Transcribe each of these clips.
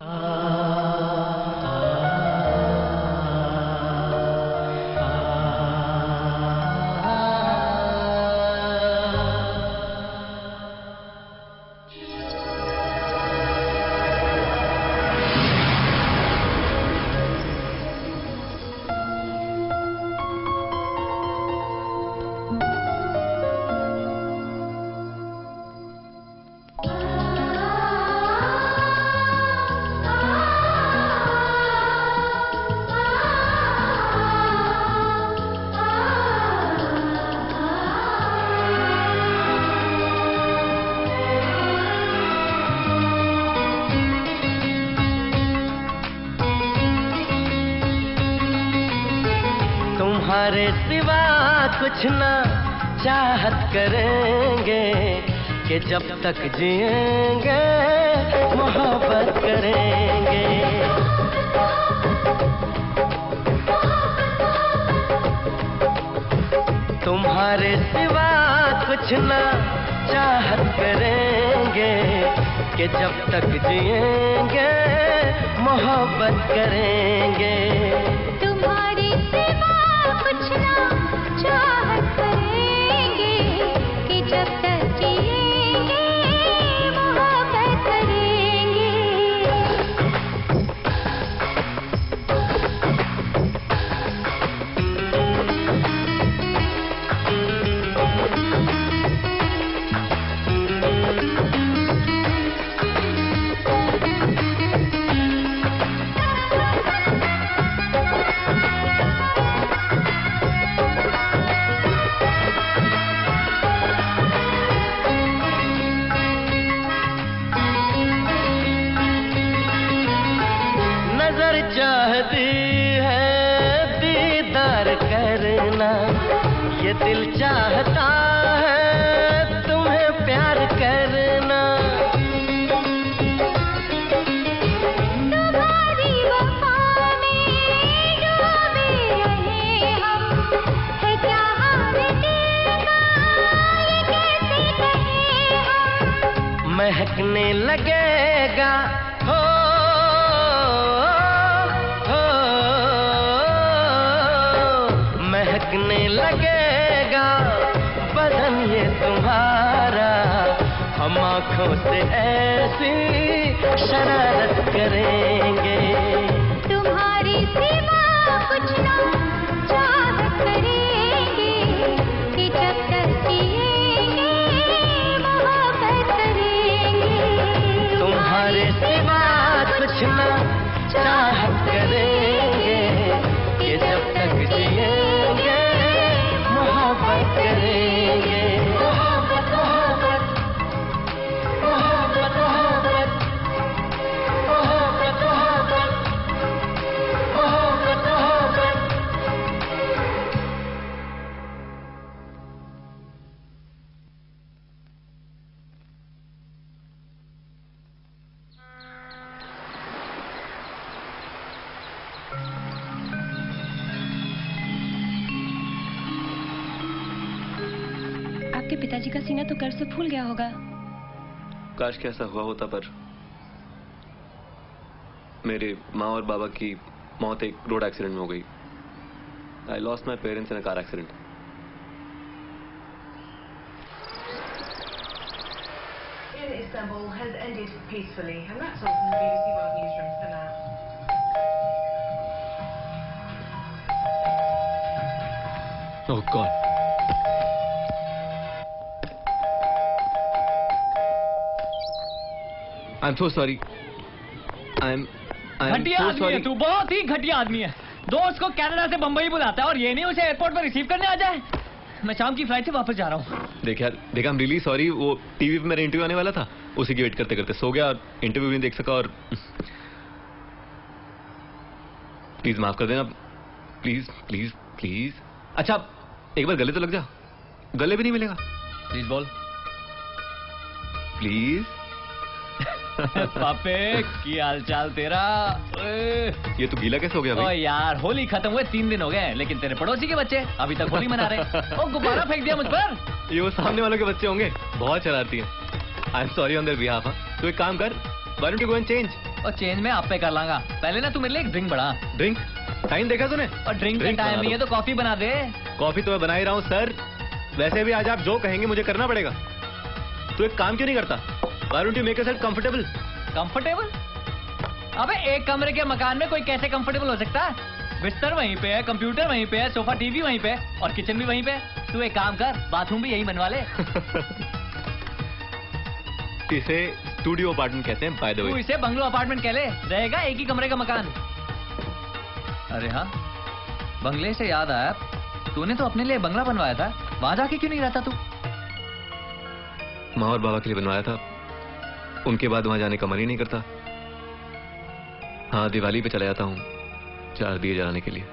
Uh. कुछ ना चाहत करेंगे कि जब तक जिएँगे, मोहब्बत करेंगे। तुम्हारे सिवा कुछ ना चाहत करेंगे कि जब तक जिएँगे, मोहब्बत करेंगे। गया होगा? काश कैसा हुआ होता पर मेरे माँ और बाबा की मौत एक रोड एक्सीडेंट में हो गई। I lost my parents in car accident Oh, God. I'm so sorry. I'm I'm घटिया आदमी है तू बहुत ही घटिया आदमी है। दोस्त को कनाडा से बंबई बुलाता है और ये नहीं उसे एयरपोर्ट पर रिसीव करने आ जाए। मैं शाम की फ़्लाइट से वापस जा रहा हूँ। देख यार देख आई एम रियली सॉरी वो टीवी पे मेरा इंटरव्यू आने वाला था। उसी की वेट करते करते सो गया और इंटरव्यू भी नहीं देख सका और प्लीज़ माफ़ कर देना। प्लीज़ प्लीज़ प्लीज़ अच्छा एक बार गले तो लग जा। गले भी नहीं मिलेगा। प्लीज़ बोल। प्लीज़ पापे की हालचाल तेरा? ये तो गीला कैसे हो गया ओ भाई यार होली खत्म हुए तीन दिन हो गए लेकिन तेरे पड़ोसी के बच्चे अभी तक होली मना रहे ओ गुब्बारा फेंक दिया मुझ पर। ये वो सामने वालों के बच्चे होंगे बहुत शरारती हैं। I am sorry on their behalf तो एक काम कर why don't you go and change और चेंज मैं आप पे कर लांगा। पहले ना तू मेरे लिए एक ड्रिंक बढ़ा। ड्रिंक टाइम देखा तूने? और ड्रिंक का टाइम नहीं है तो कॉफ़ी बना दे। कॉफ़ी तो मैं बना ही रहा हूँ सर वैसे भी आज आप जो कहेंगे मुझे करना पड़ेगा। तू एक काम क्यों नहीं करता? Why don't you make yourself comfortable? Comfortable अबे एक कमरे के मकान में कोई कैसे कंफर्टेबल हो सकता? है बिस्तर वहीं पे है कंप्यूटर वहीं पे है सोफा टीवी वहीं पे है और किचन भी वहीं पे है। तू एक काम कर बाथरूम भी यही बनवा ले। इसे स्टूडियो अपार्टमेंट कहते हैं बाय द तू इसे बंगलो अपार्टमेंट कह ले रहेगा एक ही कमरे का मकान। अरे हाँ बंगले से याद आया तूने तो अपने लिए बंगला बनवाया था वहाँ जाके क्यों नहीं रहता तू? माँ और बाबा के लिए बनवाया था। उनके बाद वहाँ जाने का मन ही नहीं करता। हाँ दिवाली पे चला जाता हूँ चार दिए जलाने के लिए।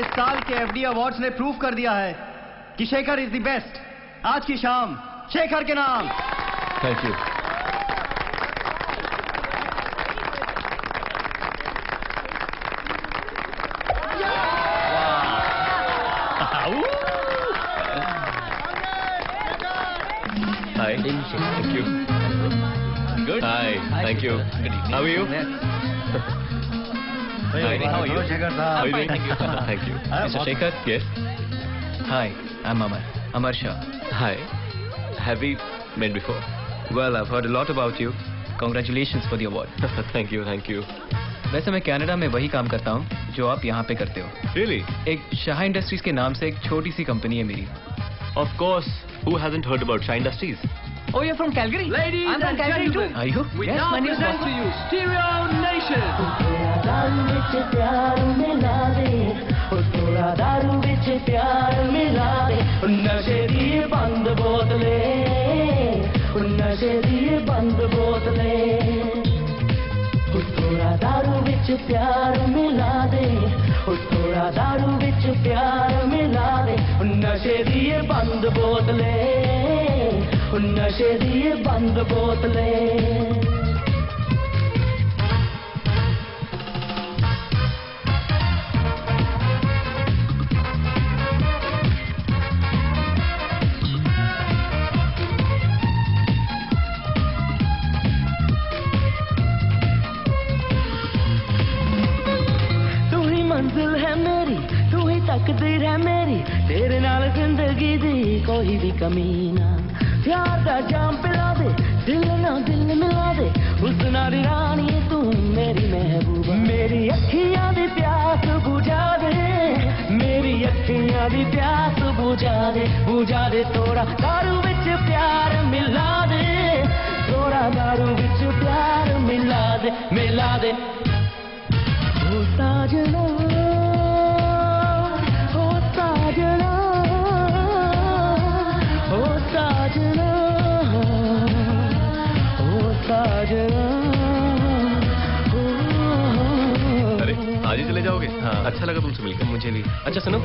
इस साल के एफडी अवार्ड्स ने प्रूफ कर दिया है कि शेखर इज़ द बेस्ट। आज की शाम शेखर के नाम। Thank you Hi. Thank you. Good. Hi. Thank you. Good evening. How are you? Hi. How are you? How are you doing? Thank you. Thank you. Uh, Mr. Shekhar? Yes. Hi, I'm Amar. Amar Shah. Hi. Have we met before? Well, I've heard a lot about you. Congratulations for the award. thank you. Thank you. वैसे मैं Canada में वही काम करता हूँ जो आप यहाँ पे करते हो Really? एक शाह इंडस्ट्रीज़ के नाम से एक छोटी सी कंपनी है मेरी Of course. Who hasn't heard about Shah Industries? Oh, you're from Calgary? Ladies I'm from Calgary too. Are you? We yes, now my name is present to you Stereo Nation. प्यार मिला दे थोड़ा दारू विच प्यार मिला दे नशे दी बंद बोतले नशे दी बंद बोतले थोड़ा दारू विच प्यार मिला दे थोड़ा दारू विच प्यार मिला दे नशे दी बंद बोतले പുണ്യശേരിയ ബന്ധ ബോധലേ मंजिल है मेरी, तू ही तकदीर है मेरी, तेरे नाल ज़िंदगी दी कोई भी कमी ना। प्यार का जाम पिला दे दिल ना दिल मिला दे उस नारी रानी, तू मेरी महबूबा। मेरी अखियाँ दी प्यास बुझा दे, मेरी अखियाँ दी प्यास बुझा दे। बुझा दे, थोड़ा दारू बिच प्यार मिला दे। थोड़ा दारू बिच प्यार मिला दे मिला दे। ओ साजना ही चले जाओगे हाँ अच्छा लगा तुमसे मिलकर मुझे भी अच्छा सुनो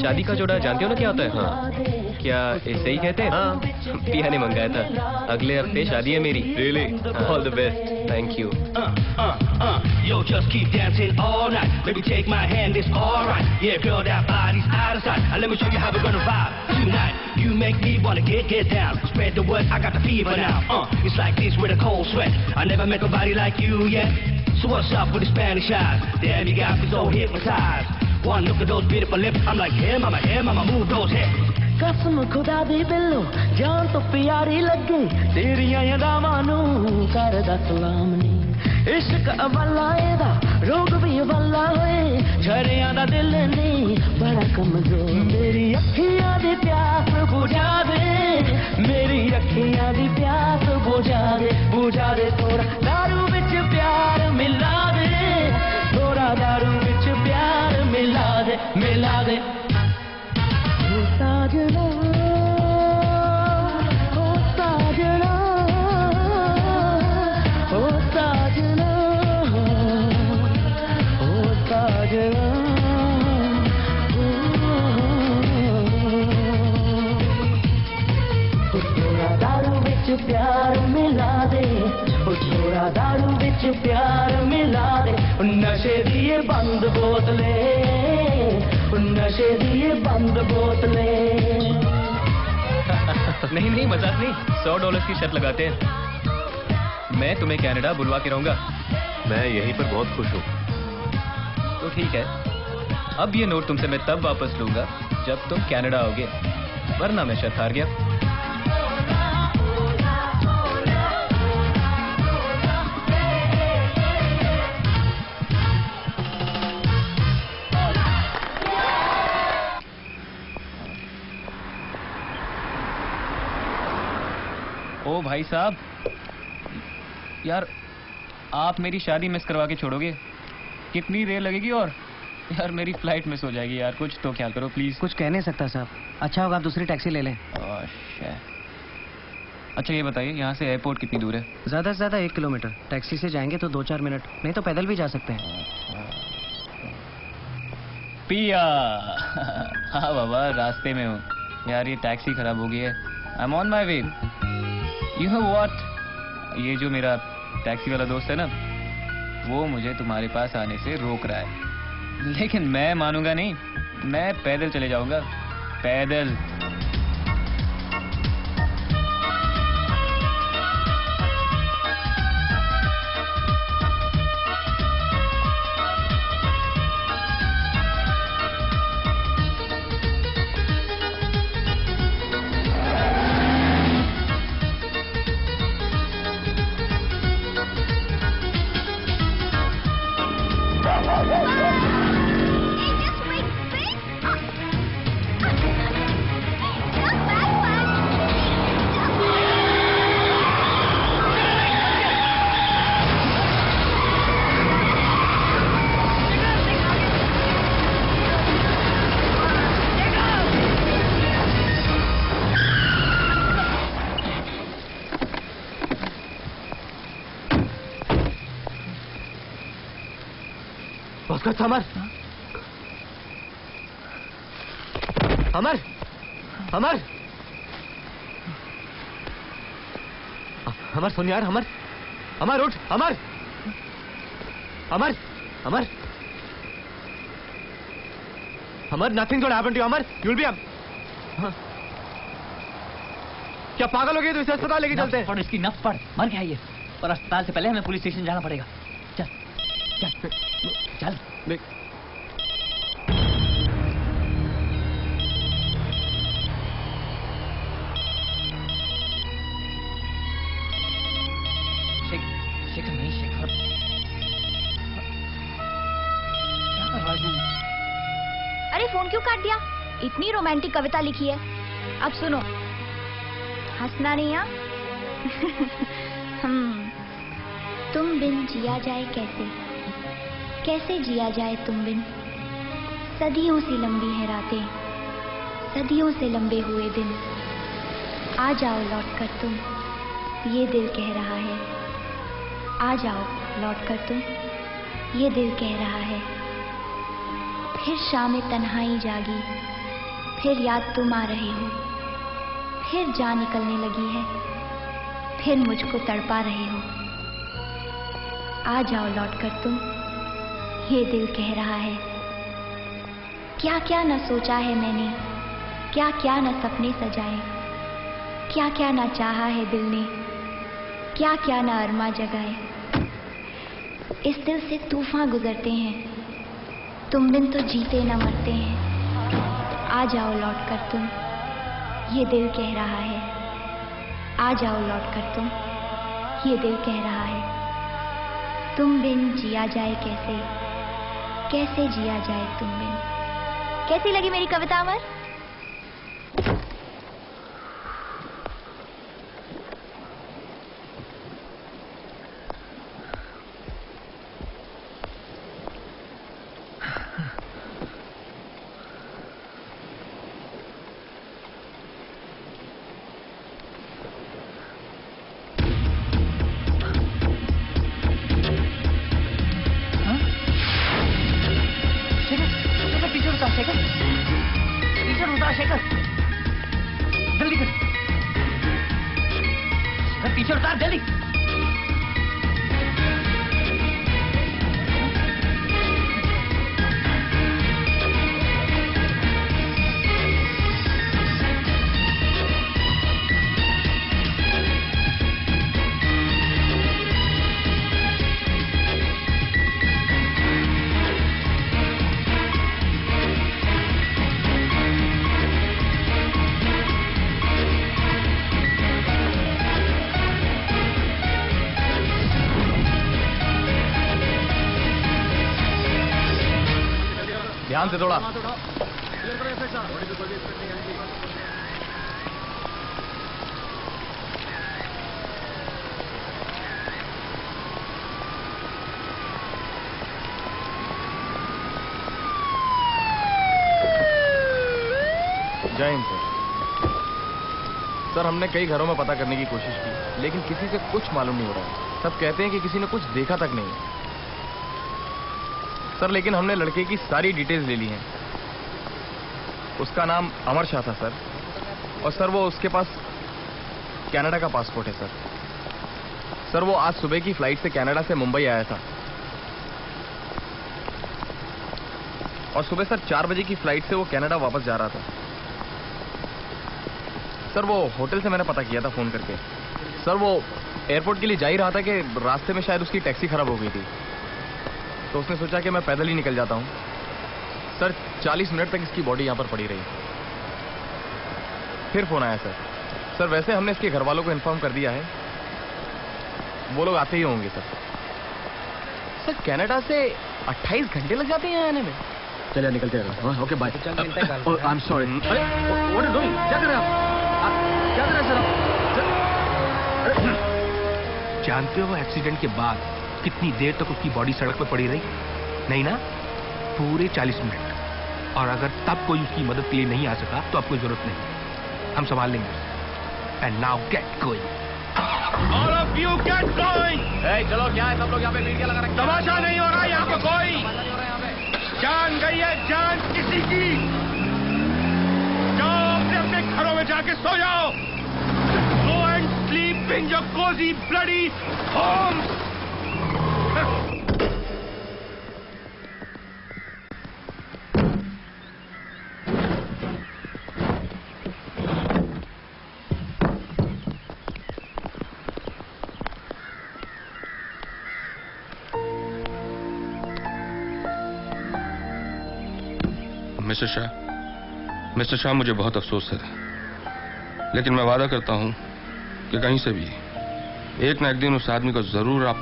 शादी का जोड़ा जानते हो ना क्या होता है हाँ क्या इसे ही कहते हैं हाँ पिया ने मंगाया था अगले हफ़्ते शादी है मेरी really all the best thank you Uh, uh, uh, yo, just keep dancing all night. Baby, take my hand, it's alright. Yeah, girl, that body's out of sight. And let me show you how we're gonna vibe tonight. You make me wanna get, get down. Spread the word, I got the fever now. Uh, it's like this with a cold sweat. I never met nobody like you yet. So what's up with the Spanish eyes? Damn, you got me so hypnotized. One look at those beautiful lips, I'm like, hey, mama, hey, mama, move those hips. ਕਸਮ ਖੁਦਾ ਦੀ ਬਿੱਲੋ ਜਾਨ ਤੋਂ ਪਿਆਰੀ ਲੱਗੇ ਤੇਰੀਆਂ ਯਾਦਾਂ ਨੂੰ ਕਰਦਾ ਸਲਾਮ ਨੀ इश्क अबला एदा रोग भी अबला होए। झरिया दा दिल ने, बड़ा कमज़ोर। मेरी अखिया दी प्यास बुझा दे। मेरी अखियाँ दी प्यास बुझा दे। बुझा दे, थोड़ा दारू विच प्यार मिला दे। थोड़ा दारू विच प्यार मिला दे मिला दे। साजना नहीं नहीं मज़ाक नहीं। सौ डॉलर की शर्त लगाते हैं। मैं तुम्हें कनाडा बुलवा के रहूँगा। मैं यहीं पर बहुत खुश हूँ। तो ठीक है। अब ये नोट तुमसे मैं तब वापस लूँगा जब तुम कनाडा आओगे। वरना मैं शर्त हार गया। भाई साहब। यार आप मेरी शादी मिस करवा के छोड़ोगे? कितनी देर लगेगी और? यार मेरी फ़्लाइट मिस हो जाएगी यार कुछ तो ख्याल करो प्लीज़ कुछ कह नहीं सकता साहब। अच्छा होगा आप दूसरी टैक्सी ले लें। अच्छा ये बताइए यहाँ से एयरपोर्ट कितनी दूर है? ज़्यादा से ज़्यादा एक किलोमीटर। टैक्सी से जाएँगे तो दो चार मिनट नहीं तो पैदल भी जा सकते हैं। पिया। हाँ बाबा रास्ते में हूँ। यार ये टैक्सी खराब हो गई है। I am on my way you know what ये जो मेरा टैक्सी वाला दोस्त है ना, वो मुझे तुम्हारे पास आने से रोक रहा है। लेकिन मैं मानूँगा नहीं, मैं पैदल चले जाऊँगा। पैदल। भास्कर अमर। अमर। अमर। अमर सुन यार अमर। अमर उठ। Amar. Amar. Amar. Amar nothing gonna happen to Amar. You will be क्या पागल हो गए तो इसे अस्पताल लेके चलते हैं? पढ़ इसकी नफ पढ़। मर गया ये। और अस्पताल से पहले हमें पुलिस स्टेशन जाना पड़ेगा। चल। चल। चल। शेख- शेखर नहीं शेखर क्या कर रहा है तू? अरे फ़ोन क्यों काट दिया? इतनी रोमांटिक कविता लिखी है। अब सुनो। हंसना नहीं आ हम्म। तुम बिन जिया जाए कैसे? कैसे जिया जाए तुम बिन? सदियों से लंबी है रातें, सदियों से लंबे हुए दिन। आ जाओ लौट कर तुम, ये दिल कह रहा है। आ जाओ लौट कर तुम, ये दिल कह रहा है। फिर शाम तन्हाई जागी, फिर याद तुम आ रहे हो, फिर जा निकलने लगी है, फिर मुझको तड़पा रहे हो। आ जाओ लौट कर तुम ये दिल कह रहा है। क्या क्या न सोचा है मैंने क्या क्या न सपने सजाए क्या क्या न चाहा है दिल ने क्या क्या न अरमा जगाए। इस दिल से तूफ़ान गुजरते हैं, तुम बिन तो जीते न मरते हैं। आ जाओ लौट कर तुम, ये दिल कह रहा है। आ जाओ लौट कर तुम, ये दिल कह रहा है। तुम बिन जिया जाए कैसे कैसे जिया जाए तुम बिन? कैसी लगी मेरी कविता अमर? ध्यान से थोड़ा सर सर हमने कई घरों में पता करने की कोशिश की, लेकिन किसी से कुछ मालूम नहीं हो रहा है। सब कहते हैं कि किसी ने कुछ देखा तक नहीं। सर, लेकिन हमने लड़के की सारी डिटेल्स ले ली हैं। उसका नाम अमर शाह था, सर। और सर, वो उसके पास कनाडा का पासपोर्ट है, सर। सर, वो आज सुबह की फ़्लाइट से कनाडा से मुंबई आया था। और सुबह सर, चार बजे की फ़्लाइट से वो कनाडा वापस जा रहा था। सर, वो होटल से मैंने पता किया था फ़ोन करके। सर, वो एयरपोर्ट के लिए जा ही रहा था कि रास्ते में शायद उसकी टैक्सी खराब हो गई थी। तो उसने सोचा कि मैं पैदल ही निकल जाता हूँ। सर 40 मिनट तक इसकी बॉडी यहाँ पर पड़ी रही। फिर फ़ोन आया सर। सर वैसे हमने इसके घर वालों को इन्फॉर्म कर दिया है। वो लोग आते ही होंगे सर। सर कनाडा से 28 घंटे लग जाते हैं यहाँ आने में। चलिए निकलते हैं। Okay bye I am sorry अरे व्हाट आर डूइंग क्या कर रहे हैं आप? क्या कर रहे हैं सर? जानते हो एक्सीडेंट के बाद कितनी देर तक उसकी बॉडी सड़क पर पड़ी रही? नहीं ना? पूरे 40 मिनट। और अगर तब कोई उसकी मदद के लिए नहीं आ सका तो अब कोई ज़रूरत नहीं। हम संभाल लेंगे। And now get going All of you get going! ए, चलो क्या है? सब लोग यहाँ पे मीडिया लगा रखे हैं। तमाशा नहीं हो रहा यहाँ पे कोई। जान गई है जान किसी की। जाओ अपने अपने घरों में जाके सो जाओ। Go and sleep in your cosy bloody homes mister Shah mister Shah मुझे बहुत अफसोस है। लेकिन मैं वादा करता हूँ कि कहीं से भी एक ना एक दिन उस आदमी को ज़रूर आप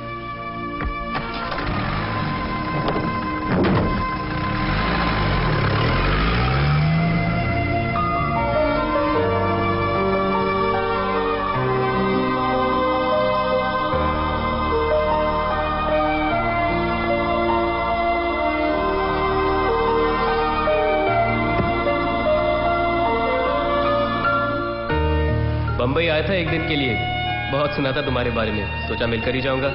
था एक दिन के लिए। बहुत सुना था तुम्हारे बारे में। सोचा मिलकर ही जाऊँगा।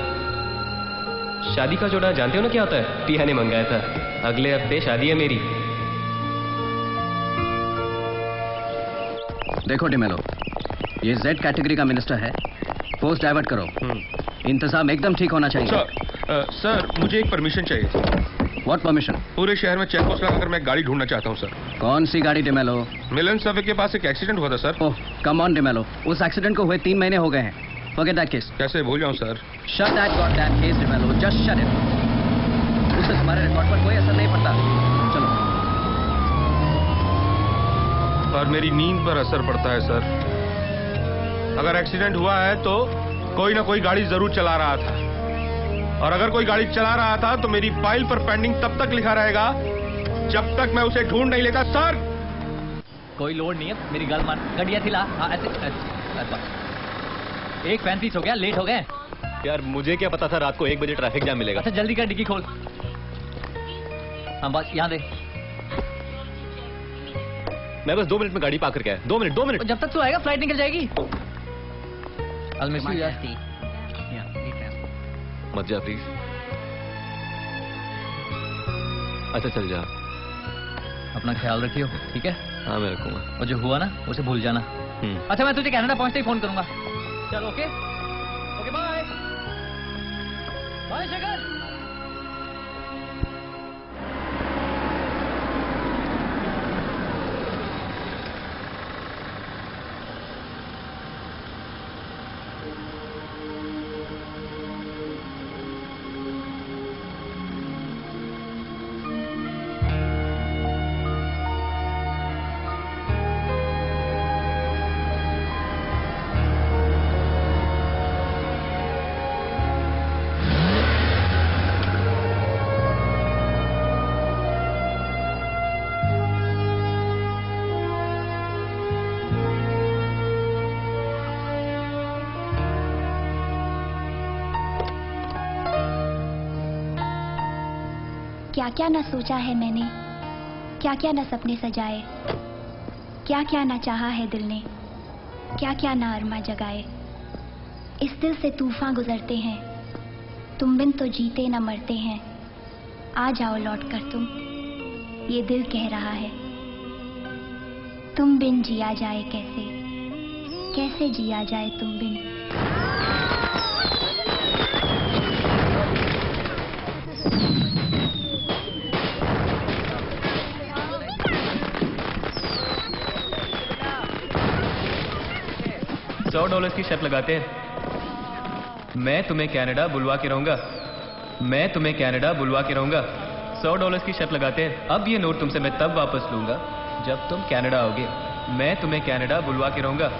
शादी का जोड़ा जानते हो ना क्या होता है? टिया ने मंगाया था। अगले हफ़्ते शादी है मेरी। देखो डिमेलो ये जेड कैटेगरी का मिनिस्टर है। पोस्ट डाइवर्ट करो। इंतज़ाम एकदम ठीक होना चाहिए। सर अ, सर मुझे एक परमिशन चाहिए थी। व्हाट परमिशन पूरे शहर में चेक पोस्ट लगाकर मैं गाड़ी ढूंढना चाहता हूँ सर। कौन सी गाड़ी डिमेलो? मिलन सफे के पास एक एक्सीडेंट हुआ था sir. Oh come on DeMello. उस एक्सीडेंट को हुए तीन महीने हो गए हैं। फॉरगेट दैट केस कैसे? भूल जाऊँ sir. Shut that got that case DeMello. Just shut it उससे तुम्हारे रिकॉर्ड पर कोई असर नहीं पड़ता। चलो। पर मेरी नींद पर असर पड़ता है सर। अगर एक्सीडेंट हुआ है तो कोई ना कोई गाड़ी ज़रूर चला रहा था। और अगर कोई गाड़ी चला रहा था तो मेरी फ़ाइल पर पेंडिंग तब तक लिखा रहेगा जब तक मैं उसे ढूंढ नहीं लेता सर। कोई लोड नहीं है मेरी गल मान गड्डिया थी ला हाँ ऐसे ऐसे- ऐसे बस। एक पैंतीस हो गया लेट हो गए। यार मुझे क्या पता था रात को एक बजे ट्रैफ़िक जाम मिलेगा? अच्छा जल्दी कर डिक्की खोल। हाँ बस यहाँ दे। मैं बस दो मिनट में गाड़ी पाकर करके आया। दो मिनट दो मिनट। जब तक तू आएगा फ़्लाइट निकल जाएगी। मत जा प्लीज़ अच्छा चल जा। अपना ख्याल रखियो ठीक है? हाँ मैं रखूँगा। और जो हुआ ना उसे भूल जाना। हम्म। अच्छा मैं तुझे कनाडा पहुँचते ही फ़ोन करूँगा। चल okay okay bye bye Shekhar क्या ना सोचा है मैंने? क्या क्या ना सपने सजाए? क्या क्या ना चाहा है दिल ने? क्या क्या ना अरमा जगाए? इस दिल से तूफ़ान गुजरते हैं। तुम बिन तो जीते ना मरते हैं। आ जाओ लौट कर तुम। ये दिल कह रहा है। तुम बिन जिया जाए कैसे? कैसे जिया जाए तुम बिन? सौ डॉलर की शर्त लगाते हैं। मैं तुम्हें कनाडा बुलवा के रहूँगा। मैं तुम्हें कनाडा बुलवा के रहूँगा। सौ डॉलर की शर्त लगाते हैं। अब ये नोट तुमसे मैं तब वापस लूँगा, जब तुम कनाडा आओगे। मैं तुम्हें कनाडा बुलवा के रहूँगा।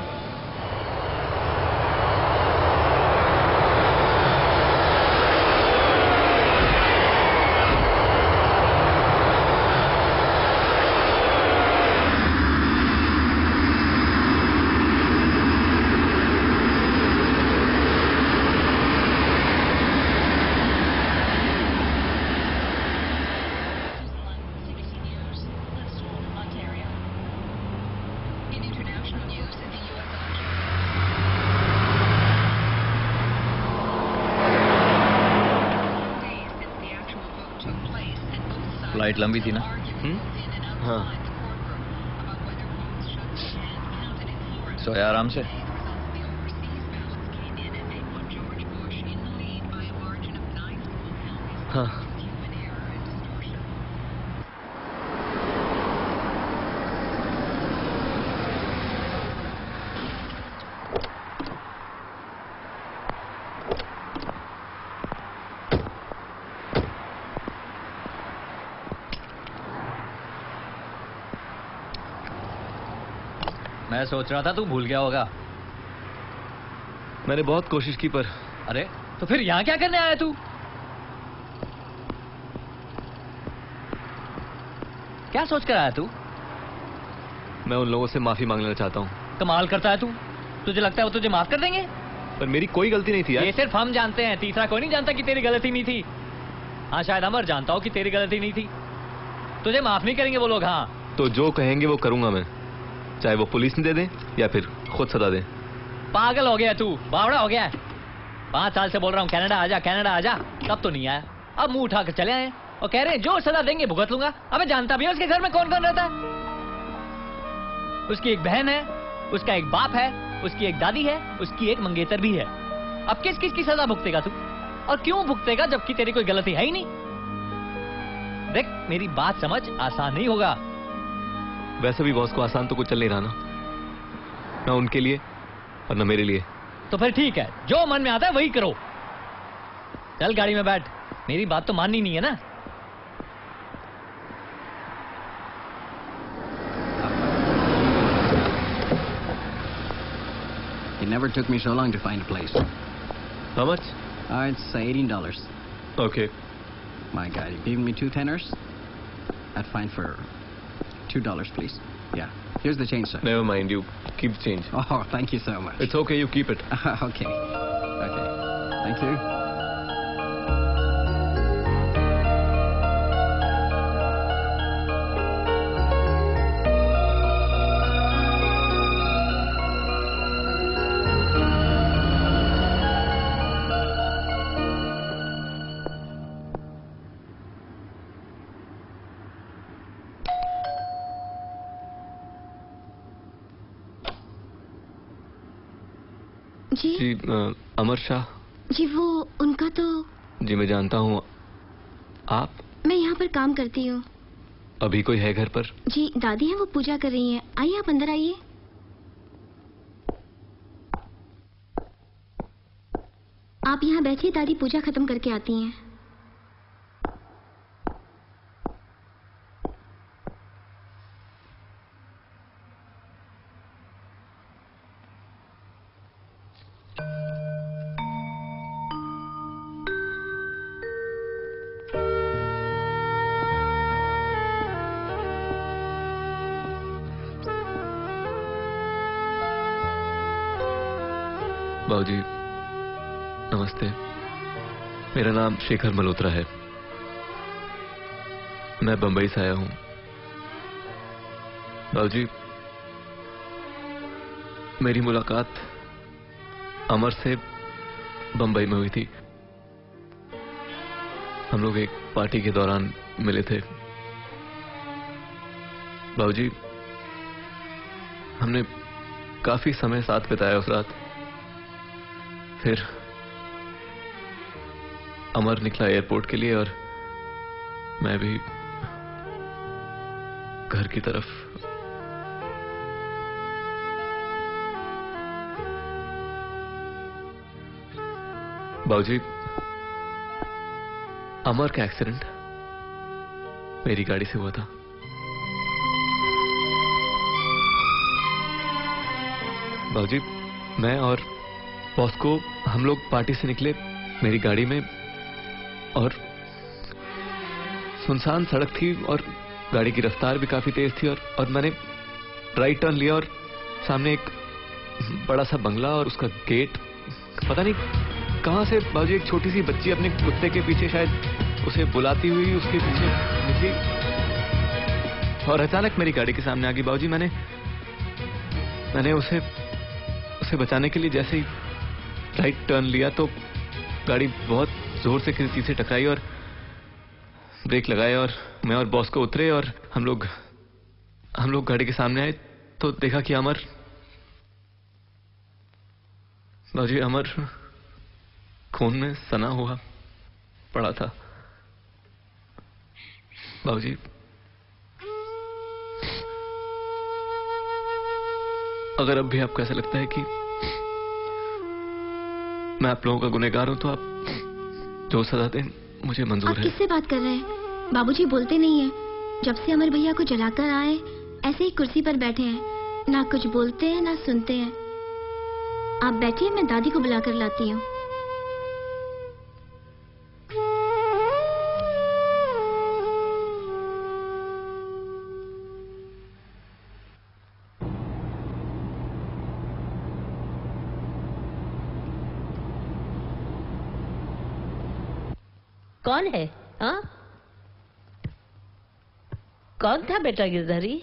फ़्लाइट लंबी थी ना। हाँ। सोया आराम से। मैं सोच रहा था तू भूल गया होगा। मैंने बहुत कोशिश की पर। अरे तो फिर यहाँ क्या करने आया तू? क्या सोच कर आया तू? मैं उन लोगों से माफ़ी मांगना चाहता हूँ। कमाल करता है तू। तुझे लगता है वो तुझे माफ़ कर देंगे? पर मेरी कोई गलती नहीं थी यार। ये सिर्फ़ हम जानते हैं। तीसरा कोई नहीं जानता कि तेरी गलती नहीं थी। हाँ शायद अमर जानता हो कि तेरी गलती नहीं थी। तुझे माफ़ नहीं करेंगे वो लोग हाँ। तो जो कहेंगे वो करूँगा मैं। चाहे वो पुलिस ने दे दे या फिर खुद सदा दे। पागल हो गया तू, बावड़ा हो गया। पाँच साल से बोल रहा हूँ, कनाडा आजा कनाडा आजा तब तो नहीं आया। अब मुँह उठा कर चले आए। और कह रहे हैं, जो सजा देंगे भुगत लूँगा। अबे जानता भी है उसके घर में कौन कौन रहता है? उसकी एक बहन है, उसका एक बाप है, उसकी एक दादी है, उसकी एक मंगेतर भी है। अब किस किस की सजा भुगतेगा तू? और क्यों भुगतेगा जबकि तेरी कोई गलती है ही नहीं? देख, मेरी बात समझ आसान नहीं होगा। वैसे भी बॉस को आसान तो कुछ चल नहीं रहा ना ना उनके लिए और ना मेरे लिए तो फिर ठीक है जो मन में आता है वही करो चल गाड़ी में बैठ मेरी बात तो माननी नहीं है ना It never took me so long to find a place. How much? Uh, it's uh, $18. Okay. My God, you gave me two tenors? I'd find for $2, please. Yeah. Here's the change, sir. Never mind, you keep the change. Oh, thank you so much. It's okay, you keep it. okay. Okay. Thank you. जी आ, अमर शाह। जी वो उनका तो जी मैं जानता हूँ। आप? मैं यहाँ पर काम करती हूँ। अभी कोई है घर पर? जी दादी है वो पूजा कर रही हैं। आइए आप अंदर आइए। आप यहाँ बैठिए दादी पूजा खत्म करके आती हैं। नाम शेखर मल्होत्रा है। मैं बंबई से आया हूँ। बाबूजी मेरी मुलाकात अमर से बंबई में हुई थी। हम लोग एक पार्टी के दौरान मिले थे। बाबूजी हमने काफ़ी समय साथ बिताया उस रात। फिर अमर निकला एयरपोर्ट के लिए और मैं भी घर की तरफ़ बाबूजी, अमर का एक्सीडेंट मेरी गाड़ी से हुआ था। बाबूजी, मैं और बॉस को हम लोग पार्टी से निकले मेरी गाड़ी में और सुनसान सड़क थी और गाड़ी की रफ्तार भी काफ़ी तेज थी और और मैंने राइट टर्न लिया और सामने एक बड़ा सा बंगला और उसका गेट पता नहीं कहाँ से बाबूजी एक छोटी सी बच्ची अपने कुत्ते के पीछे शायद उसे बुलाती हुई उसके पीछे निकली और अचानक मेरी गाड़ी के सामने आ गई बाबूजी, मैंने मैंने उसे उसे बचाने के लिए जैसे ही राइट टर्न लिया तो गाड़ी बहुत ज़ोर से किसी से टकराई और ब्रेक लगाए और मैं और बॉस को उतरे और हम लोग हम लोग गाड़ी के सामने आए तो देखा कि अमर बाबूजी अमर खून में सना हुआ पड़ा था। बाबूजी अगर अब भी आपको ऐसा लगता है कि मैं आप लोगों का गुनहगार हूँ तो आप जो सजा दें मुझे मंजूर आप है। किससे बात कर रहे हैं? बाबूजी बोलते नहीं है। जब से अमर भैया को जलाकर आए ऐसे ही कुर्सी पर बैठे हैं। ना कुछ बोलते हैं ना सुनते हैं। आप बैठिए मैं दादी को बुलाकर लाती हूँ। कौन है हा? कौन था बेटा Girdhari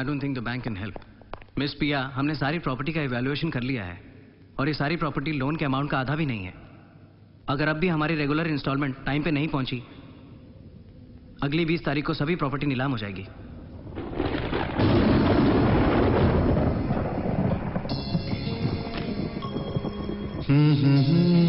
I don't think the bank can help miss Piya हमने सारी प्रॉपर्टी का इवैल्यूएशन कर लिया है और ये सारी प्रॉपर्टी लोन के अमाउंट का आधा भी नहीं है। अगर अब भी हमारी रेगुलर इंस्टॉलमेंट टाइम पे नहीं पहुँची, अगली 20 तारीख को सभी प्रॉपर्टी नीलाम हो जाएगी। जागते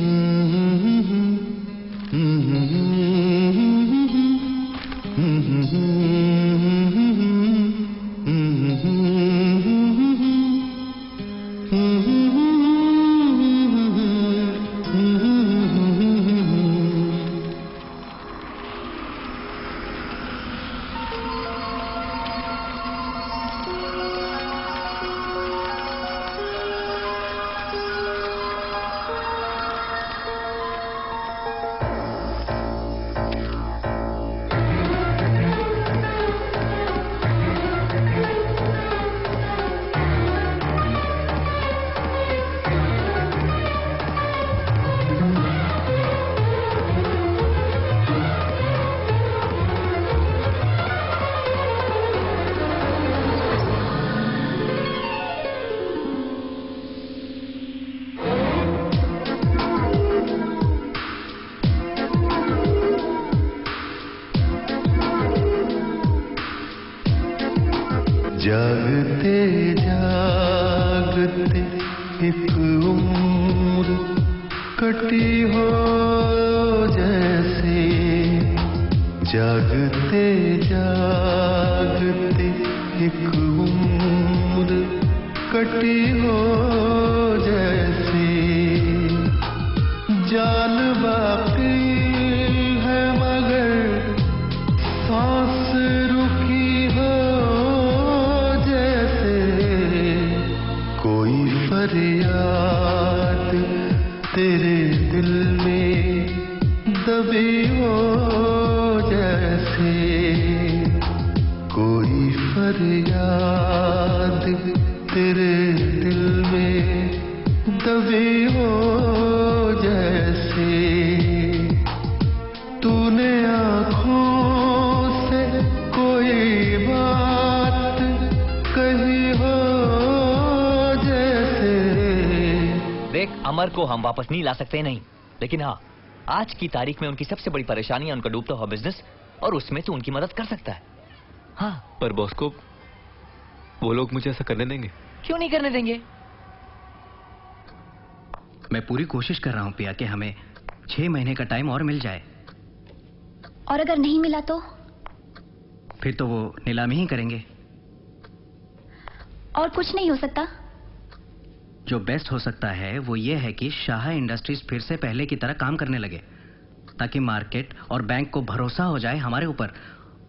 हम वापस नहीं ला सकते नहीं। लेकिन हाँ आज की तारीख में उनकी सबसे बड़ी परेशानी है उनका डूबता हुआ बिज़नेस और उसमें तो उनकी मदद कर सकता है। हाँ। पर बॉस को वो लोग मुझे ऐसा करने देंगे? क्यों नहीं करने देंगे? मैं पूरी कोशिश कर रहा हूँ पिया कि हमें छह महीने का टाइम और मिल जाए। और अगर नहीं मिला तो? फिर तो वो नीलामी ही करेंगे। और कुछ नहीं हो सकता। जो बेस्ट हो सकता है वो ये है कि शाह इंडस्ट्रीज़ फिर से पहले की तरह काम करने लगे ताकि मार्केट और बैंक को भरोसा हो जाए हमारे ऊपर।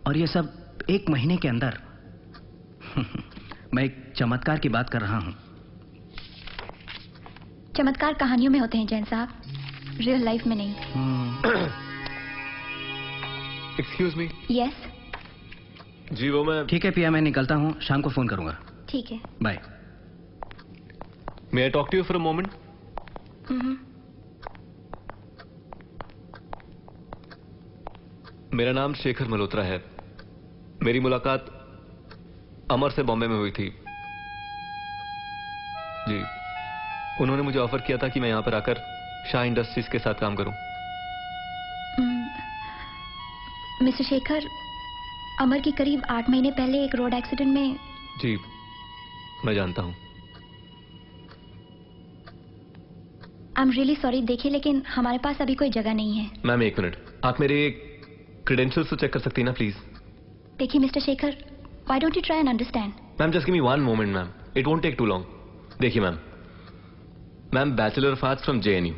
और ये सब एक महीने के अंदर। मैं एक चमत्कार की बात कर रहा हूँ। चमत्कार कहानियों में होते हैं जैन साहब। रियल लाइफ में नहीं। एक्सक्यूज मी यस जी वो मैं ठीक है पिया मैं निकलता हूँ। शाम को फ़ोन करूँगा। ठीक है। Bye may I talk to you for a moment hmm. मेरा नाम शेखर मल्होत्रा है। मेरी मुलाकात अमर से बॉम्बे में हुई थी। जी। उन्होंने मुझे ऑफ़र किया था कि मैं यहाँ पर आकर शाह इंडस्ट्रीज़ के साथ काम करूँ। मिस्टर शेखर अमर की करीब आठ महीने पहले एक रोड एक्सीडेंट में जी। मैं जानता हूँ। आई एम रियली सॉरी देखिए लेकिन हमारे पास अभी कोई जगह नहीं है। मैम एक मिनट आप मेरे क्रेडेंशियल्स तो चेक कर सकती हैं ना प्लीज़ देखिए mister Shekhar why don't you try and understand ma'am just give me one moment ma'am it won't take too long देखिए ma'am ma'am bachelor of arts from JNU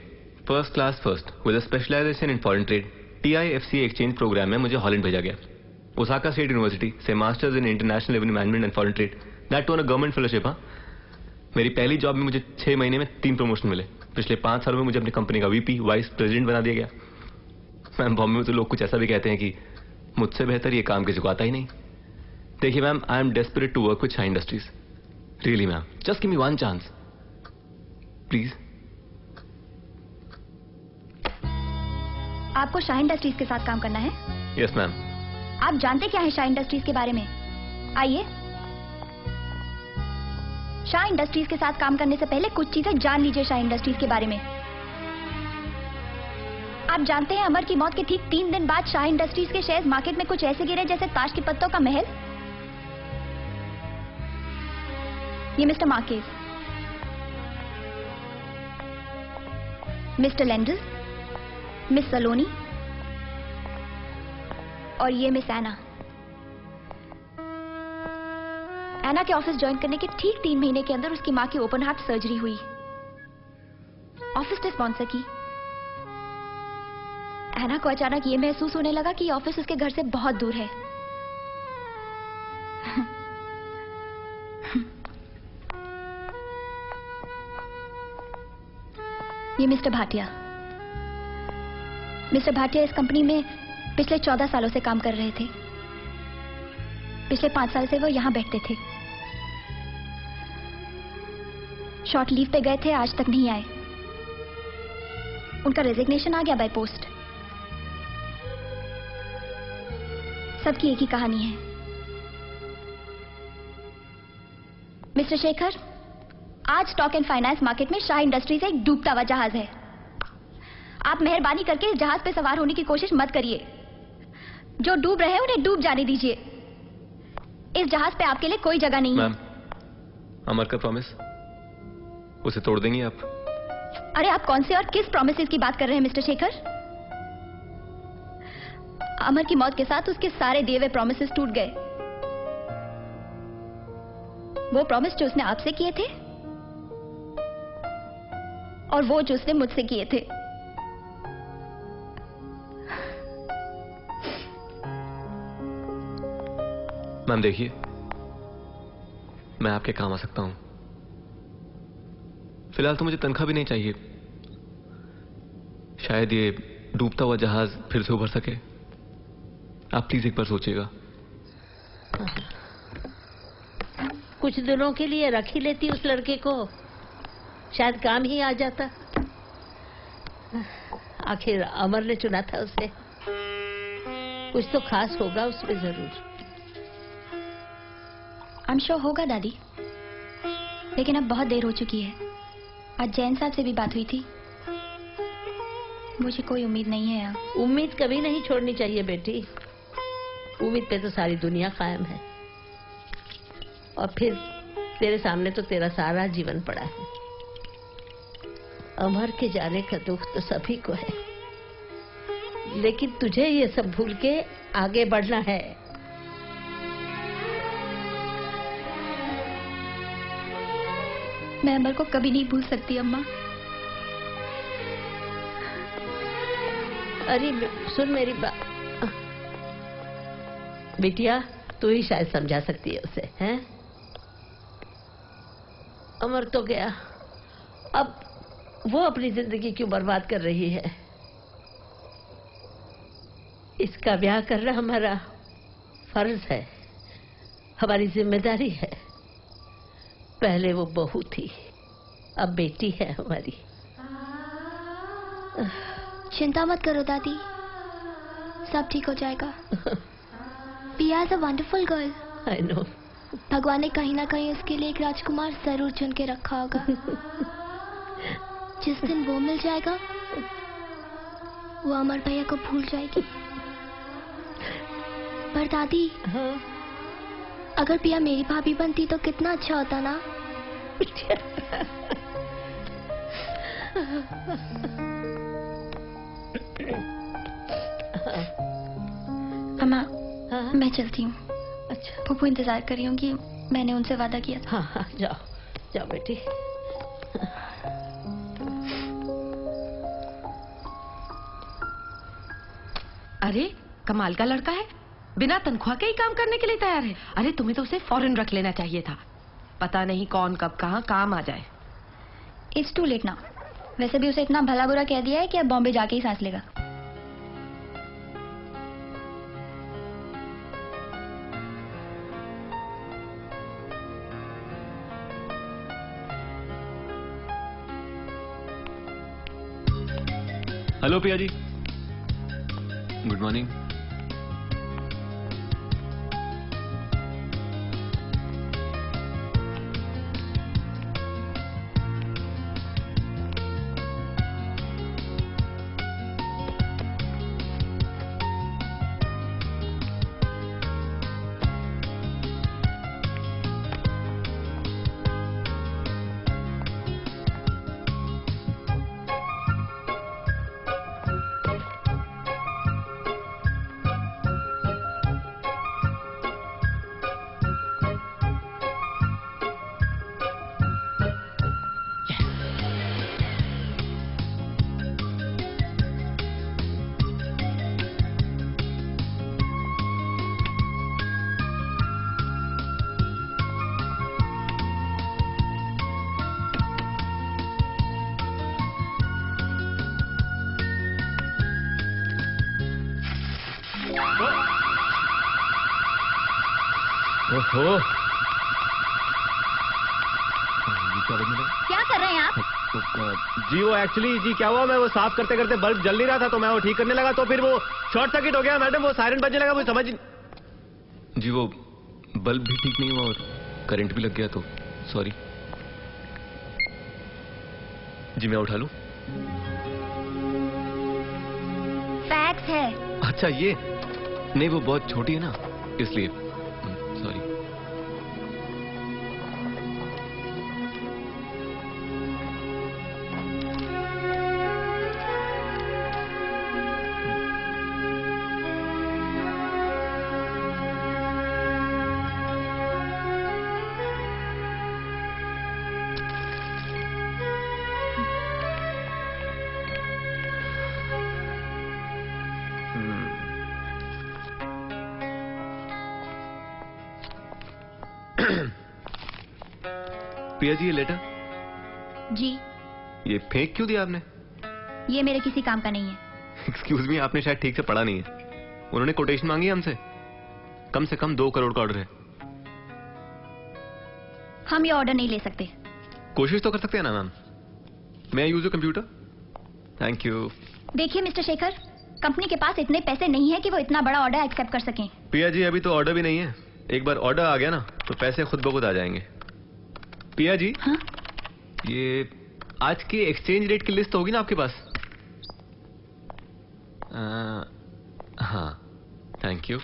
first class first with specialisation in foreign trade TIFC exchange programme में मुझे Holland भेजा गया। Osaka state university से masters in international revenue management and foreign trade that too on a government fellowship हाँ। मेरी पहली job में मुझे छह महीने में तीन प्रमोशन मिले। पिछले पाँच सालों में मुझे अपनी कंपनी का वीपी वाइस प्रेसिडेंट बना दिया गया। मैम बॉम्बे में तो लोग कुछ ऐसा भी कहते हैं कि मुझसे बेहतर ये काम किसी को आता ही नहीं। देखिए ma'am I am desperate to work with Shah industries really ma'am just give me one chance please आपको शाह इंडस्ट्रीज़ के साथ काम करना है? यस yes, मैम आप जानते क्या है शाह इंडस्ट्रीज़ के बारे में? आइए। शाह इंडस्ट्रीज़ के साथ काम करने से पहले कुछ चीज़ें जान लीजिए शाह इंडस्ट्रीज़ के बारे में। आप जानते हैं अमर की मौत के ठीक तीन दिन बाद शाह इंडस्ट्रीज़ के शेयर मार्केट में कुछ ऐसे गिरे जैसे ताश के पत्तों का महल। ये mister Marquez. Mister Lendl. Miss Saloni. और ये मिस एना। एना के ऑफ़िस ज्वाइन करने के ठीक तीन महीने के अंदर उसकी माँ की ओपन हार्ट सर्जरी हुई। ऑफ़िस ने स्पॉन्सर की। एना को अचानक ये महसूस होने लगा कि ऑफ़िस उसके घर से बहुत दूर है। ये मिस्टर भाटिया। मिस्टर भाटिया इस कंपनी में पिछले चौदह सालों से काम कर रहे थे। पिछले पाँच साल से वो यहाँ बैठते थे। शॉर्ट लीव पे गए थे, आज तक नहीं आए। उनका रेजिग्नेशन आ गया बाय पोस्ट सबकी एक ही कहानी है। मिस्टर शेखर, आज स्टॉक एंड फाइनेंस मार्केट में शाह इंडस्ट्रीज़ एक डूबता हुआ जहाज़ है। आप मेहरबानी करके इस जहाज़ पे सवार होने की कोशिश मत करिए। जो डूब रहे हैं, उन्हें डूब जाने दीजिए। इस जहाज़ पे आपके लिए कोई जगह नहीं है। मैम, अमर का प्रॉमिस उसे तोड़ देंगी आप। अरे आप कौन से और किस प्रोमिस की बात कर रहे हैं मिस्टर शेखर? अमर की मौत के साथ उसके सारे दिए हुए प्रोमिस टूट गए। वो प्रॉमिस जो उसने आपसे किए थे और वो जो उसने मुझसे किए थे। मैम देखिए मैं आपके काम आ सकता हूँ। फ़िलहाल तो मुझे तनख्वाह भी नहीं चाहिए। शायद ये डूबता हुआ जहाज़ फिर से उभर सके। आप प्लीज़ एक बार सोचिएगा। कुछ दिनों के लिए रख ही लेती उस लड़के को। शायद काम ही आ जाता। आखिर अमर ने चुना था उसे। कुछ तो खास होगा उसमें ज़रूर। आई एम श्योर होगा दादी। लेकिन अब बहुत देर हो चुकी है। आज जैन साहब से भी बात हुई थी। मुझे कोई उम्मीद नहीं है उम्मीद कभी नहीं छोड़नी चाहिए बेटी। उम्मीद पे तो सारी दुनिया कायम है। और फिर तेरे सामने तो तेरा सारा जीवन पड़ा है। अमर के जाने का दुख तो सभी को है। लेकिन तुझे ये सब भूल के आगे बढ़ना है। मैं अमर को कभी नहीं भूल सकती, अम्मा। अरे सुन मेरी बात बिटिया, तू ही शायद समझा सकती है उसे, हैं? अमर तो गया। अब वो अपनी ज़िंदगी क्यों बर्बाद कर रही है? इसका ब्याह करना हमारा फ़र्ज़ है। हमारी ज़िम्मेदारी है। पहले वो बहू थी। अब बेटी है हमारी। चिंता मत करो दादी। सब ठीक हो जाएगा। Piya is a wonderful girl I know भगवान ने कहीं ना कहीं उसके लिए एक राजकुमार ज़रूर चुन के रखा होगा। जिस दिन वो मिल जाएगा वो अमर भैया को भूल जाएगी। पर दादी अगर पिया मेरी भाभी बनती तो कितना अच्छा होता ना? अम्मा मैं चलती हूँ। अच्छा। पप्पू इंतज़ार कर रही हूँ कि मैंने उनसे वादा किया था। हाँ हाँ जाओ जाओ बेटी। अरे कमाल का लड़का है। बिना तनख्वाह के ही काम करने के लिए तैयार है। अरे तुम्हें तो उसे फ़ौरन रख लेना चाहिए था। पता नहीं कौन कब कहाँ काम आ जाए। इट्स टू लेट ना वैसे भी उसे इतना भला बुरा कह दिया है कि अब बॉम्बे जाके ही सांस लेगा। Hello Piya ji. Good morning actually ji क्या हुआ? मैं वो साफ़ करते करते बल्ब जल नहीं रहा था तो मैं वो ठीक करने लगा तो फिर वो शॉर्ट सर्किट हो गया मैडम वो सायरन बजने लगा मुझे समझ जी वो बल्ब भी ठीक नहीं हुआ और करंट भी लग गया तो सॉरी जी मैं उठा लू? फैक्स है। अच्छा ये नहीं वो बहुत छोटी है ना इसलिए। पिया जी ये लेटर? जी। ये फेंक क्यों दिया आपने? ये मेरे किसी काम का नहीं है। एक्सक्यूज मी आपने शायद ठीक से पढ़ा नहीं है। उन्होंने कोटेशन मांगी हमसे? कम से कम दो करोड़ का ऑर्डर है। हम ये ऑर्डर नहीं ले सकते। कोशिश तो कर सकते हैं ना मैम मैं यूज़ कंप्यूटर थैंक यू देखिए मिस्टर शेखर कंपनी के पास इतने पैसे नहीं है कि वो इतना बड़ा ऑर्डर एक्सेप्ट कर सकें। पिया जी अभी तो ऑर्डर भी नहीं है। एक बार ऑर्डर आ गया ना तो पैसे खुद ब खुद आ जाएँगे। पिया जी। हाँ? ये आज की एक्सचेंज रेट की लिस्ट होगी ना आपके पास? आ, हाँ थैंक यू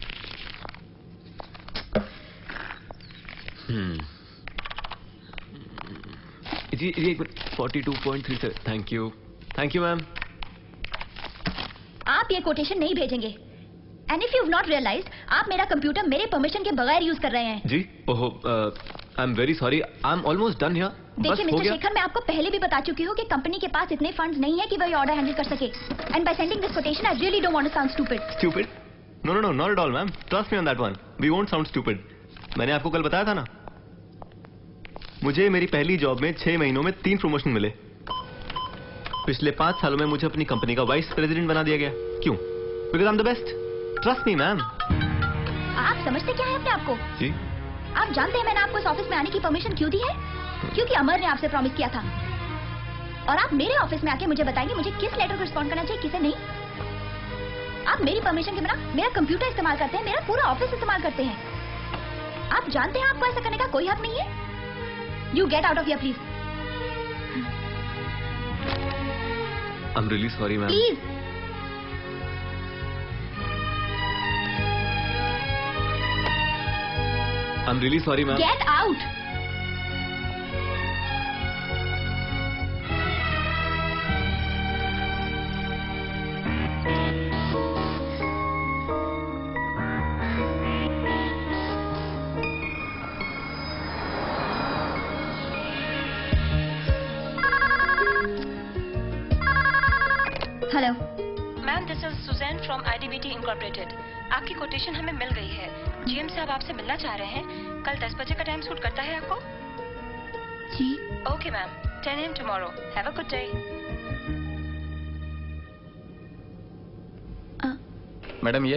हम्म। जी जी एक minute. Forty two point three seven thank you thank you ma'am आप ये कोटेशन नहीं भेजेंगे। And if you not realise आप मेरा कंप्यूटर मेरे परमिशन के बगैर यूज़ कर रहे हैं। जी ओहो I am very sorry I am almost done here देखिए मिस्टर शेखर मैं आपको पहले भी बता चुकी हूँ कि कंपनी के पास इतने फंड्स नहीं है कि वो ये ऑर्डर हैंडल कर सके। And by sending this quotation I really don't want to sound stupid stupid no no no not at all ma'am trust me on that one we won't sound stupid मैंने आपको कल बताया था ना? मुझे मेरी पहली जॉब में छह महीनों में तीन प्रमोशन मिले। पिछले पाँच सालों में मुझे अपनी कंपनी का वाइस प्रेसिडेंट बना दिया गया। क्यों? Because I am the best trust me ma'am आप समझते क्या है अपने आप को? जी। आप जानते हैं मैंने आपको इस ऑफ़िस में आने की परमिशन क्यों दी है? क्योंकि अमर ने आपसे प्रॉमिस किया था। और आप मेरे ऑफ़िस में आके मुझे बताएँगे मुझे किस लेटर को रिस्पॉन्ड करना चाहिए किसे नहीं। आप मेरी परमिशन के बिना मेरा कंप्यूटर इस्तेमाल करते हैं मेरा पूरा ऑफ़िस इस्तेमाल करते हैं। आप जानते हैं आपको ऐसा करने का कोई हक नहीं है? You get out of here please I am really sorry ma'am I am really sorry ma'am get out hello ma'am this is Susan from IDBT incorporated आपकी कोटेशन हमें मिल गई है। जीएम साहब आपसे मिलना चाह रहे हैं। 10 बजे का टाइम सूट करता है आपको? जी। Okay ma'am 10 AM tomorrow have a good day madam ये?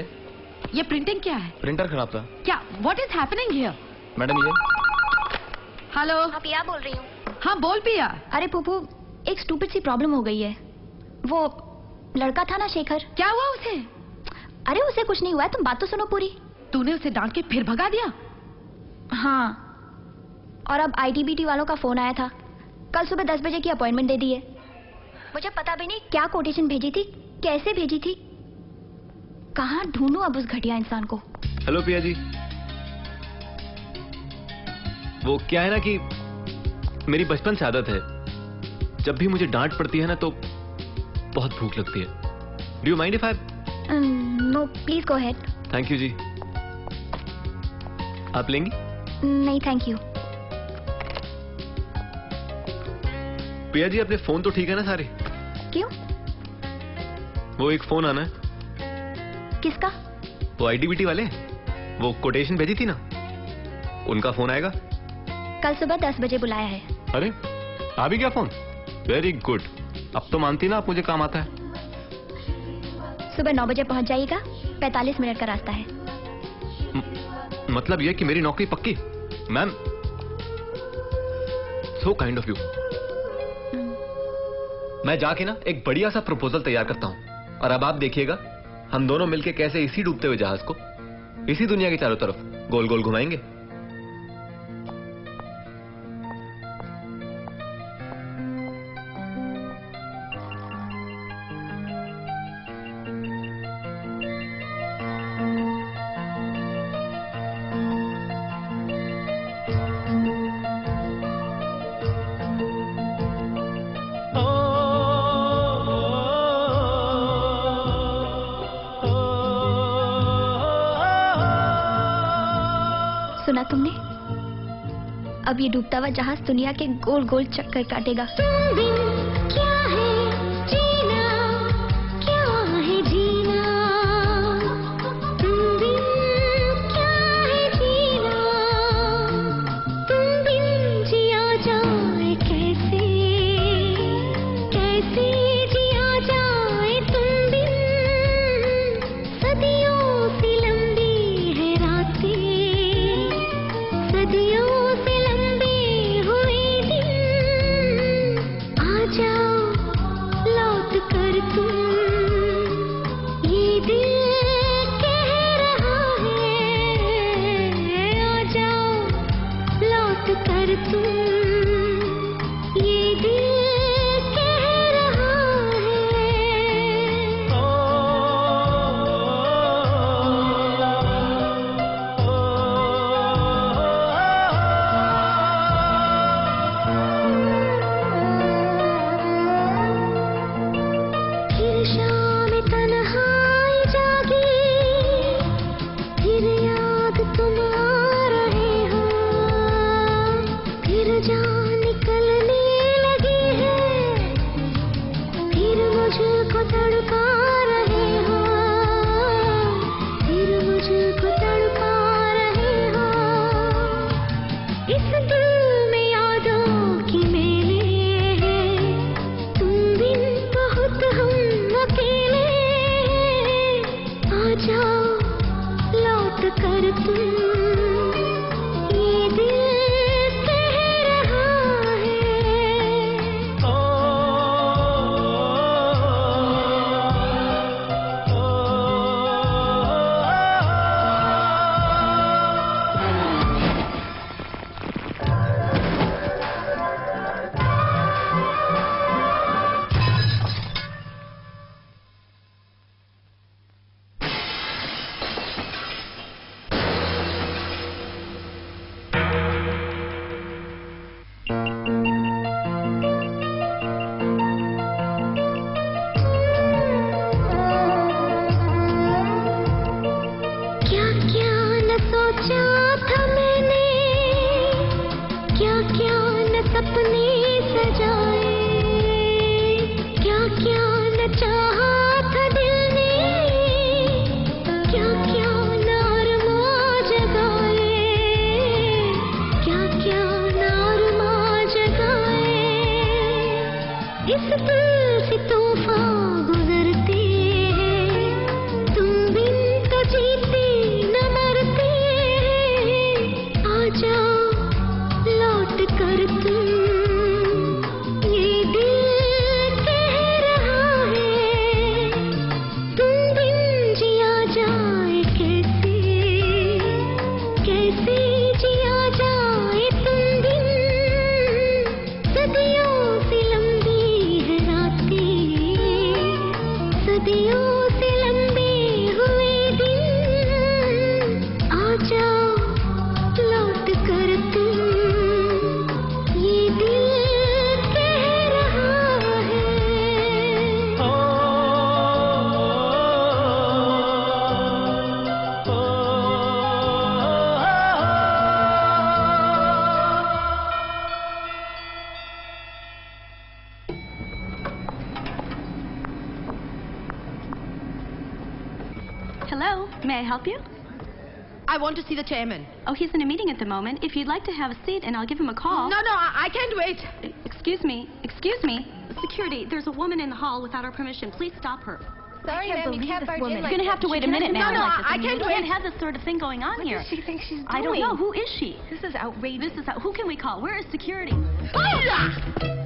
ये प्रिंटिंग क्या है? प्रिंटर खराब था। क्या what is happening here madam ये? हेलो हाँ पिया बोल रही हूँ। हाँ बोल पिया। अरे पुपू एक स्टूपिड सी प्रॉब्लम हो गई है। वो लड़का था ना शेखर। क्या हुआ उसे? अरे उसे कुछ नहीं हुआ है। तुम बात तो सुनो पूरी। तूने उसे डांट के फिर भगा दिया? हाँ। और अब आईटीबीटी वालों का फ़ोन आया था। कल सुबह दस बजे की अपॉइंटमेंट दे दी है। मुझे पता भी नहीं क्या कोटेशन भेजी थी कैसे भेजी थी। कहाँ ढूंढू अब उस घटिया इंसान को? हेलो पिया जी। वो क्या है ना कि मेरी बचपन से आदत है। जब भी मुझे डांट पड़ती है ना तो बहुत भूख लगती है। Do you mind if I no please go head thank you जी। आप लेंगी? नहीं थैंक यू प्रिया जी अपने फ़ोन तो ठीक है ना सारे? क्यों? वो एक फ़ोन आना है। किसका? वो आईडीबीटी वाले वो कोटेशन भेजी थी ना? उनका फ़ोन आएगा। कल सुबह दस बजे बुलाया है। अरे आ भी गया फ़ोन? वेरी गुड अब तो मानती ना आप मुझे काम आता है। सुबह नौ बजे पहुँच जाइएगा। पैतालीस मिनट का रास्ता है। मतलब यह कि मेरी नौकरी पक्की। Ma'am so kind of you मैं जाके ना एक बढ़िया सा प्रपोजल तैयार करता हूँ। और अब आप देखिएगा, हम दोनों मिलके कैसे इसी डूबते हुए जहाज़ को, इसी दुनिया के चारों तरफ़ गोल गोल घुमाएँगे। अब ये डूबता हुआ जहाज़ दुनिया के गोल गोल चक्कर काटेगा। May I help you? I want to see the chairman. Oh, he's in a meeting at the moment. If you'd like to have a seat and I'll give him a call. No, no, I, I can't wait. Excuse me, excuse me. Security, there's a woman in the hall without our permission. Please stop her. Sorry, ma'am, you can't this barge woman. in like You're gonna have to wait a minute, can't- ma'am. No, no, like this. I mean, can't we wait. can't have this sort of thing going on What here. does she think she's doing? I don't know. Who is she? This is outrageous. This is who can we call? Where is security? Mannerless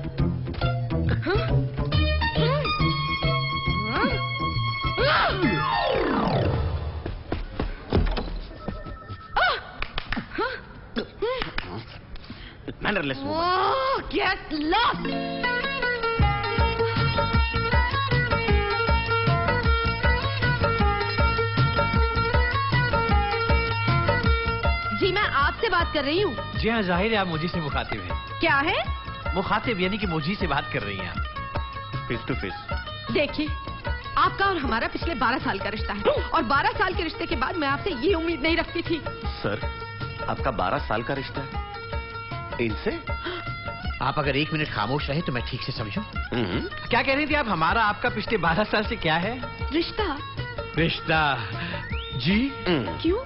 जी हाँ ज़ाहिर है आप मुझी से मुखातिब हैं। क्या है? मुखातिब यानी कि मुझी से बात कर रही हैं आप। फेस टू फेस देखिए आपका और हमारा पिछले 12 साल का रिश्ता है। और 12 साल के रिश्ते के बाद मैं आपसे ये उम्मीद नहीं रखती थी। सर आपका 12 साल का रिश्ता है। इनसे? आप अगर एक मिनट खामोश रहे तो मैं ठीक से समझू। क्या कह रही थी आप? हमारा आपका पिछले बारह साल से क्या है? रिश्ता? रिश्ता। जी? क्यों?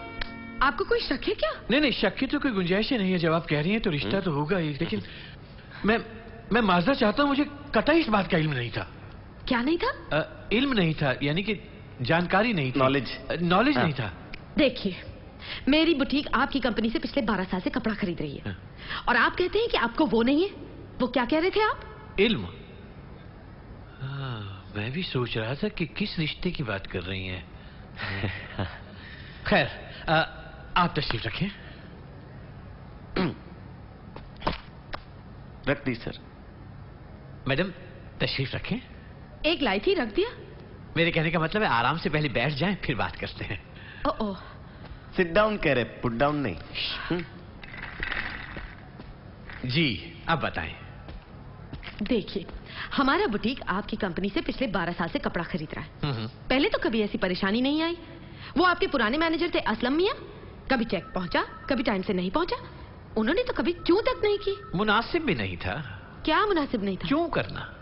आपको कोई शक है क्या? नहीं नहीं शक की तो कोई गुंजाइश ही नहीं है। जब आप कह रही हैं तो रिश्ता तो होगा ही लेकिन मैं मैं माजरा चाहता हूँ मुझे कतई इस बात का इल्म नहीं था। क्या नहीं था? अ, इल्म नहीं था यानी कि जानकारी नहीं थी। नॉलेज नॉलेज हाँ। नहीं था। देखिए मेरी बुटीक आपकी कंपनी से पिछले 12 साल से कपड़ा खरीद रही है। और आप कहते हैं कि आपको वो नहीं है? वो क्या कह रहे थे आप? इल्म। हाँ, मैं भी सोच रहा था कि किस रिश्ते की बात कर रही हैं। खैर आप तशरीफ़ रखें। रख दी सर। मैडम तशरीफ़ रखें। एक लाई थी रख दिया। मेरे कहने का मतलब है आराम से पहले बैठ जाएँ फिर बात करते हैं। ओ सिट डाउन कह रहे पुट डाउन नहीं। हम्म, जी अब बताएँ। देखिए हमारा बुटीक आपकी कंपनी से पिछले 12 साल से कपड़ा खरीद रहा है। हम्म, पहले तो कभी ऐसी परेशानी नहीं आई। वो आपके पुराने मैनेजर थे असलम मियाँ। कभी चेक पहुँचा कभी टाइम से नहीं पहुँचा। उन्होंने तो कभी क्यों तक नहीं की? मुनासिब भी नहीं था। क्या मुनासिब नहीं था? क्यों करना?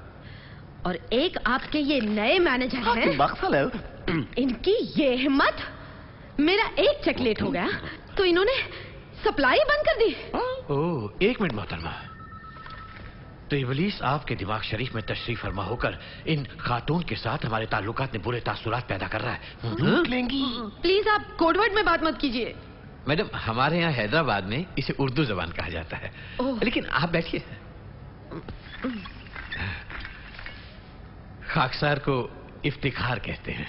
और एक आपके ये नए मैनेजर हाँ, हैं। है। इनकी ये हिम्मत। मेरा एक चेक लेट हो गया तो इन्होंने सप्लाई बंद कर दी। ओह एक मिनट मोहतरमा। तो इबलीस आपके दिमाग शरीफ में तशरीफ़ फरमा होकर इन खातून के साथ हमारे ताल्लुकात में बुरे तासुरात पैदा कर रहा है। लूट लेंगी। प्लीज़ आप कोडवर्ड में बात मत कीजिए। मैडम हमारे यहाँ हैदराबाद में इसे उर्दू जबान कहा जाता है। लेकिन आप बैठिए। खाकसार को इफ्तिखार कहते हैं।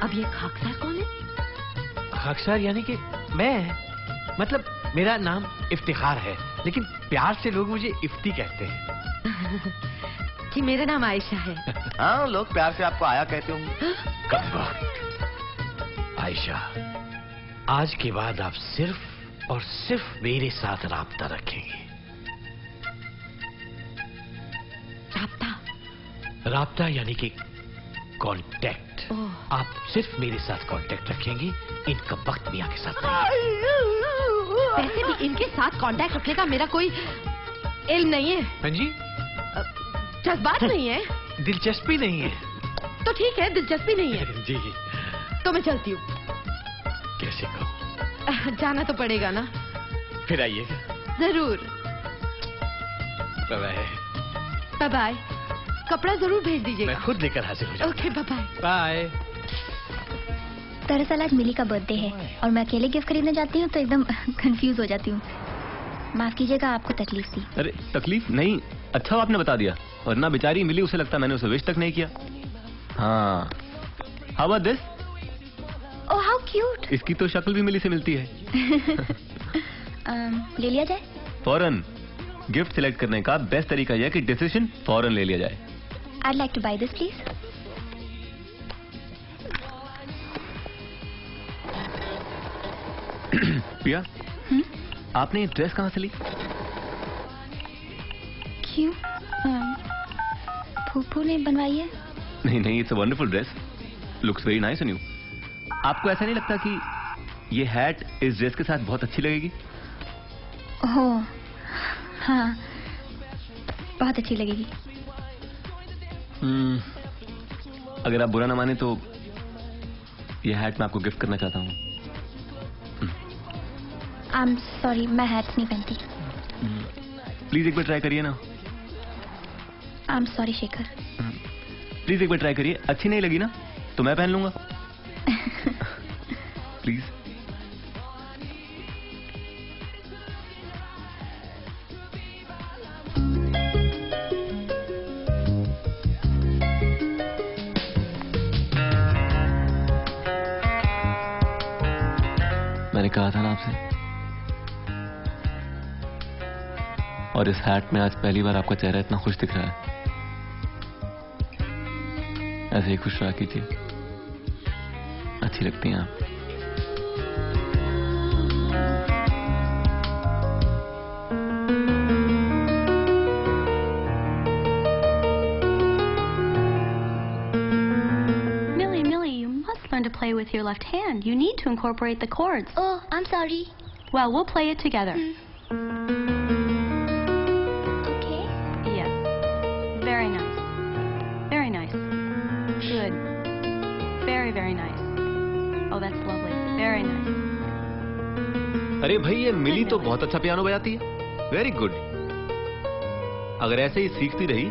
अब ये खाकसार कौन है? खाकसार यानी कि मैं मतलब मेरा नाम इफ्तिखार है लेकिन प्यार से लोग मुझे इफ्ती कहते हैं। कि मेरा नाम आयशा है। हाँ लोग प्यार से आपको आया कहते होंगे। आयशा आज के बाद आप सिर्फ़ और सिर्फ़ मेरे साथ राबता रखेंगे। राबता? राबता यानी कि कांटेक्ट ओह। आप सिर्फ़ मेरे साथ कांटेक्ट रखेंगे इनका वक्त मियाँ के साथ नहीं। वैसे भी इनके साथ कांटेक्ट रखने का मेरा कोई इल्म नहीं है। हाँ जी? जज्बात नहीं है। दिलचस्पी नहीं है। तो ठीक है दिलचस्पी नहीं है। जी। तो मैं चलती हूँ। कैसे कहूँ जाना तो पड़ेगा ना। फिर आइएगा। ज़रूर। बाय बाय बाय कपड़ा ज़रूर भेज दीजिएगा। मैं खुद लेकर हाजिर हो ओके बाय बाय। बाय दरअसल आज मिली का बर्थडे है और मैं अकेले गिफ्ट खरीदने जाती हूँ तो एकदम कंफ्यूज हो जाती हूँ। माफ़ कीजिएगा आपको तकलीफ़ दी अरे तकलीफ़? नहीं अच्छा आपने बता दिया और ना बेचारी मिली उसे लगता मैंने उसे विश तक नहीं किया। हाँ। How about this oh how cute इसकी तो शक्ल भी मिली से मिलती है। ले लिया जाए? फ़ौरन। गिफ्ट सिलेक्ट करने का बेस्ट तरीका यह है कि डिसीज़न फ़ौरन ले लिया जाए। I like to buy this please Piya आपने ये ड्रेस कहाँ से ली? क्यों? अम, फूफू ने बनवाई है। नहीं नहीं it's a wonderful dress looks very nice on you आपको ऐसा नहीं लगता कि ये हैट इस ड्रेस के साथ बहुत अच्छी लगेगी? हो हाँ बहुत अच्छी लगेगी। हम्म, अगर आप बुरा ना माने तो ये हैट मैं आपको गिफ्ट करना चाहता हूँ। आई एम सॉरी मैं हैट्स नहीं पहनती। प्लीज़ एक बार ट्राई करिए ना। I am sorry Shekhar please एक बार ट्राई करिए। अच्छी नहीं लगी ना तो मैं पहन लूँगा। प्लीज़ मैंने कहा था ना आपसे। और इस हैट में आज पहली बार आपका चेहरा इतना खुश दिख रहा है। ऐसे ही खुश रहा कीजिए। अच्छी लगती हैं आप Millie, Millie, you must learn to play with your left hand. You need to incorporate the chords. Oh, I'm sorry. Well, we'll play it together. Okay. अरे भाई ये मिली तो बहुत अच्छा पियानो बजाती है वेरी गुड अगर ऐसे ही सीखती रही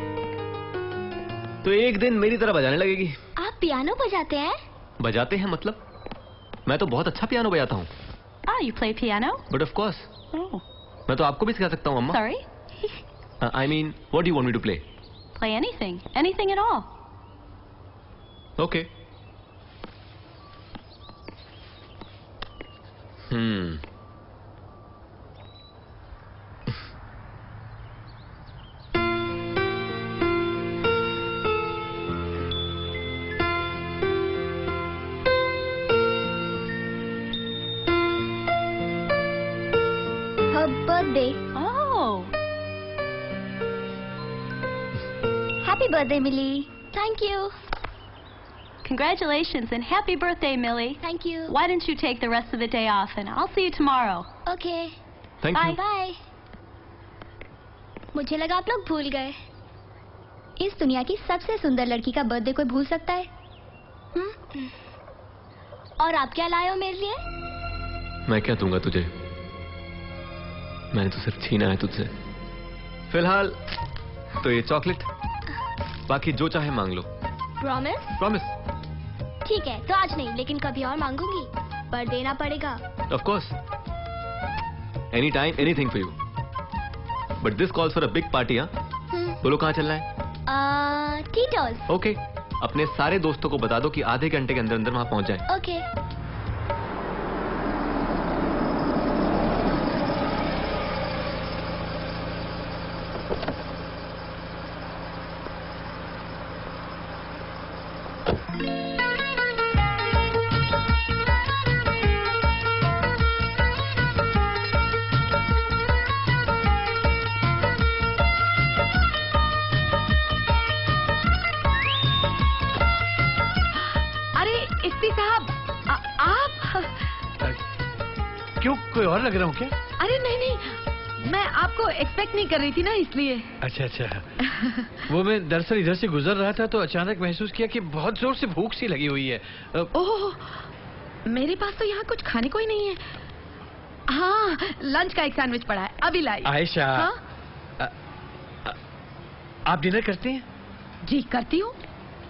तो एक दिन मेरी तरह बजाने लगेगी आप पियानो बजाते हैं बजाते हैं मतलब मैं तो बहुत अच्छा पियानो बजाता हूँ Ah, you play piano? But of course Oh. मैं तो आपको भी सिखा सकता हूँ अम्मा Sorry? I mean what you want me to play Play anything. Anything at all. Okay hmm birthday, Millie. Thank you. Congratulations and happy birthday, Millie. Thank you. Why don't you take the rest of the day off and I'll see you tomorrow. Okay. Thank Bye. you. Bye. मुझे लगा आप लोग भूल गए इस दुनिया की सबसे सुंदर लड़की का बर्थडे कोई भूल सकता है हम्म? और आप क्या लाए हो मेरे लिए मैं क्या दूँगा तुझे मैंने तो सिर्फ़ छीना है तुझसे फ़िलहाल तो ये चॉकलेट बाकी जो चाहे मांग लो। प्रॉमिस प्रॉमिस ठीक है तो आज नहीं लेकिन कभी और मांगूँगी। पर देना पड़ेगा। Of course any time anything for you but this calls for a big party हाँ? हम्म, बोलो कहाँ चलना है? टीटोस ओके अपने सारे दोस्तों को बता दो कि आधे घंटे के अंदर अंदर वहाँ पहुँच जाए। ओके अरे लग रहा हूँ क्या? अरे नहीं नहीं। मैं आपको एक्सपेक्ट नहीं कर रही थी ना इसलिए। अच्छा अच्छा। वो मैं दरअसल इधर से गुजर रहा था तो अचानक महसूस किया कि बहुत ज़ोर से भूख सी लगी हुई है। ओह मेरे पास तो यहाँ कुछ खाने को ही नहीं है। हाँ लंच का एक सैंडविच पड़ा है। अभी लाई। आयशा। हाँ? आप डिनर करते हैं? जी करती हूँ।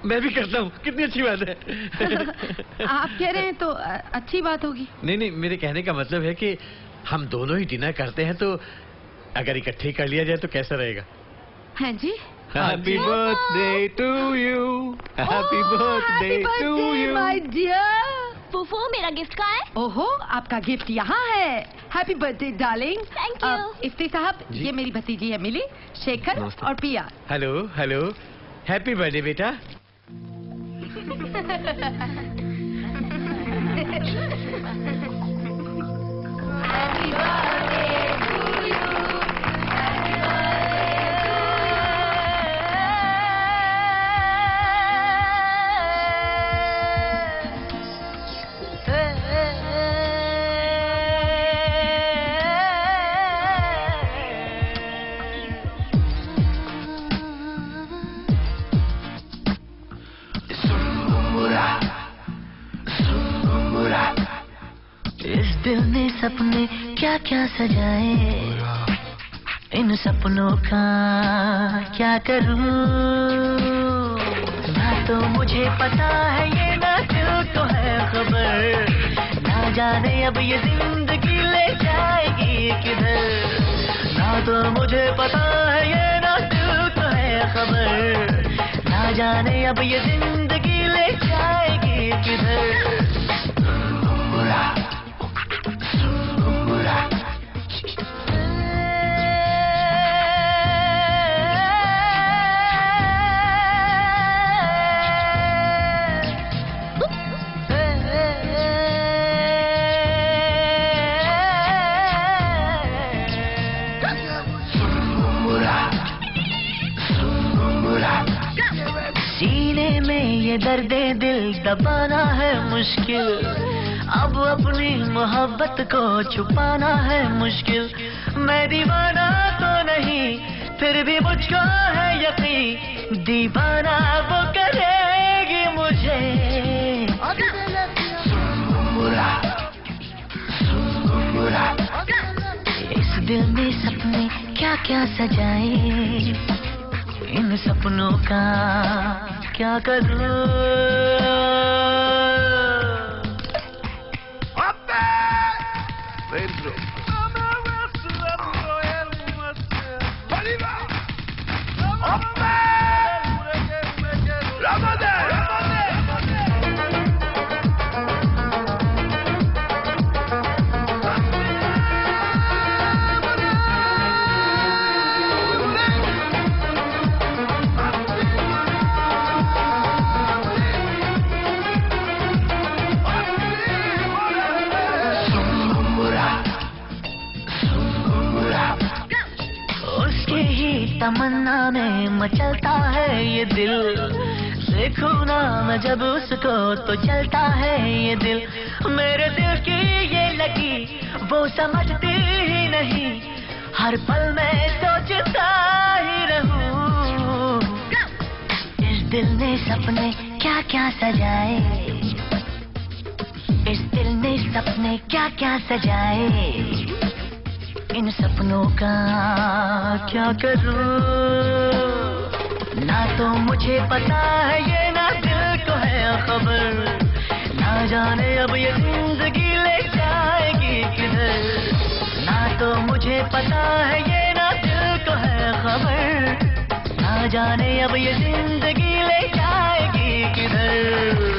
मैं भी करता हूँ। कितनी अच्छी बात है। आप कह रहे हैं तो अच्छी बात होगी। नहीं नहीं मेरे कहने का मतलब है कि हम दोनों ही डिनर करते हैं तो अगर इकट्ठे कर लिया जाए तो कैसा रहेगा? हाँ जी। Happy birthday to you happy birthday to you my dear फूफू मेरा गिफ्ट कहाँ है? ओहो आपका गिफ्ट यहाँ है। Happy birthday darling Thank you. Ifti साहब ये मेरी भतीजी है मिली शेखर और पिया। हेलो हेलो हैप्पी बर्थडे बेटा। इस सपने क्या क्या सजाए? इन सपनों का क्या करूँ? ना तो मुझे पता है ये ना दिल को है खबर। ना जाने अब ये ज़िंदगी ले जाएगी किधर। ना तो मुझे पता है ये ना दिल को है खबर। ना जाने अब ये ज़िंदगी ले जाएगी किधर। ये दर्द दिल दबाना है मुश्किल। अब अपनी मोहब्बत को छुपाना है मुश्किल। मैं दीवाना तो नहीं फिर भी मुझको है यकीन। दीवाना वो करेगी मुझे। इस दिल में सपने क्या क्या सजाए। इन सपनों का क्या करूँ? तमन्ना में मचलता है ये दिल। देखो ना मैं जब उसको तो चलता है ये दिल। मेरे दिल की ये लगी, वो समझती ही नहीं। हर पल मैं सोचता ही रहूँ। इस दिल ने सपने क्या क्या सजाए? इस दिल ने सपने क्या क्या सजाए? इन सपनों का क्या करूँ? ना तो मुझे पता है ये ना दिल को है खबर। ना जाने अब ये ज़िंदगी ले जाएगी किधर। ना तो मुझे पता है ये ना दिल को है खबर। ना जाने अब ये ज़िंदगी ले जाएगी किधर।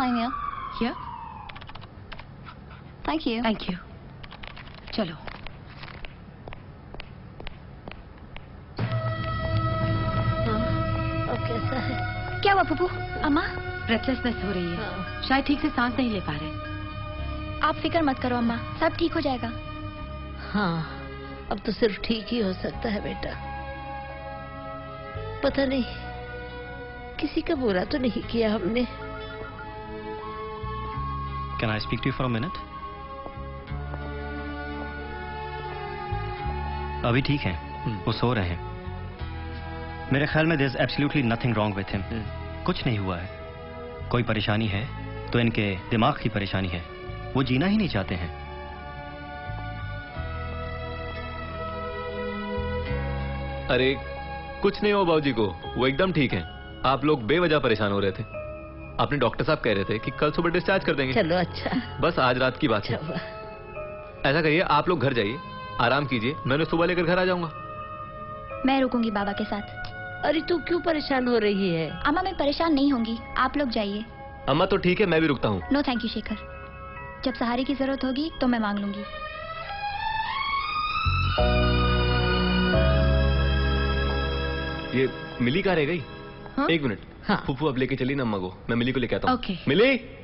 Here. Here? Thank you. Thank you. चलो। कैसा क्या हुआ पप्पू अम्मा? ब्रेथलेसनेस हो रही है। शायद ठीक से सांस नहीं ले पा रहे। आप फ़िक्र मत करो अम्मा। सब ठीक हो जाएगा। हाँ। अब तो सिर्फ़ ठीक ही हो सकता है बेटा। पता नहीं किसी का बुरा तो नहीं किया हमने। Can I speak to you for a minute? अभी ठीक है। hmm. वो सो रहे हैं। मेरे ख्याल में there absolutely nothing wrong with him कुछ नहीं हुआ है। कोई परेशानी है? तो इनके दिमाग की परेशानी है। वो जीना ही नहीं चाहते हैं। अरे कुछ नहीं हो बाबूजी को। वो एकदम ठीक है। आप लोग बेवजह परेशान हो रहे थे। अपने डॉक्टर साहब कह रहे थे कि कल सुबह डिस्चार्ज कर देंगे। चलो अच्छा। बस आज रात की बात है। ऐसा करिए आप लोग घर जाइए आराम कीजिए मैंने सुबह लेकर घर आ जाऊँगा। मैं रुकूँगी बाबा के साथ। अरे तू क्यों परेशान हो रही है? अम्मा मैं परेशान नहीं होंगी आप लोग जाइए। अम्मा तो ठीक है मैं भी रुकता हूँ। नो थैंक यू शेखर जब सहारे की ज़रूरत होगी तो मैं मांग लूँगी। ये मिली कहाँ रह गई? हाँ? एक मिनट। फूफू अब लेके चली ना अम्मा को मैं मिली को लेके आता हूँ। ओके। मिली?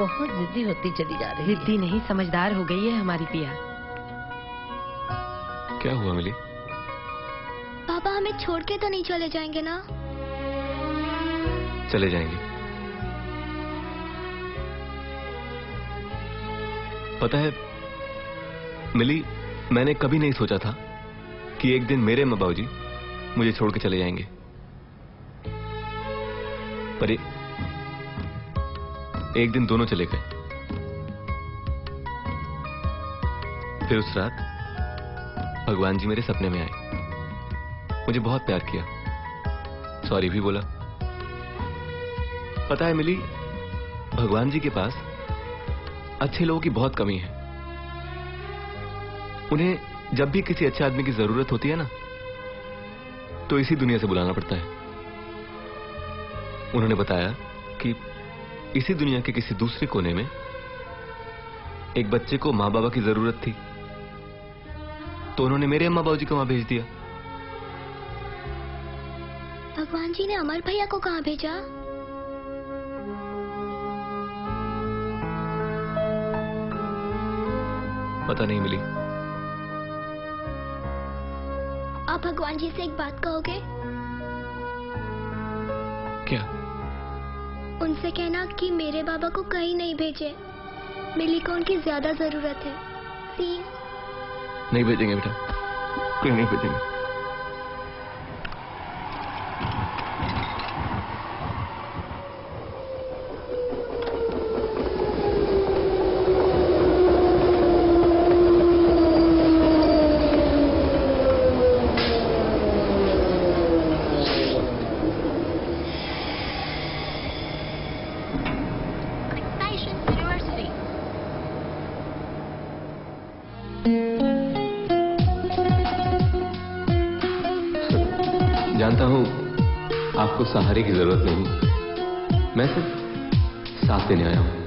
बहुत जिद्दी होती चली जा रही है। जिद्दी नहीं समझदार हो गई है हमारी पिया। क्या हुआ मिली? पापा हमें छोड़ के तो नहीं चले जाएँगे ना? चले जाएँगे। पता है, मिली, मैंने कभी नहीं सोचा था कि एक दिन मेरे माँ बाबूजी मुझे छोड़ के चले जाएँगे। पर एक दिन दोनों चले गए। फिर उस रात भगवान जी मेरे सपने में आए। मुझे बहुत प्यार किया। सॉरी भी बोला। पता है, मिली? भगवान जी के पास अच्छे लोगों की बहुत कमी है। उन्हें जब भी किसी अच्छे आदमी की ज़रूरत होती है ना तो इसी दुनिया से बुलाना पड़ता है। उन्होंने बताया कि इसी दुनिया के किसी दूसरे कोने में एक बच्चे को माँ बाबा की ज़रूरत थी। तो उन्होंने मेरे अम्मा बाबूजी को वहाँ भेज दिया। भगवान जी ने अमर भैया को कहाँ भेजा? पता नहीं मिली। आप भगवान जी से एक बात कहोगे? क्या? उनसे कहना कि मेरे बाबा को कहीं नहीं भेजे। मिली को उनकी ज़्यादा ज़रूरत है। प्लीज़ नहीं भेजेंगे बेटा। कोई नहीं भेजेंगे। जानता हूँ आपको सहारे की ज़रूरत नहीं। मैं सिर्फ़ साथ देने आया हूँ।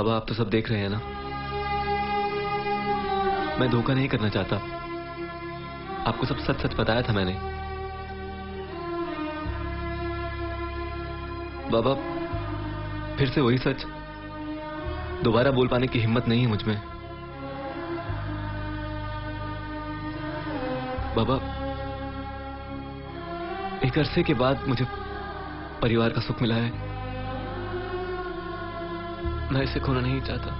बाबा आप तो सब देख रहे हैं ना। मैं धोखा नहीं करना चाहता। आपको सब सच सच बताया था मैंने। बाबा, फिर से वही सच। दोबारा बोल पाने की हिम्मत नहीं है मुझमें। बाबा, एक अरसे के बाद मुझे परिवार का सुख मिला है। मैं इसे खोना नहीं चाहता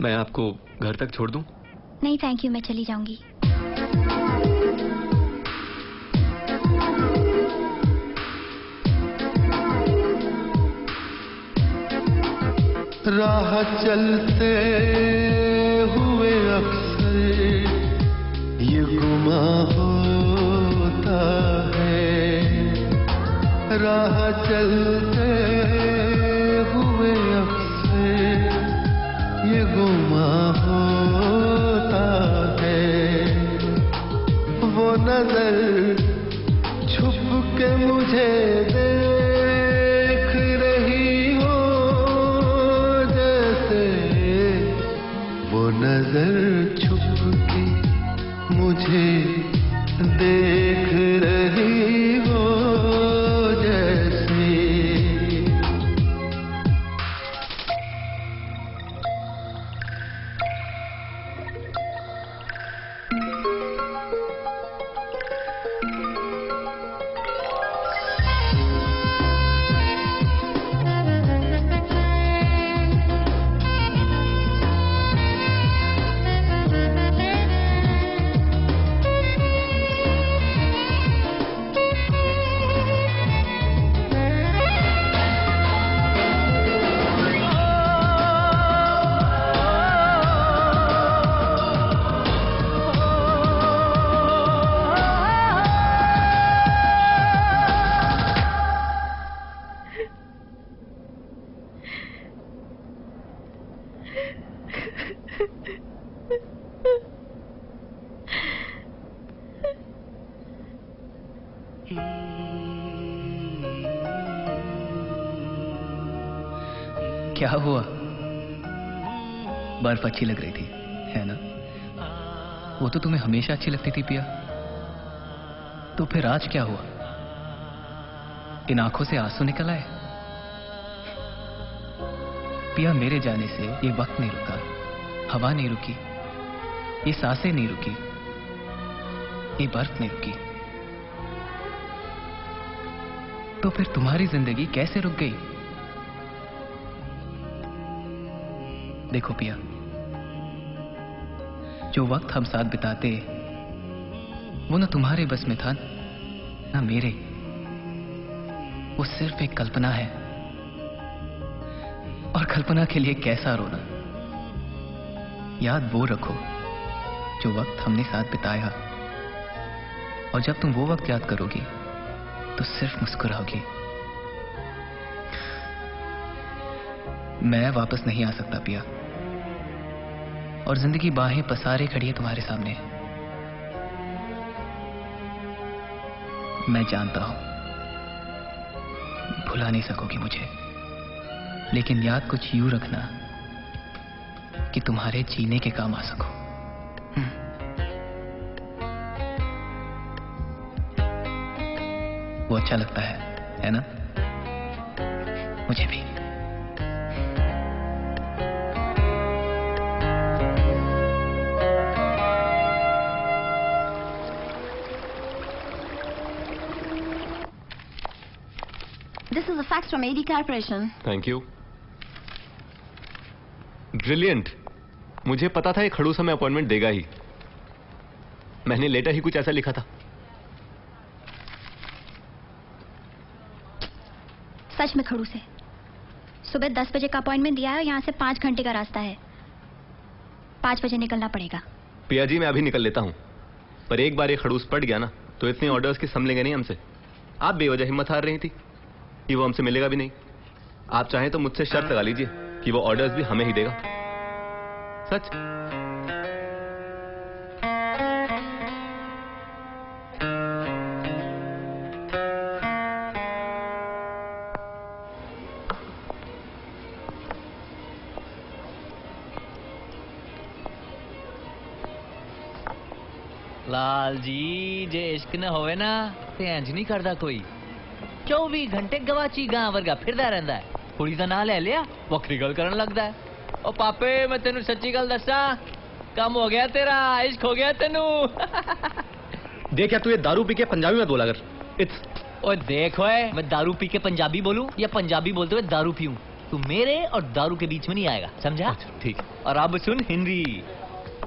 मैं आपको घर तक छोड़ दूँ? नहीं थैंक यू मैं चली जाऊँगी राह चलते गुमा होता है। राह चलते हुए अक्सर ये गुमा होता है। वो नज़र छुप के मुझे देख रही हो, जैसे वो नज़र मुझे बर्फ़ अच्छी लग रही थी, है ना? वो तो तुम्हें हमेशा अच्छी लगती थी पिया। तो फिर आज क्या हुआ? इन आँखों से आँसू निकल आए? पिया, मेरे जाने से ये वक्त नहीं रुका, हवा नहीं रुकी, ये साँसें नहीं रुकी, ये बर्फ़ नहीं रुकी। तो फिर तुम्हारी ज़िंदगी कैसे रुक गई? देखो पिया जो वक्त हम साथ बिताते, वो ना तुम्हारे बस में था, ना मेरे। वो सिर्फ़ एक कल्पना है। और कल्पना के लिए कैसा रोना? याद वो रखो, जो वक्त हमने साथ बिताया। और जब तुम वो वक्त याद करोगी तो सिर्फ़ मुस्कुराओगी। मैं वापस नहीं आ सकता, पिया। और ज़िंदगी बाहें पसारे खड़ी है तुम्हारे सामने। मैं जानता हूँ। भुला नहीं सकोगी मुझे। लेकिन याद कुछ यूँ रखना कि तुम्हारे जीने के काम आ सको। वो अच्छा लगता है है ना? मुझे भी। Fax from AD Corporation. Thank you brilliant मुझे पता था ये खड़ूस हमें अपॉइंटमेंट देगा ही। मैंने लेटर ही कुछ ऐसा लिखा था। सच में खड़ूस है। सुबह दस बजे का अपॉइंटमेंट दिया है और यहाँ से पाँच घंटे का रास्ता है। पाँच बजे निकलना पड़ेगा। पिया जी मैं अभी निकल लेता हूँ। पर एक बार ये खड़ूस पड़ गया ना तो इतने ऑर्डर्स की संभलेंगे नहीं हमसे। आप बेवजह हिम्मत हार रही थी। कि वो हमसे मिलेगा भी नहीं। आप चाहें तो मुझसे शर्त लगा लीजिए कि वो ऑर्डर्स भी हमें ही देगा। सच? लाल जी जे इश्क न होवे ना, ते इंज नहीं करता कोई। 24 ਘੰਟੇ ਗਵਾਚੀ ਗਾਂ ਵਰਗਾ ਫਿਰਦਾ ਰਹਿੰਦਾ ਹੈ ਕੁੜੀ ਦਾ ਨਾਂ ਲੈ ਲਿਆ ਵੱਖਰੀ ਗੱਲ ਕਰਨ ਲੱਗਦਾ ਹੈ ਉਹ ਪਾਪੇ ਮੈਂ ਤੈਨੂੰ ਸੱਚੀ ਗੱਲ ਦੱਸਾਂ ਕੰਮ ਹੋ ਗਿਆ ਤੇਰਾ ਇਸ਼ਕ ਹੋ ਗਿਆ ਤੈਨੂੰ देख यार तू ये दारू पी के पंजाबी में बोला कर इट्स ओए देख ओए मैं दारू पी के पंजाबी बोलूं या पंजाबी बोलते हुए दारू पीऊं तू मेरे और दारू के बीच में नहीं आएगा समझा ठीक और अब सुन हिंदी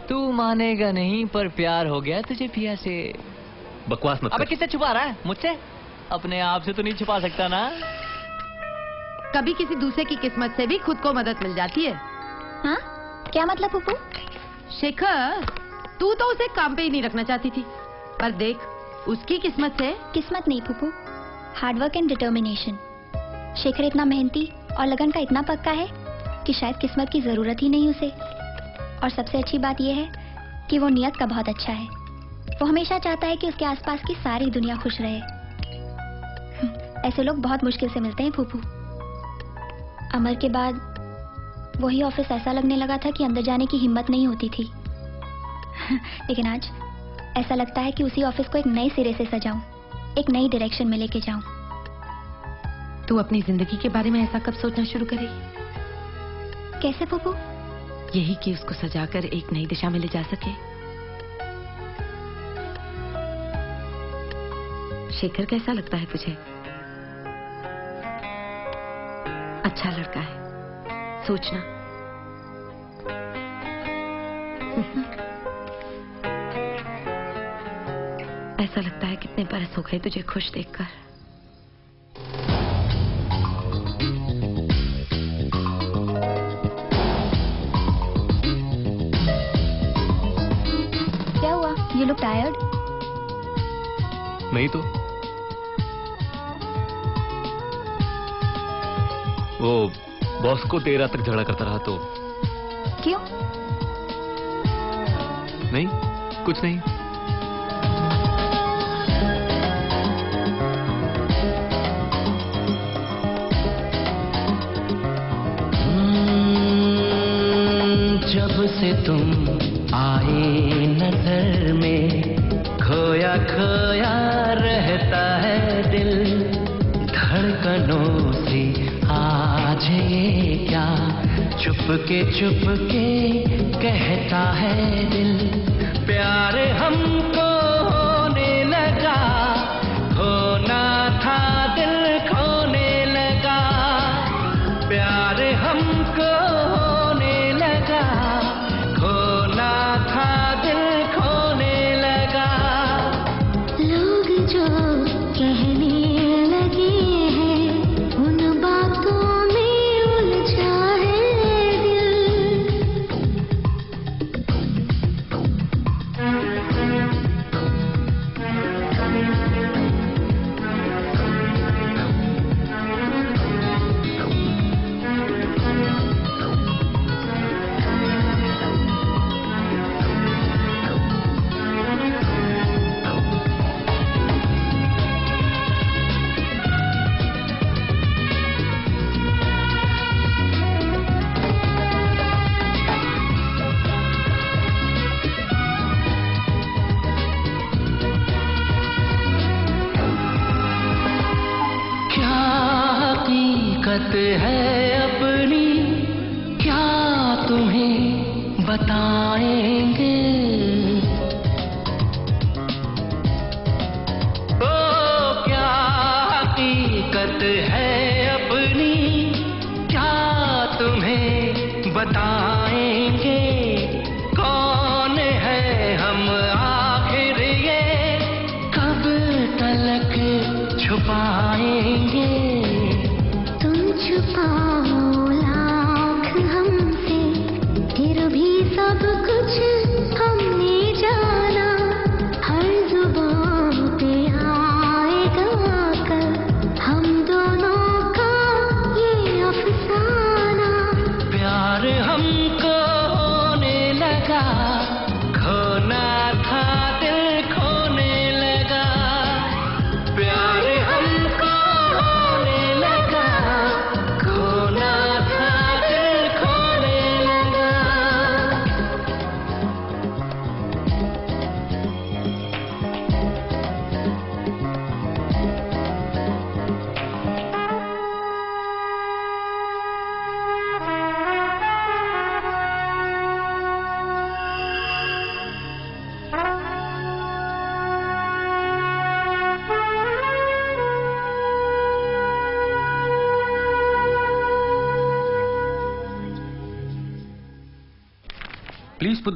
तू मानेगा नहीं पर प्यार हो गया तुझे पिया से बकवास मत अबे कर किससे छुपा रहा है मुझसे अपने आप से तो नहीं छुपा सकता ना। कभी किसी दूसरे की किस्मत से भी खुद को मदद मिल जाती है। हाँ? क्या मतलब पुप्पू? शेखर तू तो उसे काम पे ही नहीं रखना चाहती थी। पर देख उसकी किस्मत से किस्मत नहीं Puppu. Hard work and determination Shekhar इतना मेहनती और लगन का इतना पक्का है कि शायद किस्मत की ज़रूरत ही नहीं उसे। और सबसे अच्छी बात यह है कि वो नियत का बहुत अच्छा है। वो हमेशा चाहता है कि उसके आसपास की सारी दुनिया खुश रहे। ऐसे लोग बहुत मुश्किल से मिलते हैं फूफू। अमर के बाद वही ऑफ़िस ऐसा लगने लगा था कि अंदर जाने की हिम्मत नहीं होती थी। लेकिन आज ऐसा लगता है कि उसी ऑफ़िस को एक नए सिरे से सजाऊं एक नई डायरेक्शन में लेके जाऊँ। तू अपनी ज़िंदगी के बारे में ऐसा कब सोचना शुरू करेगी कैसे पप्पू यही कि उसको सजाकर एक नई दिशा में ले जा सके। शेखर कैसा लगता है तुझे? अच्छा लड़का है। सोचना। ऐसा लगता है कितने बरस हो गए तुझे खुश देखकर। क्या हुआ? यू लुक टायर्ड नहीं तो। वो बॉस को देर रात तक झगड़ा करता रहा तो। क्यों? नहीं कुछ नहीं। जब से तुम आए नज़र में खोया खोया रहता है दिल धड़कनों चुपके चुपके कहता है दिल प्यार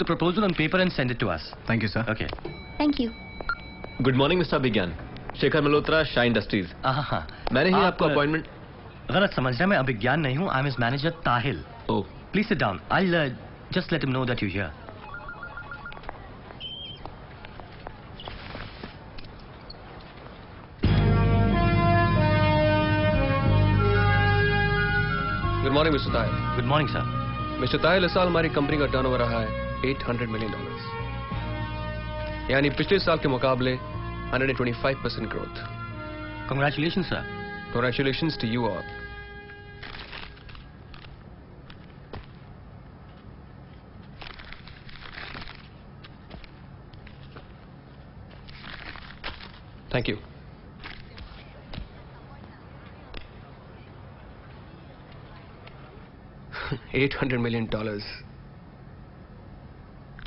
proposal on paper and send it to us. Thank you, sir. Okay. Thank you good morning mister Vigyan Shekhar Malhotra Shah industries हाँ मैंने ही आपको अपॉइंटमेंट गलत समझ रहे हैं, मैं अभिज्ञान नहीं हूँ I am is manager Tahil oh please sit down I just let him know that you here good morning mister Tayal good morning sir mister Tayal इस साल हमारी कंपनी का टर्नओवर रहा है? 800 मिलियन डॉलर्स यानी पिछले साल के मुकाबले 125 percent growth congratulation sir congratulation to you all thank you eight hundred million dollars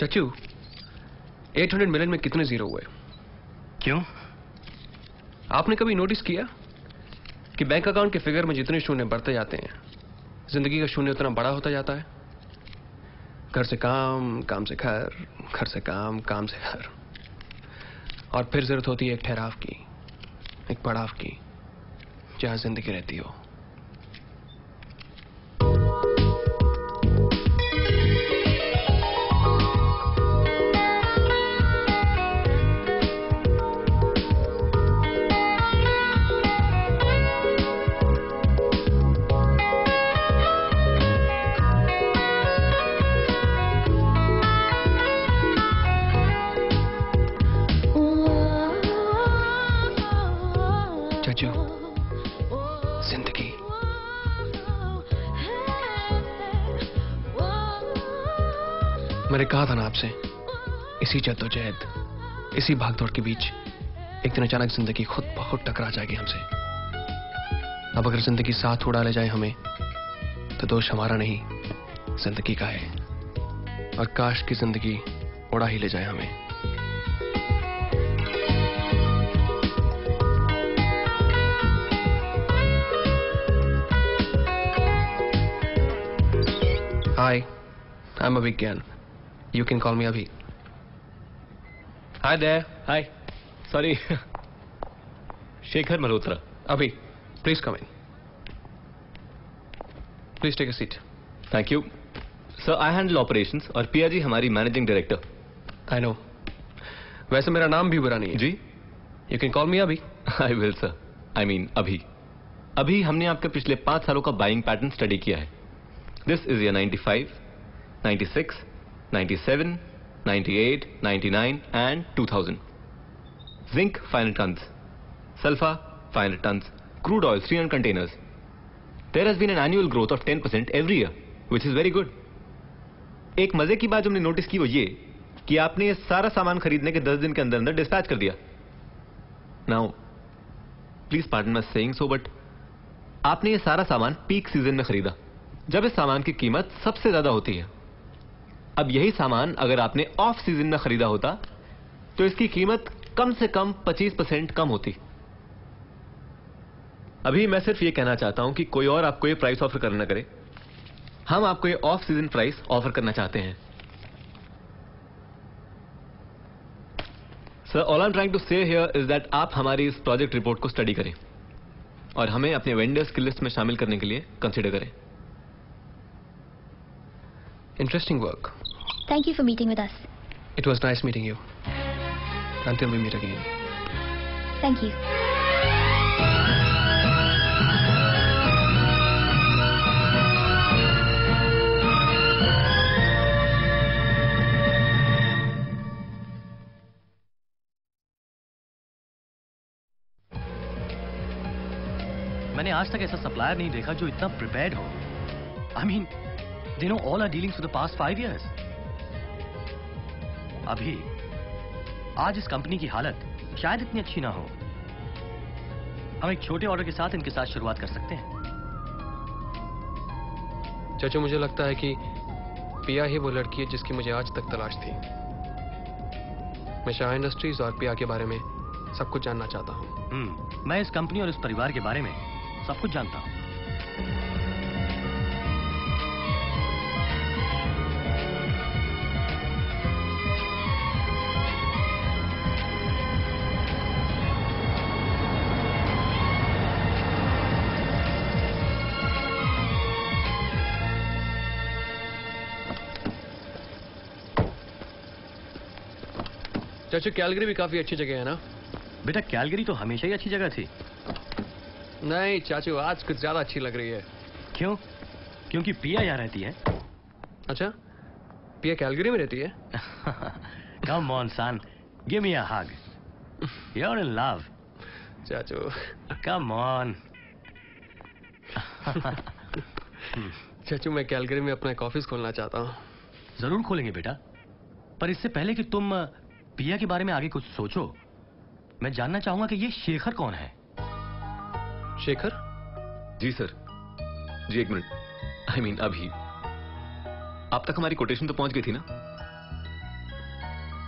चचू 800 million में कितने ज़ीरो हुए? क्यों? आपने कभी नोटिस किया कि बैंक अकाउंट के फिगर में जितने शून्य बढ़ते जाते हैं ज़िंदगी का शून्य उतना बड़ा होता जाता है? घर से काम काम से घर घर से काम काम से घर। और फिर ज़रूरत होती है एक ठहराव की एक पड़ाव की जहाँ ज़िंदगी रहती हो। आपसे इसी जद्दोजहद इसी भागदौड़ के बीच एक दिन अचानक ज़िंदगी खुद बहुत टकरा जाएगी हमसे। अब अगर ज़िंदगी साथ उड़ा ले जाए हमें तो दोष हमारा नहीं ज़िंदगी का है। और काश की ज़िंदगी उड़ा ही ले जाए हमें। Hi, I'm Abhigyan. You can call me Abhi. Hi there. Hi. Sorry. Shekhar Malhotra Abhi, please come in. Please take a seat. Thank you sir I handle operations और पिया जी हमारी मैनेजिंग डायरेक्टर आई नो वैसे मेरा नाम भी बुरा नहीं है जी you can call me Abhi I will sir I mean Abhi Abhi हमने आपके पिछले पाँच सालों का बाइंग पैटर्न स्टडी किया है this is year 95, 96, 97, 98, 99 and 2000. Zinc 500 tons, sulfur 500 tons, crude oil 300 containers. There has been an annual growth of 10% every year, which is very good. एक मज़े की बात जो हमने नोटिस की वो ये कि आपने ये सारा सामान खरीदने के 10 दिन के अंदर अंदर डिस्पैच कर दिया now please pardon my saying so but आपने ये सारा सामान पीक सीज़न में खरीदा जब इस सामान की कीमत सबसे ज़्यादा होती है अब यही सामान अगर आपने ऑफ़ सीज़न में खरीदा होता तो इसकी कीमत कम से कम 25 परसेंट कम होती। अभी मैं सिर्फ़ ये कहना चाहता हूँ कि कोई और आपको ये प्राइस ऑफ़र करना करे। हम आपको ये ऑफ़ सीज़न प्राइस ऑफ़र करना चाहते हैं। Sir all I trying to say here is that आप हमारी इस प्रोजेक्ट रिपोर्ट को स्टडी करें और हमें अपने वेंडर्स की लिस्ट में शामिल करने के लिए कंसिडर करें। Interesting work Thank you for meeting with us. It was nice meeting you. Until we meet again. Thank you. मैंने आज तक ऐसा सप्लायर नहीं देखा जो इतना प्रिपेयर्ड हो I mean they know all our dealings for the past five years अभी। आज इस कंपनी की हालत शायद इतनी अच्छी ना हो। हम एक छोटे ऑर्डर के साथ इनके साथ शुरुआत कर सकते हैं। चाचा मुझे लगता है कि पिया ही वो लड़की है जिसकी मुझे आज तक तलाश थी। मैं शाह इंडस्ट्रीज़ और पिया के बारे में सब कुछ जानना चाहता हूँ। हम्म, मैं इस कंपनी और इस परिवार के बारे में सब कुछ जानता हूँ। चाचू कैलगरी भी काफ़ी अच्छी जगह है ना? बेटा कैलगरी तो हमेशा ही अच्छी जगह थी। नहीं चाचू आज कुछ ज़्यादा अच्छी लग रही है। क्यों? क्योंकि पिया यहाँ रहती है। अच्छा? पिया कैलगरी में रहती है? Come on son give me a hug you are in love चाचू। कम ऑन चाचू मैं कैलगरी में अपना एक ऑफ़िस खोलना चाहता हूँ। ज़रूर खोलेंगे बेटा। पर इससे पहले कि तुम पिया के बारे में आगे कुछ सोचो। मैं जानना चाहूँगा कि ये शेखर कौन है? शेखर? जी सर। जी एक मिनट। आई मीन अभी। आप तक हमारी कोटेशन तो पहुँच गई थी ना?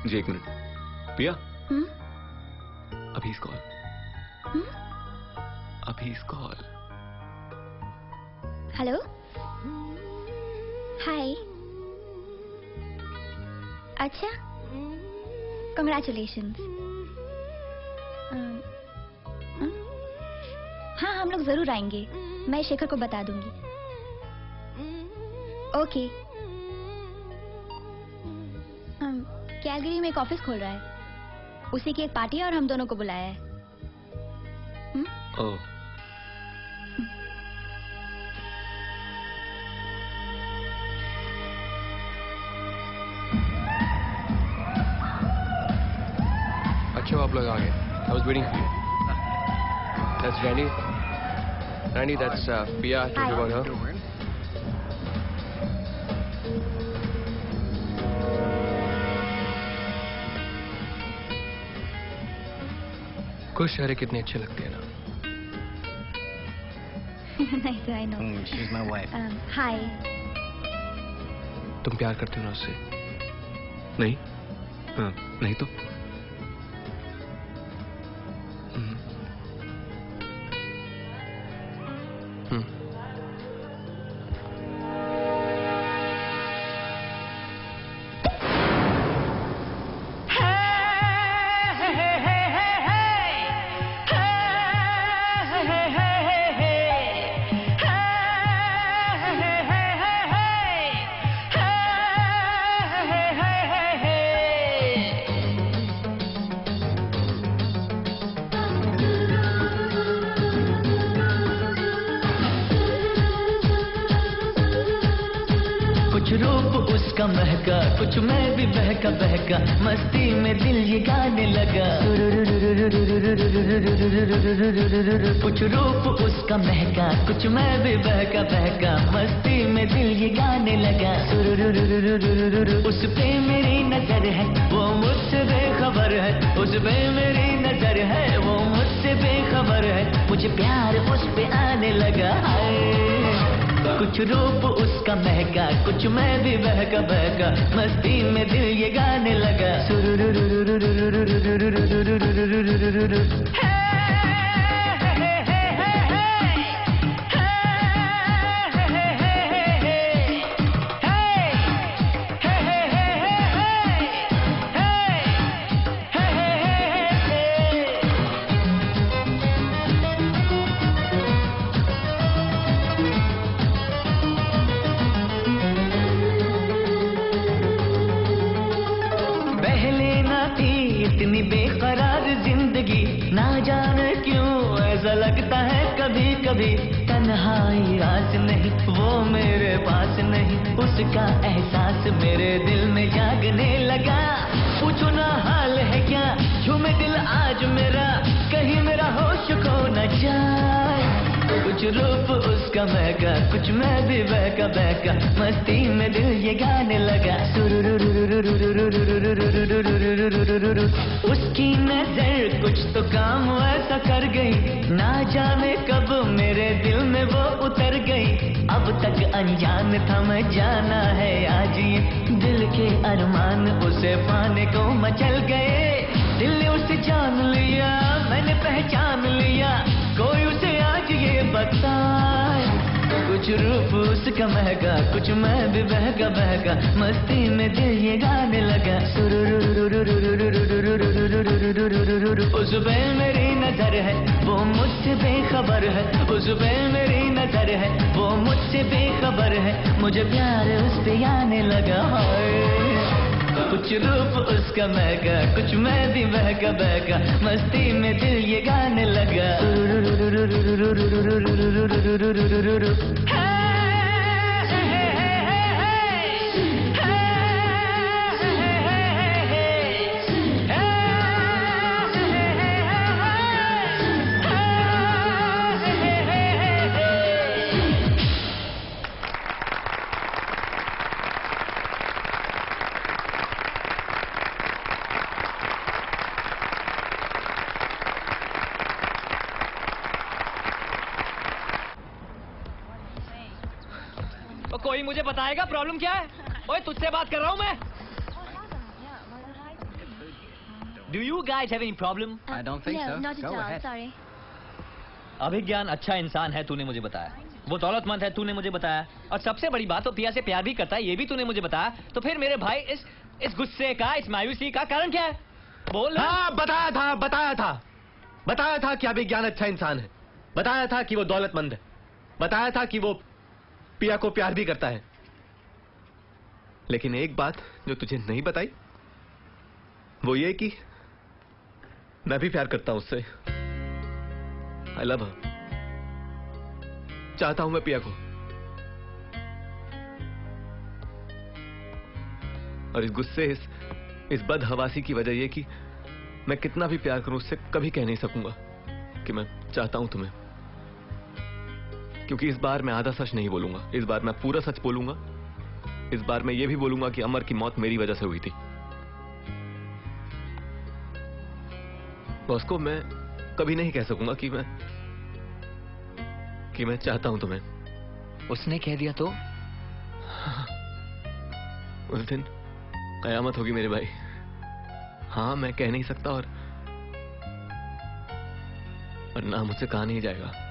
जी एक मिनट। पिया? हुँ? अभी इस कॉल अभी इस कॉल हेलो हाय अच्छा कंग्रेचुलेशंस हाँ हम लोग ज़रूर आएँगे। मैं शेखर को बता दूँगी। ओके कैलगरी में एक ऑफ़िस खोल रहा है। उसी की एक पार्टी है और हम दोनों को बुलाया है। ओह अच्छा आप लोग आ गए I was waiting for you that's Rainy Rainy that's Piya talk about her कुछ शहरें कितनी अच्छी लगती है ना नहीं तो I know she is my wife hi तुम प्यार करते हो ना उससे? नहीं। हाँ, नहीं तो। मैं भी बहका बहका मस्ती problem I don't no, not at all. Sorry. Abhigyan अच्छा इंसान है तूने मुझे बताया। वो दौलतमंद है तूने मुझे बताया। और सबसे बड़ी बात वो पिया से प्यार भी करता है ये भी तूने मुझे बताया। तो फिर मेरे भाई इस इस गुस्से का इस मायूसी का कारण क्या है? बोल। हाँ बताया था बताया था। बताया था कि अभिज्ञान अच्छा इंसान है। बताया था कि वो दौलतमंद है। बताया था कि वो पिया को प्यार भी करता है। लेकिन एक बात जो तुझे नहीं बताई वो ये कि मैं भी प्यार करता हूँ उससे। आई लव चाहता हूँ मैं पिया को। और इस गुस्से, इस इस बदहवासी की वजह यह कि मैं कितना भी प्यार करूँ, उससे कभी कह नहीं सकूँगा कि मैं चाहता हूँ तुम्हें। क्योंकि इस बार मैं आधा सच नहीं बोलूँगा। इस बार मैं पूरा सच बोलूँगा। इस बार मैं ये भी बोलूँगा कि अमर की मौत मेरी वजह से हुई थी। बॉस को मैं कभी नहीं कह सकूँगा कि मैं कि मैं चाहता हूँ तुम्हें। उसने कह दिया तो? उस दिन कयामत होगी मेरे भाई। हाँ मैं कह नहीं सकता और और ना मुझसे कहा नहीं जाएगा।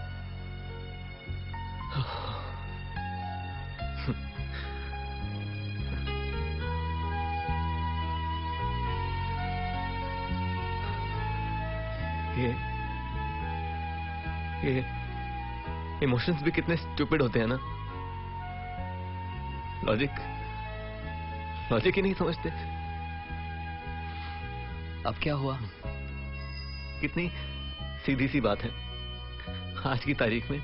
इमोशंस भी कितने स्टूपिड होते हैं ना? लॉजिक लॉजिक ही नहीं समझते। अब क्या हुआ? कितनी सीधी सी बात है। आज की तारीख में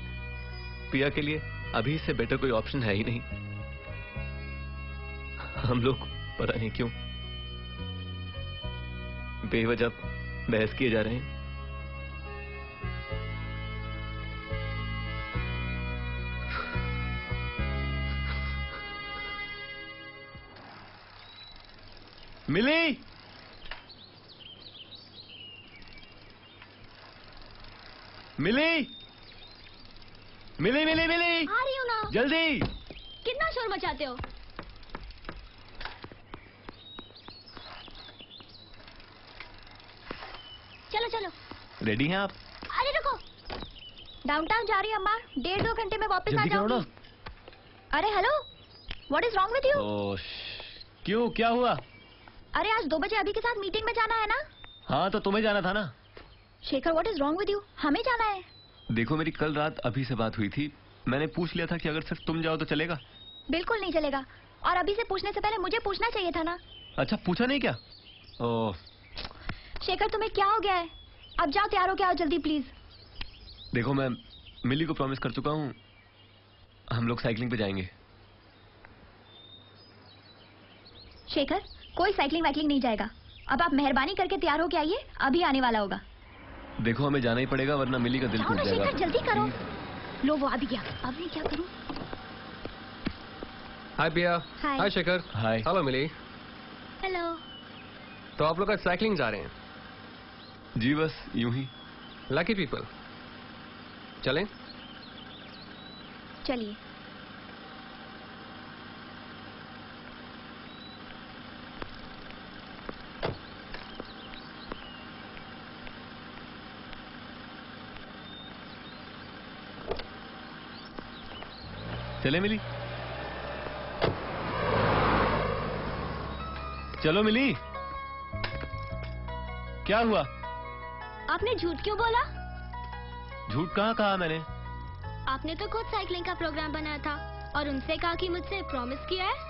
पिया के लिए अभी से बेटर कोई ऑप्शन है ही नहीं। हम लोग पता नहीं क्यों। बेवजह बहस किए जा रहे हैं। मिली? मिली? मिली मिली मिली? आ रही हूँ ना। जल्दी। कितना शोर मचाते हो? चलो चलो। रेडी हैं आप? अरे रुको। डाउनटाउन जा रही है अम्मा। डेढ़ दो घंटे में वापस आ जाऊँगी। अरे hello what is wrong with you क्यों? क्या हुआ? अरे आज दो बजे अभी के साथ मीटिंग में जाना है ना? हाँ तो तुम्हें जाना था ना? Shekhar what is wrong with you हमें जाना है। देखो मेरी कल रात अभी से बात हुई थी। मैंने पूछ लिया था कि अगर सिर्फ़ तुम जाओ तो चलेगा? बिल्कुल नहीं चलेगा। और अभी से पूछने से पहले मुझे पूछना चाहिए था ना? अच्छा पूछा नहीं क्या? ओह। शेखर तुम्हें क्या हो गया है? अब जाओ तैयार हो आओ जल्दी प्लीज़ देखो मैं मिली को प्रॉमिस कर चुका हूँ हम लोग साइकिलिंग पे जाएँगे। शेखर कोई साइकिलिंग वाइकलिंग नहीं जाएगा। अब आप मेहरबानी करके तैयार होके आइए अभी आने वाला होगा। देखो हमें जाना ही पड़ेगा वरना मिली का दिल टूट जाएगा। जल्दी करो। लो वो आ भी गया। अब मैं क्या करूँ? Hi Piya hi Shekhar. Hi hello Millie. Hello तो आप लोग आज साइकिलिंग जा रहे हैं? जी बस यूँ ही। लकी पीपल चलें? चलिए। चले मिली। चलो मिली। क्या हुआ? आपने झूठ क्यों बोला? झूठ कहाँ कहा मैंने? आपने तो खुद साइकिलिंग का प्रोग्राम बनाया था और उनसे कहा कि मुझसे प्रॉमिस किया है।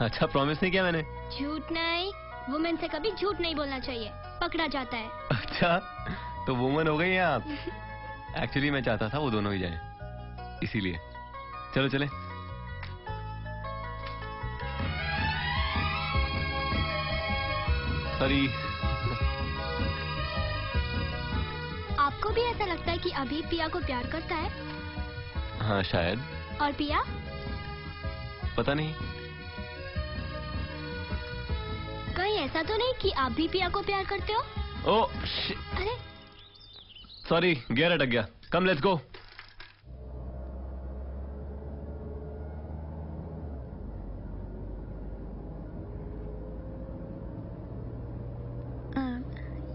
अच्छा प्रॉमिस नहीं किया मैंने। झूठ नहीं वुमेन से कभी झूठ नहीं बोलना चाहिए पकड़ा जाता है। अच्छा तो वुमेन हो गई हैं आप। एक्चुअली मैं चाहता था वो दोनों ही जाएँ इसीलिए। चलो चले। सॉरी आपको भी ऐसा लगता है कि अभी पिया को प्यार करता है? हाँ शायद। और पिया? पता नहीं। कहीं ऐसा तो नहीं कि आप भी पिया को प्यार करते हो? ओ अरे। सॉरी गियर अटक गया। कम लेट्स गो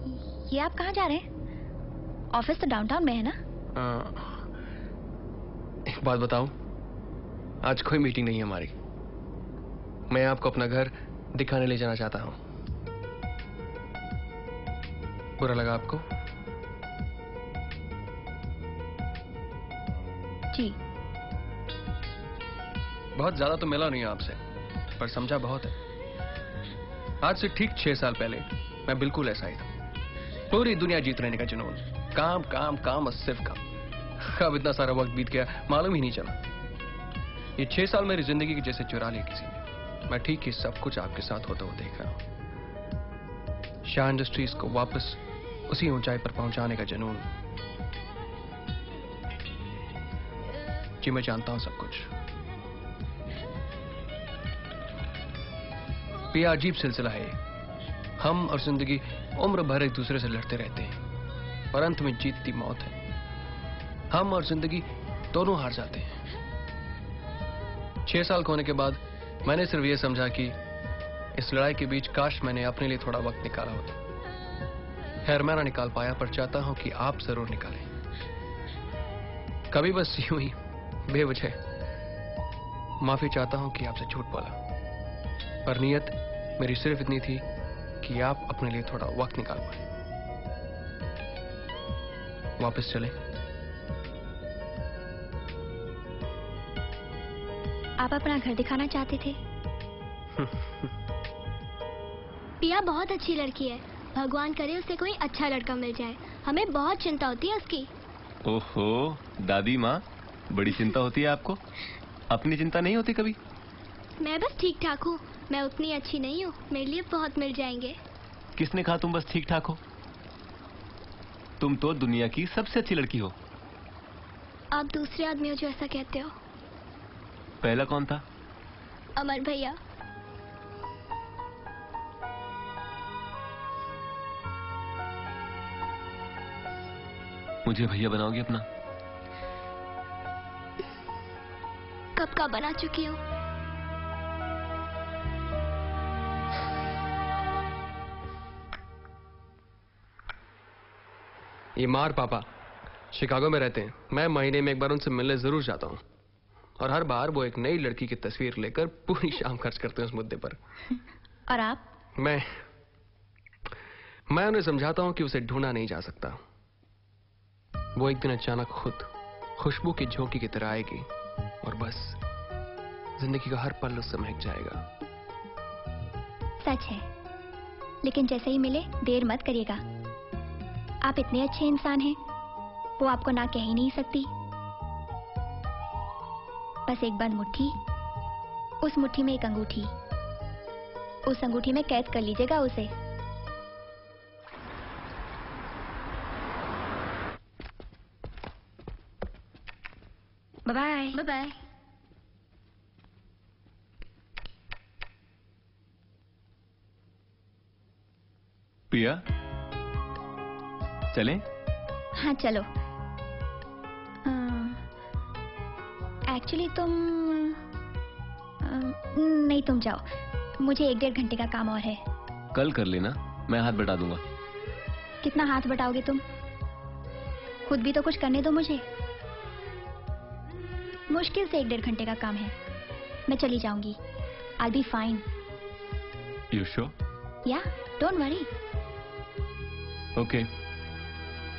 ये आप कहाँ जा रहे हैं? ऑफ़िस तो डाउनटाउन में है ना? आ, एक बात बताऊँ। आज कोई मीटिंग नहीं है हमारी। मैं आपको अपना घर दिखाने ले जाना चाहता हूँ। बुरा लगा आपको? जी। बहुत ज़्यादा तो मिला नहीं आपसे पर समझा बहुत है। आज से ठीक छह साल पहले मैं बिल्कुल ऐसा ही था। पूरी दुनिया जीत रहने का जुनून। काम काम काम और सिर्फ़ काम। अब इतना सारा वक्त बीत गया, मालूम ही नहीं चला। ये छह साल मेरी ज़िंदगी की जैसे चुरा लिया किसी ने। मैं ठीक ही सब कुछ आपके साथ होता हुआ देख रहा हूँ। शाह इंडस्ट्रीज़ को वापस उसी ऊंचाई पर पहुँचाने का जुनून। जी, मैं जानता हूँ सब कुछ। ये अजीब सिलसिला है। हम और ज़िंदगी उम्र भर एक दूसरे से लड़ते रहते हैं। पर अंत में जीतती मौत है। हम और ज़िंदगी दोनों हार जाते हैं। छह साल खोने के बाद मैंने सिर्फ़ यह समझा कि इस लड़ाई के बीच काश मैंने अपने लिए थोड़ा वक्त निकाला होता। खैर, मैं ना निकाल पाया, पर चाहता हूँ कि आप ज़रूर निकालें। कभी बस यूँ ही बेवजह माफ़ी चाहता हूँ कि आपसे झूठ बोला पर नीयत मेरी सिर्फ़ इतनी थी कि आप अपने लिए थोड़ा वक्त निकाल पाए। वापस चले। आप अपना घर दिखाना चाहते थे? पिया बहुत अच्छी लड़की है। भगवान करे उसे कोई अच्छा लड़का मिल जाए। हमें बहुत चिंता होती है उसकी। ओहो दादी माँ बड़ी चिंता होती है आपको? अपनी चिंता नहीं होती कभी? मैं बस ठीक ठाक हूँ। मैं उतनी अच्छी नहीं हूँ। मेरे लिए बहुत मिल जाएँगे। किसने कहा तुम बस ठीक ठाक हो? तुम तो दुनिया की सबसे अच्छी लड़की हो। आप दूसरे आदमी हो जो ऐसा कहते हो। पहला कौन था? अमर भैया। मुझे भैया बनाओगी अपना? कब का बना चुकी हूँ? ये मार पापा शिकागो में रहते हैं। मैं महीने में एक बार उनसे मिलने ज़रूर जाता हूँ। और हर बार वो एक नई लड़की की तस्वीर लेकर पूरी शाम खर्च करते हैं उस मुद्दे पर। और आप? मैं मैं उन्हें समझाता हूँ कि उसे ढूंढा नहीं जा सकता। वो एक दिन अचानक खुद खुशबू की झोंकी की तरह आएगी और बस ज़िंदगी का हर पल उससे महक जाएगा। सच है। लेकिन जैसे ही मिले देर मत करिएगा। आप इतने अच्छे इंसान हैं वो आपको ना कह ही नहीं सकती। बस एक बंद मुट्ठी उस मुट्ठी में एक अंगूठी। उस अंगूठी में कैद कर लीजिएगा उसे। बाय बाय बाय पिया चलें? हाँ चलो। एक्चुअली तुम नहीं तुम जाओ। मुझे एक डेढ़ घंटे का काम और है। कल कर लेना मैं हाथ बटा दूँगा। कितना हाथ बटाओगे तुम? खुद भी तो कुछ करने दो मुझे। मुश्किल से एक डेढ़ घंटे का काम है। मैं चली जाऊँगी। I be fine you sure yeah don't worry okay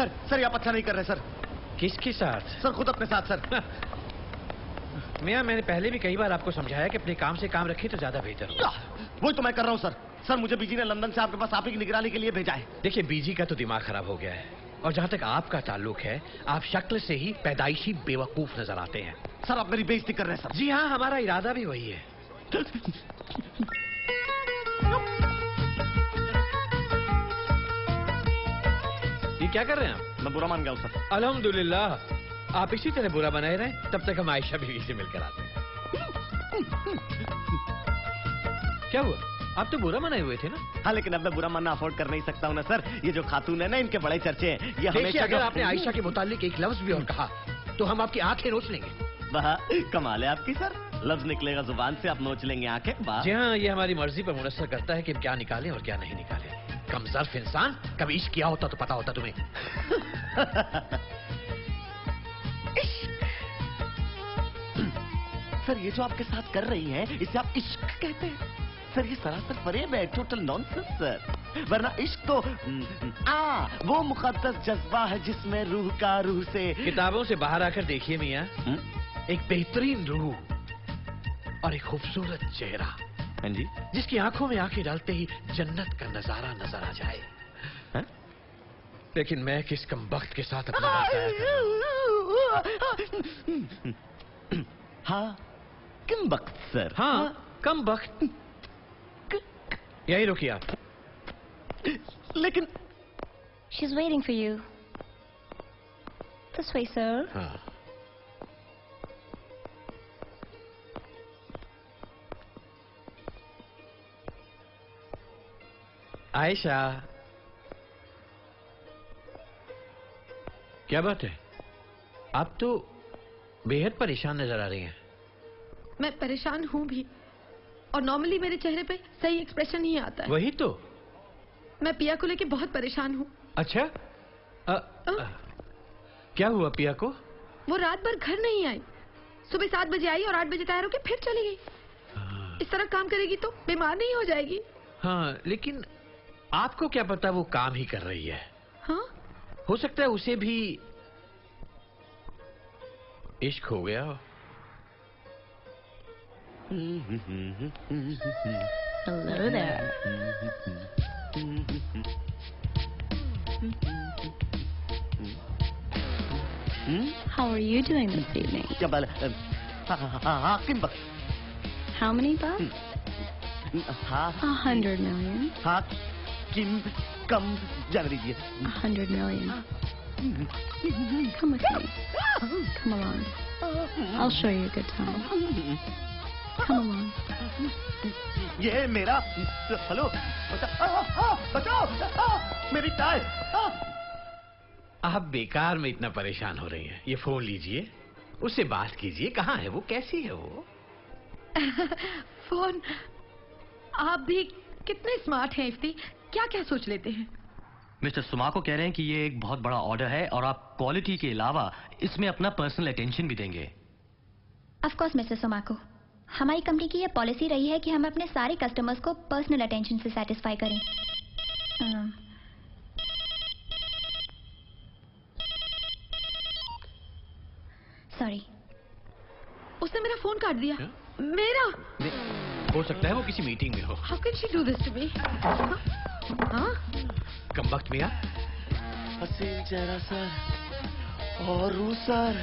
sir sir ये आप अच्छा नहीं कर रहे सर। किसके साथ? सर खुद अपने साथ सर। मियाँ मैंने पहले भी कई बार आपको समझाया कि अपने काम से काम रखे तो ज़्यादा बेहतर वही तो मैं कर रहा हूँ सर। सर मुझे बीजी ने लंदन से आपके पास आप ही की निगरानी के लिए भेजा है। देखिए बीजी का तो दिमाग खराब हो गया है। और जहाँ तक आपका ताल्लुक है आप शक्ल से ही पैदाइशी बेवकूफ़ नज़र आते हैं। सर आप मेरी बेइज्जती कर रहे हैं सर। जी हाँ हमारा इरादा भी वही है। क्या कर रहे हैं आप? मैं बुरा मान गया हूँ सर। अल्हम्दुलिल्लाह। आप इसी तरह बुरा बनाए रहें तब तक हम आयशा बीवी से मिलकर आते हैं। क्या हुआ? आप तो बुरा मनाए हुए थे ना? हाँ लेकिन अब मैं बुरा मानना अफोर्ड कर नहीं सकता हूँ ना सर। ये जो खातून है ना इनके बड़े चर्चे हैं। ये हमेशा अगर आपने आयशा के मुतालिक एक लफ्ज भी और कहा तो हम आपकी आँखें नोच लेंगे। वाह कमाल है आपकी सर। लफ्ज निकलेगा ज़ुबान से आप नोच लेंगे आँखें। जी हाँ ये हमारी मर्ज़ी पर मुनसर करता है कि क्या निकालें और क्या नहीं निकालें। कमजर्फ इंसान कभी इश्क किया होता तो पता होता तुम्हें सर ये जो आपके साथ कर रही हैं इसे आप इश्क कहते हैं सर ये सरासर फरेब है टोटल नॉनसेंस सर वरना इश्क तो आ वो मुकद्दस जज्बा है जिसमें रूह का रूह से किताबों से बाहर आकर देखिए मियाँ एक बेहतरीन रूह और एक खूबसूरत चेहरा हाँ जी। जिसकी आँखों में आँखें डालते ही जन्नत का नज़ारा नज़र आ जाए। लेकिन मैं किस कम वक्त के साथ अपना? हाँ किम वक्त सर। हाँ। कम वक्त। यही रुकिए आप। लेकिन She's waiting for you. This way, sir. हाँ। आयशा क्या बात है? आप तो बेहद परेशान नज़र आ रही हैं। मैं परेशान हूँ भी। और नॉर्मली मेरे चेहरे पे सही एक्सप्रेशन नहीं आता है। वही तो। मैं पिया को लेके बहुत परेशान हूँ। अच्छा? अ, अ, क्या हुआ पिया को? वो रात भर घर नहीं आई। सुबह सात बजे आई और आठ बजे तैयार होके फिर चली गई। इस तरह काम करेगी तो बीमार नहीं हो जाएगी। हाँ लेकिन आपको क्या पता वो काम ही कर रही है हाँ हो सकता है उसे भी इश्क हो गया हो Hello there. How are you doing this evening? हाँ हाँ हाँ हाँ How many bucks? हाँ A hundred million. किम कम जाने दीजिए A hundred million. Come with me. Come along. I'll show you a good time. Come along. ये मेरा हेलो बचा- आ, आ, बचाओ मेरी टाई आप बेकार में इतना परेशान हो रही हैं ये फ़ोन लीजिए उससे बात कीजिए कहाँ है वो कैसी है वो फ़ोन आप भी कितने स्मार्ट हैं इफ्ती क्या क्या सोच लेते हैं? मिस्टर सुमाको कह रहे हैं कि ये एक बहुत बड़ा ऑर्डर है और आप क्वालिटी के अलावा इसमें अपना पर्सनल अटेंशन भी देंगे। ऑफ़ कोर्स मिस्टर सोमाको हमारी कंपनी की ये पॉलिसी रही है कि हम अपने सारे कस्टमर्स को पर्सनल अटेंशन से सेटिस्फाई करें। सॉरी उसने मेरा फ़ोन काट दिया। मेरा? हो सकता है वो किसी मीटिंग में हो। How can she do this to me हाँ कम वक्त में आप हसीन चेहरा सर और रू सर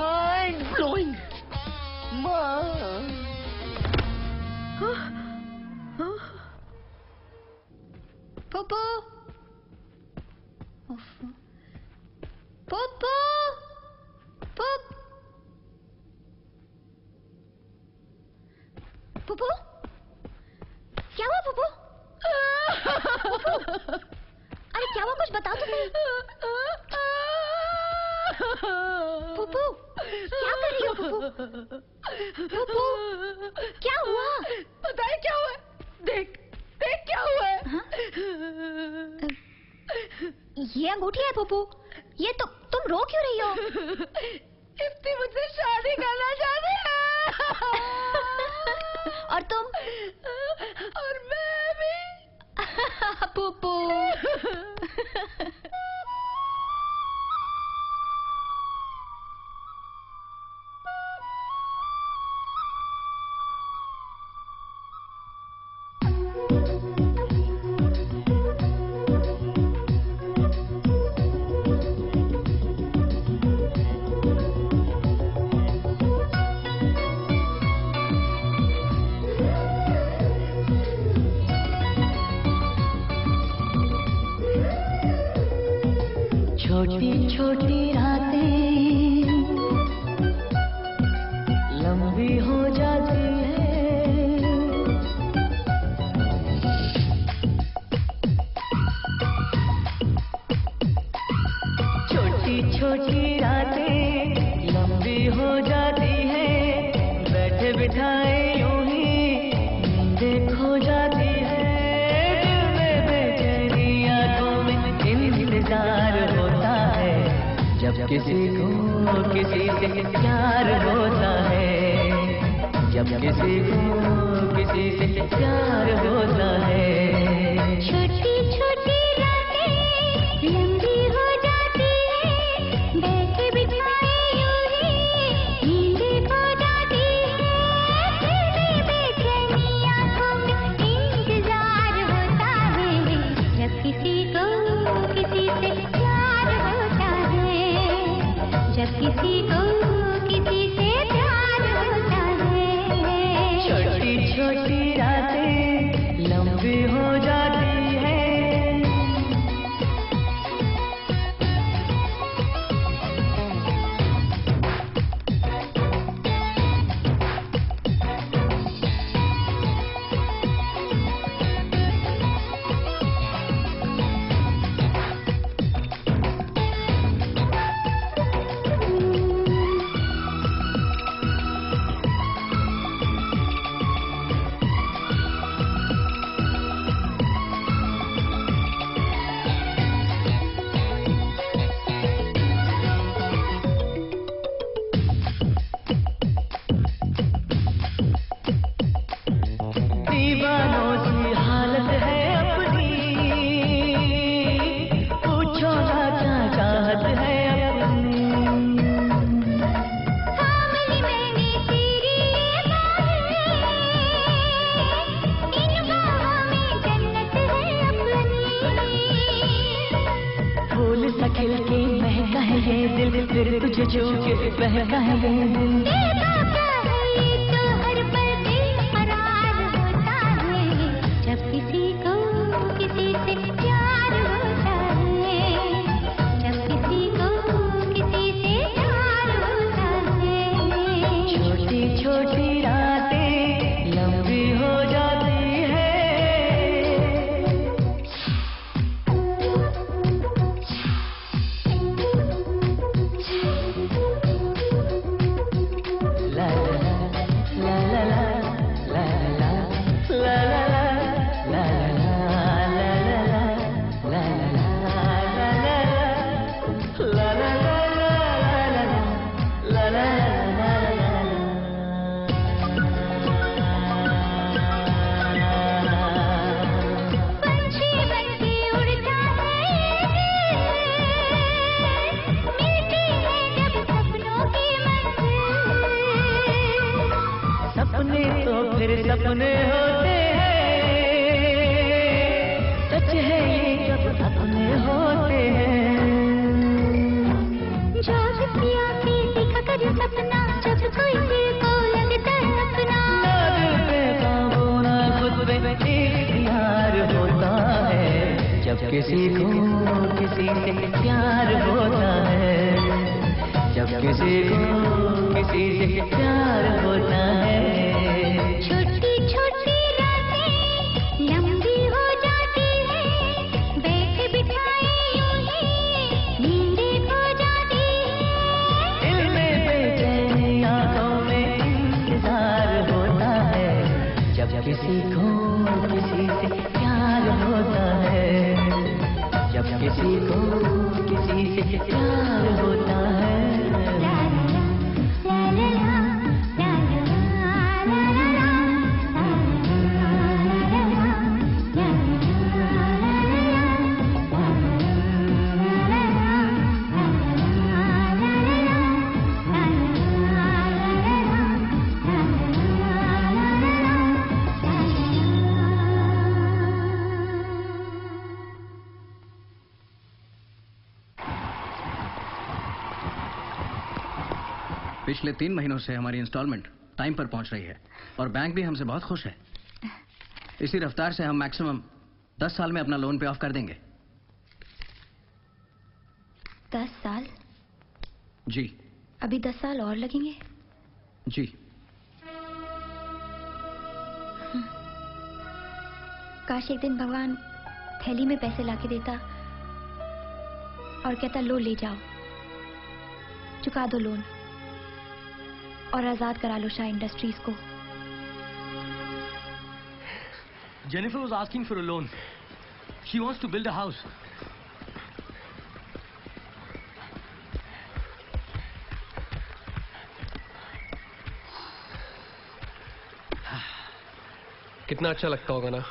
माइंड ब्लोइंग पोपो उफ। पोपो पोप पोपो क्या हुआ पोपो पोपो अरे क्या हुआ? कुछ बताओ तो सही। पोपो क्या कर रही हो पोपो पोपो क्या हुआ? पता है क्या हुआ? देख देख क्या हुआ है? ये अंगूठी है पोपो ये तो तुम रो क्यों रही हो? इफ्ती मुझसे शादी करना चाहती है। और तुम? और pu pu छोटी किसी को किसी से प्यार होता है। जब किसी को पिछले तीन महीनों से हमारी इंस्टॉलमेंट टाइम पर पहुँच रही है और बैंक भी हमसे बहुत खुश है। इसी रफ्तार से हम मैक्सिमम दस साल में अपना लोन पे ऑफ़ कर देंगे। दस साल? जी। अभी दस साल और लगेंगे? जी। काश एक दिन भगवान थैली में पैसे लाके देता और कहता लो ले जाओ। चुका दो लोन और आज़ाद करा लो शाह इंडस्ट्रीज़ को। Jennifer was asking for a loan. She wants to build a house. कितना अच्छा लगता होगा ना?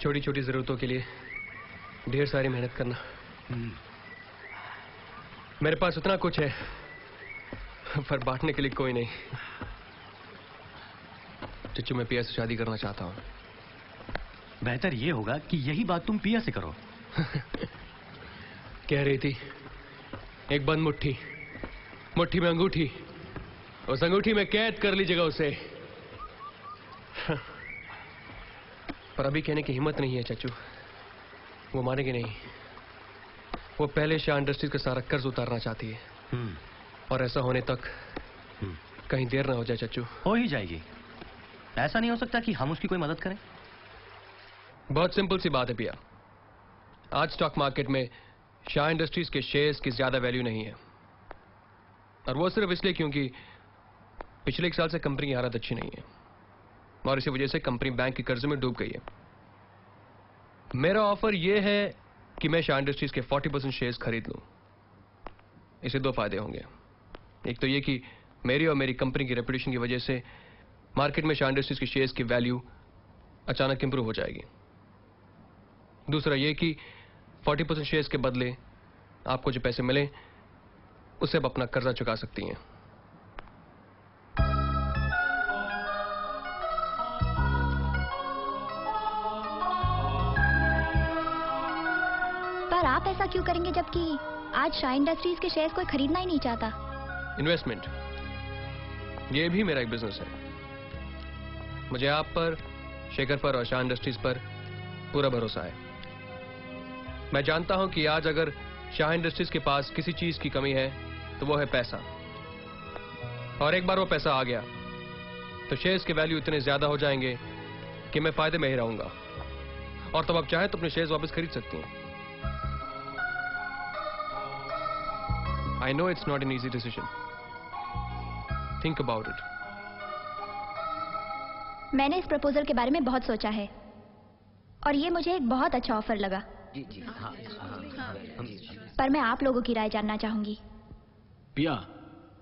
छोटी छोटी जरूरतों के लिए ढेर सारी मेहनत करना। मेरे पास उतना कुछ है। पर बांटने के लिए कोई नहीं। चच्चू मैं पिया से शादी करना चाहता हूँ। बेहतर ये होगा कि यही बात तुम पिया से करो। कह रही थी एक बंद मुट्ठी। मुट्ठी में अंगूठी। उस अंगूठी में कैद कर लीजिएगा उसे। पर अभी कहने की हिम्मत नहीं है चाचू वो मानेगी नहीं। वो पहले शाह इंडस्ट्रीज़ का सारा कर्ज उतारना चाहती है। और ऐसा होने तक कहीं देर ना हो जाए चाचू हो ही जाएगी। ऐसा नहीं हो सकता कि हम उसकी कोई मदद करें? बहुत सिंपल सी बात है पिया। आज स्टॉक मार्केट में शाह इंडस्ट्रीज़ के शेयर्स की ज़्यादा वैल्यू नहीं है। और वो सिर्फ़ इसलिए क्योंकि पिछले एक साल से कंपनी की हालत अच्छी नहीं है। और इसी वजह से कंपनी बैंक के कर्ज में डूब गई है। मेरा ऑफ़र यह है कि मैं शाह इंडस्ट्रीज़ के 40 परसेंट शेयर खरीद लूँ। इससे दो फ़ायदे होंगे। एक तो ये कि मेरी और मेरी कंपनी की रेपुटेशन की वजह से मार्केट में शाह इंडस्ट्रीज़ के शेयर्स की वैल्यू अचानक इंप्रूव हो जाएगी। दूसरा ये कि 40 परसेंट शेयर्स के बदले आपको जो पैसे मिले उससे आप अपना कर्जा चुका सकती हैं। पर आप ऐसा क्यों करेंगे जबकि आज शाह इंडस्ट्रीज़ के शेयर्स कोई खरीदना ही नहीं चाहता? इन्वेस्टमेंट ये भी मेरा एक बिज़नेस है। मुझे आप पर, शेखर पर और शाह इंडस्ट्रीज़ पर पूरा भरोसा है। मैं जानता हूँ कि आज अगर शाह इंडस्ट्रीज़ के पास किसी चीज़ की कमी है तो वो है पैसा। और एक बार वो पैसा आ गया तो शेयर्स के वैल्यू इतने ज़्यादा हो जाएँगे कि मैं फ़ायदे में ही रहूँगा। और तब आप चाहें तो अपने शेयर्स वापस खरीद सकती हैं। I know it's not an easy decision think about it मैंने इस प्रपोजल के बारे में बहुत सोचा है। और ये मुझे एक बहुत अच्छा ऑफ़र लगा। जी जी हाँ पर मैं आप लोगों की राय जानना चाहूँगी। पिया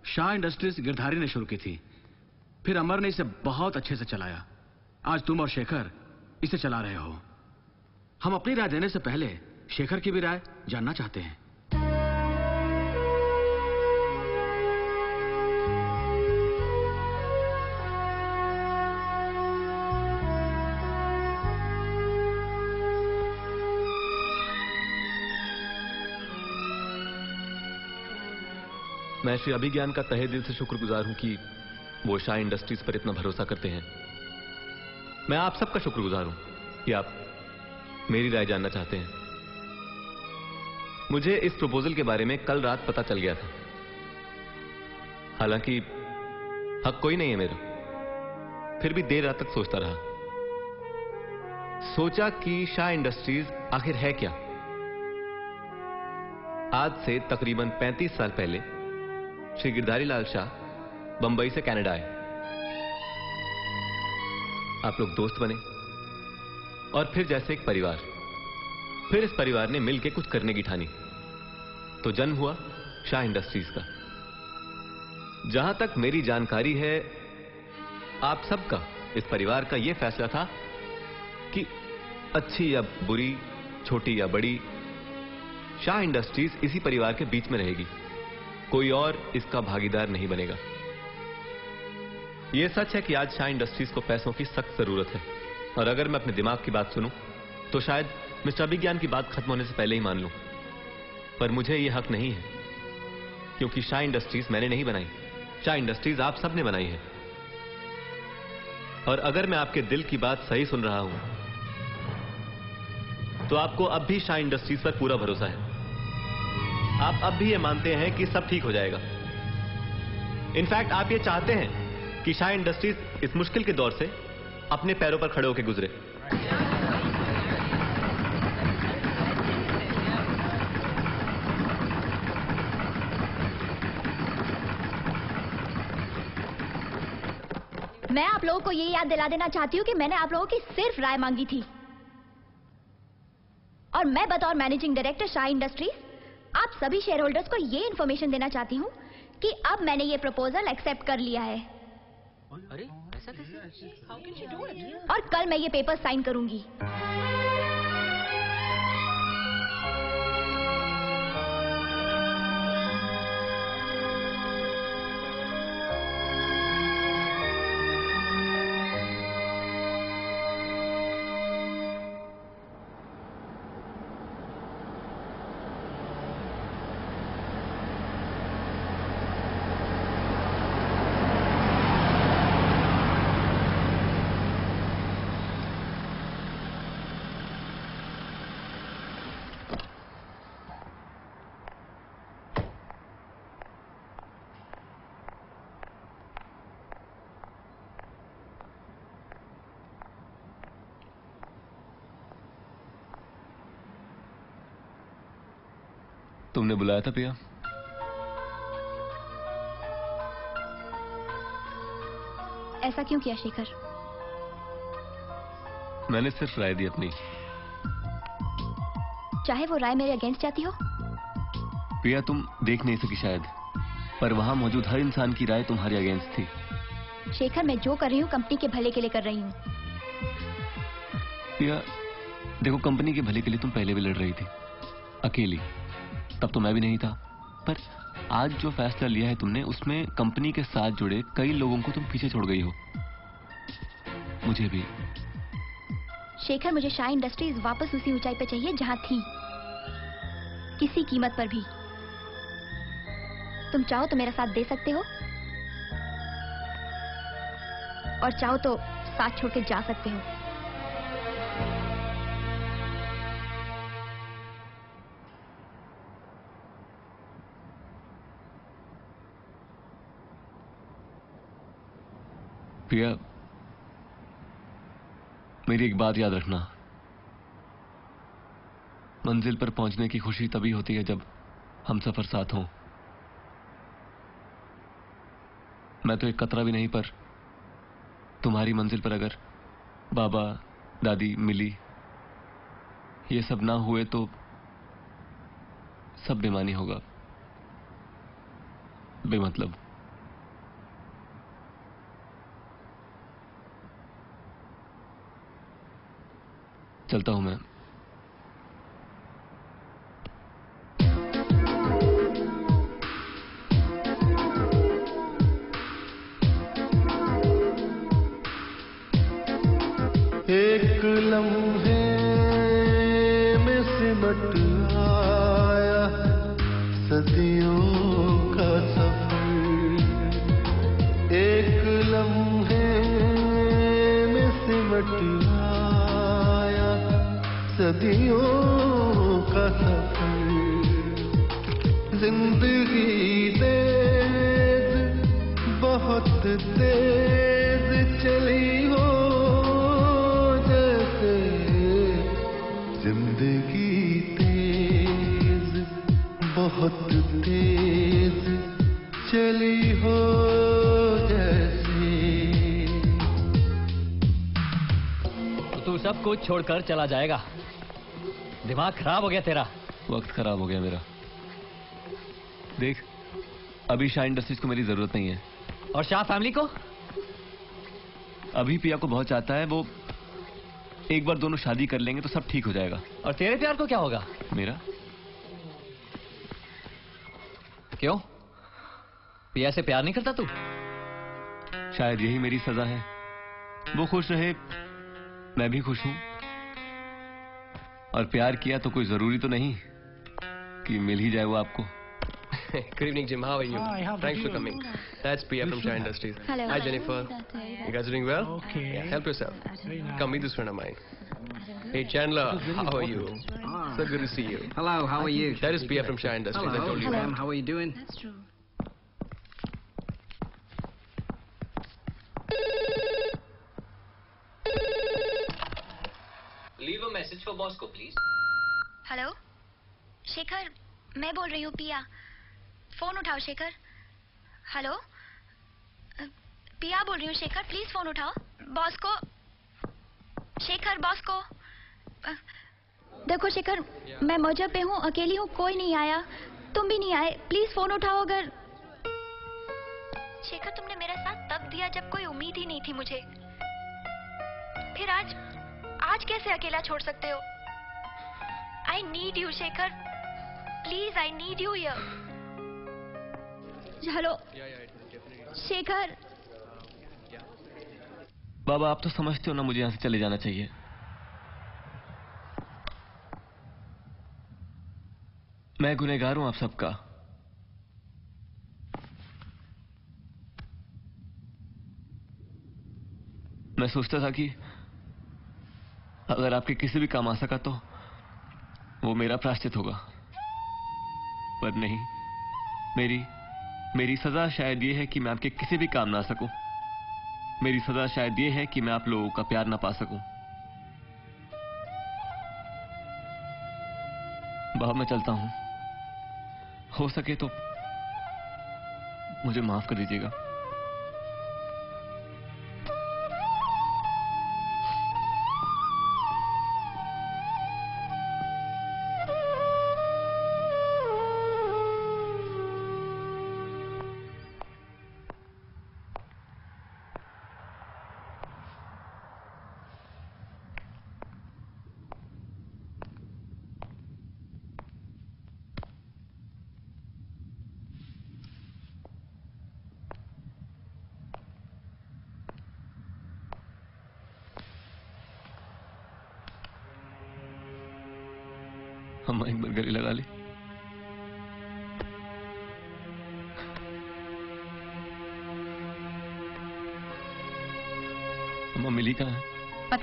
शाह इंडस्ट्रीज़ गिरधारी ने शुरू की थी। फिर अमर ने इसे बहुत अच्छे से चलाया। आज तुम और शेखर इसे चला रहे हो। हम अपनी राय देने से पहले शेखर की भी राय जानना चाहते हैं। मैं श्री अभिज्ञान का तहे दिल से शुक्रगुजार हूँ कि वो शाह इंडस्ट्रीज़ पर इतना भरोसा करते हैं। मैं आप सबका शुक्रगुजार हूँ कि आप मेरी राय जानना चाहते हैं। मुझे इस प्रपोजल के बारे में कल रात पता चल गया था। हालाँकि हक कोई नहीं है मेरा। फिर भी देर रात तक सोचता रहा। सोचा कि शाह इंडस्ट्रीज़ आखिर है क्या? आज से तकरीबन 35 साल पहले श्री गिरधारी लाल शाह बंबई से कनाडा आए। आप लोग दोस्त बने और फिर जैसे एक परिवार। फिर इस परिवार ने मिलकर कुछ करने की ठानी। तो जन्म हुआ शाह इंडस्ट्रीज़ का। जहाँ तक मेरी जानकारी है, आप सबका इस परिवार का यह फैसला था कि अच्छी या बुरी, छोटी या बड़ी, शाह इंडस्ट्रीज़ इसी परिवार के बीच में रहेगी। कोई और इसका भागीदार नहीं बनेगा। यह सच है कि आज शाह इंडस्ट्रीज़ को पैसों की सख्त ज़रूरत है। और अगर मैं अपने दिमाग की बात सुनूं तो शायद मिस्टर अभिज्ञान की बात खत्म होने से पहले ही मान लूँ। पर मुझे यह हक नहीं है, क्योंकि शाह इंडस्ट्रीज़ मैंने नहीं बनाई। शाह इंडस्ट्रीज़ आप सबने बनाई है। और अगर मैं आपके दिल की बात सही सुन रहा हूँ तो आपको अब भी शाह इंडस्ट्रीज़ पर पूरा भरोसा है। आप अब भी ये मानते हैं कि सब ठीक हो जाएगा। इनफैक्ट आप ये चाहते हैं कि शाह इंडस्ट्रीज़ इस मुश्किल के दौर से अपने पैरों पर खड़े होकर गुजरे। मैं आप लोगों को ये याद दिला देना चाहती हूँ कि मैंने आप लोगों की सिर्फ़ राय मांगी थी। और मैं बतौर मैनेजिंग डायरेक्टर शाह इंडस्ट्रीज़ आप सभी शेयर होल्डर्स को ये इन्फॉर्मेशन देना चाहती हूँ कि अब मैंने ये प्रपोजल एक्सेप्ट कर लिया है। अरे ऐसा कैसे? और कल मैं ये पेपर साइन करूँगी। तुमने बुलाया था पिया? ऐसा क्यों किया शेखर? मैंने सिर्फ़ राय दी अपनी। चाहे वो राय मेरे अगेंस्ट जाती हो। पिया तुम देख नहीं सकी शायद पर वहाँ मौजूद हर इंसान की राय तुम्हारे अगेंस्ट थी। शेखर मैं जो कर रही हूँ कंपनी के भले के लिए कर रही हूँ। पिया देखो कंपनी के भले के लिए तुम पहले भी लड़ रही थी अकेली। तब तो मैं भी नहीं था। पर आज जो फैसला लिया है तुमने, उसमें कंपनी के साथ जुड़े कई लोगों को तुम पीछे छोड़ गई हो। मुझे भी। शेखर, मुझे शाह इंडस्ट्रीज़ वापस उसी ऊंचाई पे चाहिए जहाँ थी। किसी कीमत पर भी। तुम चाहो तो मेरा साथ दे सकते हो। और चाहो तो साथ छोड़ के जा सकते हो। पिया मेरी एक बात याद रखना। मंजिल पर पहुँचने की खुशी तभी होती है जब हम सफ़र साथ हों। मैं तो एक कतरा भी नहीं, पर तुम्हारी मंजिल पर अगर बाबा, दादी, मिली, ये सब ना हुए तो सब बेमानी होगा। बेमतलब। चलता हूँ मैं। एक लम्हे में सिमट आया सदियों का सफ़र। ज़िंदगी तेज, बहुत तेज चली हो जैसे। ज़िंदगी तेज, बहुत तेज चली हो जैसे। तो तू सब कुछ छोड़कर चला जाएगा। दिमाग खराब हो गया तेरा। वक्त खराब हो गया मेरा। देख अभी शाह इंडस्ट्रीज़ को मेरी ज़रूरत नहीं है। और शाह फैमिली को? अभी पिया को बहुत चाहता है वो एक बार दोनों शादी कर लेंगे तो सब ठीक हो जाएगा। और तेरे प्यार को क्या होगा? मेरा? क्यों? पिया से प्यार नहीं करता तू? शायद यही मेरी सजा है। वो खुश रहे मैं भी खुश हूँ। और प्यार किया तो कोई ज़रूरी तो नहीं कि मिल ही जाए वो आपको Good evening, Jim. How are you? Hi, how Thanks for you? coming. That's Pia from Shine Industries. Hello. Hi, Hello. Jennifer. You guys doing well? Okay. Yeah, help yourself. Nice. Come meet this friend of mine. Hey, Chandler. How are you? important. So good to see you. Hello, how are you? That is Pia from Shine Industries. Hello, I told you. ma'am. How are you doing? That's true. Message for boss को please. Hello Shekhar मैं बोल रही हूँ, पिया। Phone उठाओ Shekhar hello पिया बोल रही हूँ शेखर प्लीज़ फ़ोन उठाओ। बॉस को शेखर बॉस को देखो शेखर मैं मौजा पे हूँ, अकेली हूँ, कोई नहीं आया। तुम भी नहीं आए प्लीज़ फ़ोन उठाओ अगर। शेखर तुमने मेरा साथ तब दिया जब कोई उम्मीद ही नहीं थी मुझे। फिर आज आज कैसे अकेला छोड़ सकते हो? I need you Shekhar please I need you here hello Shekhar बाबा आप तो समझते हो ना मुझे यहाँ से चले जाना चाहिए। मैं गुनहगार हूँ आप सबका। मैं सोचता था कि अगर आपके किसी भी काम आ सका तो वो मेरा प्राश्चित होगा। पर नहीं, मेरी मेरी सजा शायद ये है कि मैं आपके किसी भी काम ना सकूँ। मेरी सजा शायद ये है कि मैं आप लोगों का प्यार ना पा सकूँ। बाबा मैं चलता हूँ। हो सके तो मुझे माफ़ कर दीजिएगा।